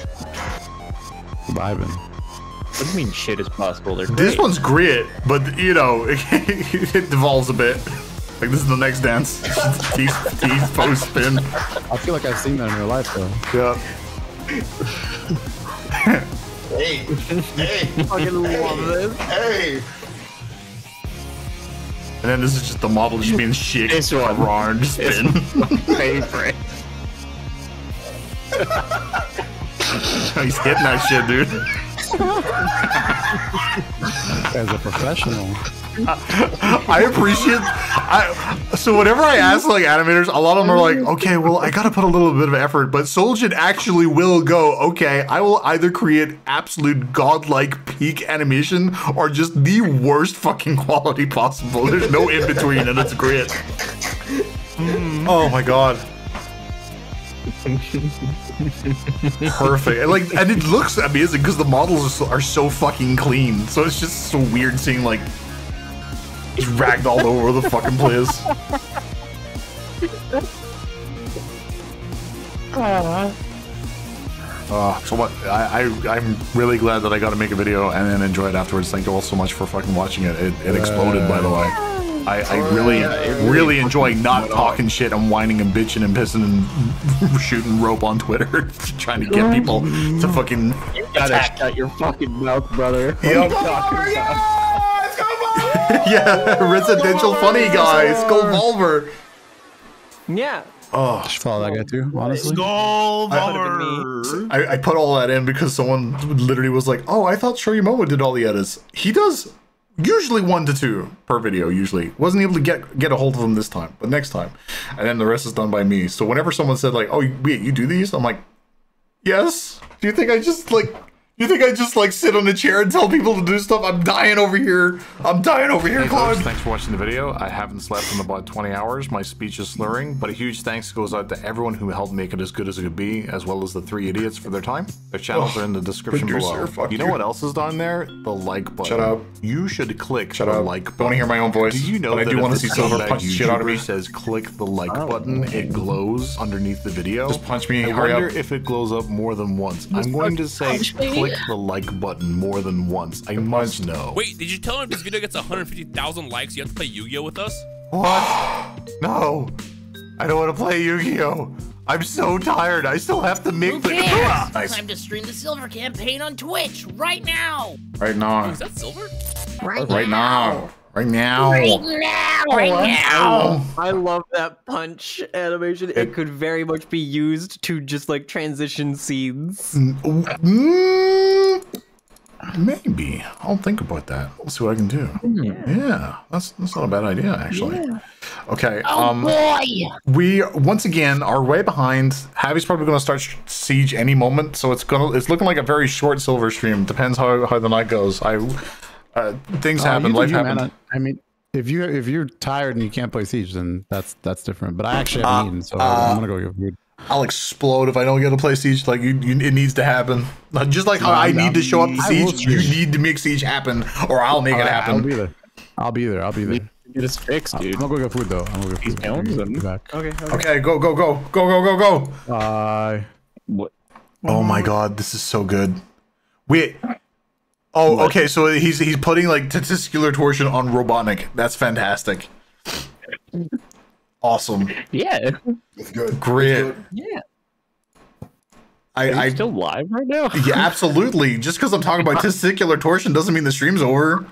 C: Vibing.
D: What do you mean shit is possible? They're
A: This
D: great.
A: one's grit, but you know, it devolves a bit. Like this is the next dance. Teeth, teeth, post spin.
C: I feel like I've seen that in real life, though.
A: Yeah.
E: Hey. Hey.
D: I fucking love this.
E: Hey.
A: And then this is just the model just being shit
D: This one.
A: around spin.
D: Favorite.
A: He's hitting that shit, dude.
C: As a professional.
A: I appreciate. I so whenever I ask like animators, a lot of them are like, okay, well, I gotta put a little bit of effort, but Soljin actually will go. Okay, I will either create absolute godlike peak animation or just the worst fucking quality possible. There's no in between, and it's great. Oh my god. Perfect. And, like, and it looks amazing because the models are so, are so fucking clean. So it's just so weird seeing like just ragged all over the fucking place. Uh, so what? I, I I'm really glad that I got to make a video and then enjoy it afterwards. Thank you all so much for fucking watching it. It, it exploded, by the way. I, I really, really enjoy not talking shit and whining and bitching and pissing and shooting rope on Twitter, trying to get people to fucking
D: You gotta shut your fucking mouth, brother.
A: Yep. yeah, residential funny guys, go Volver.
D: Yeah.
A: Oh,
C: Should follow that guy too, honestly.
A: I, I put all that in because someone literally was like, "Oh, I thought Shoryumomo did all the edits. He does usually one to two per video. Usually wasn't able to get get a hold of them this time, but next time, and then the rest is done by me. So whenever someone said like, "Oh, wait, you do these?" I'm like, "Yes." Do you think I just like? You think I just like sit on a chair and tell people to do stuff? I'm dying over here. I'm dying over here,
O: Hey
A: Claude.
O: folks, thanks for watching the video. I haven't slept in about 20 hours. My speech is slurring, but a huge thanks goes out to everyone who helped make it as good as it could be, as well as the three idiots for their time. Their channels
A: Oh,
O: are in the description
A: producer,
O: below.
A: fuck
O: you know
A: you.
O: what else is down there? The like button.
A: Shut up.
O: You should click
A: Shut
O: the
A: up.
O: like
A: Don't
O: button.
A: wanna hear my own voice,
O: Do you know
A: but I
O: that
A: do wanna
O: the
A: see Silver punch the shit out of me.
O: Says click the like button, it glows underneath the video.
A: Just punch me,
O: I
A: hurry
O: wonder
A: up.
O: if it glows up more than once. I'm going to say
G: punch me.
O: click the like button more than once. I must know.
K: Wait, did you tell him if this video gets 150,000 likes, you have to play Yu-Gi-Oh with us?
A: What? No. I don't want to play Yu-Gi-Oh. I'm so tired. I still have to make the.
G: cares?
A: Nice.
G: Time to stream the silver campaign on Twitch right now.
A: Right now.
K: Is that silver?
G: Right,
A: Right now. Right now.
B: Right now. Right now. I love that punch animation. It, could very much be used to just like transition scenes.
A: Mm, maybe. I'll think about that. We'll see what I can do. Yeah, that's that's not a bad idea actually. Okay.
G: Oh,
A: um,
G: boy.
A: we once again are way behind. Javi's probably going to start siege any moment, so it's gonna it's looking like a very short silver stream. Depends how how the night goes. I uh, things
C: Oh,
A: happen, life
C: you, man.
A: happens.
C: I mean, if you if you're tired and you can't play Siege, then that's that's different. But I actually
A: Uh,
C: haven't eaten, so
A: uh,
C: I'm gonna go get food.
A: I'll explode if I don't get to play Siege. Like you, you it needs to happen. Just like how I
C: I'm
A: need to show up to Siege, you need to make Siege happen, or I'll make it happen.
C: I'll be there. I'll be there. I'll be there.
D: Get us fixed, dude.
C: I'm gonna go get food though. I'm gonna go get food.
D: pounds
C: I'll
D: and-
C: back.
B: Okay.
A: Okay, go go go go go go go.
C: Bye.
D: What?
A: Oh my god, this is so good. Wait. Oh, okay. So he's he's putting like testicular torsion on Robotnik. That's fantastic. Awesome.
D: Yeah.
E: It's good.
A: Great.
B: Yeah.
A: I,
D: Are you
A: I
D: still live right now?
A: yeah, absolutely. Just because I'm talking about testicular torsion doesn't mean the stream's over.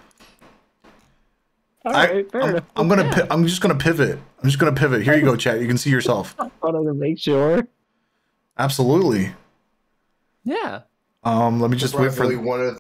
A: I,
D: Alright, fair
A: I'm,
D: enough.
A: I'm gonna pi- I'm just gonna pivot. I'm just gonna pivot. Here you go, chat. You can see yourself.
D: I wanted to make sure.
A: Absolutely.
B: Yeah.
A: Um, let me just wait for.
E: Surprisingly, one of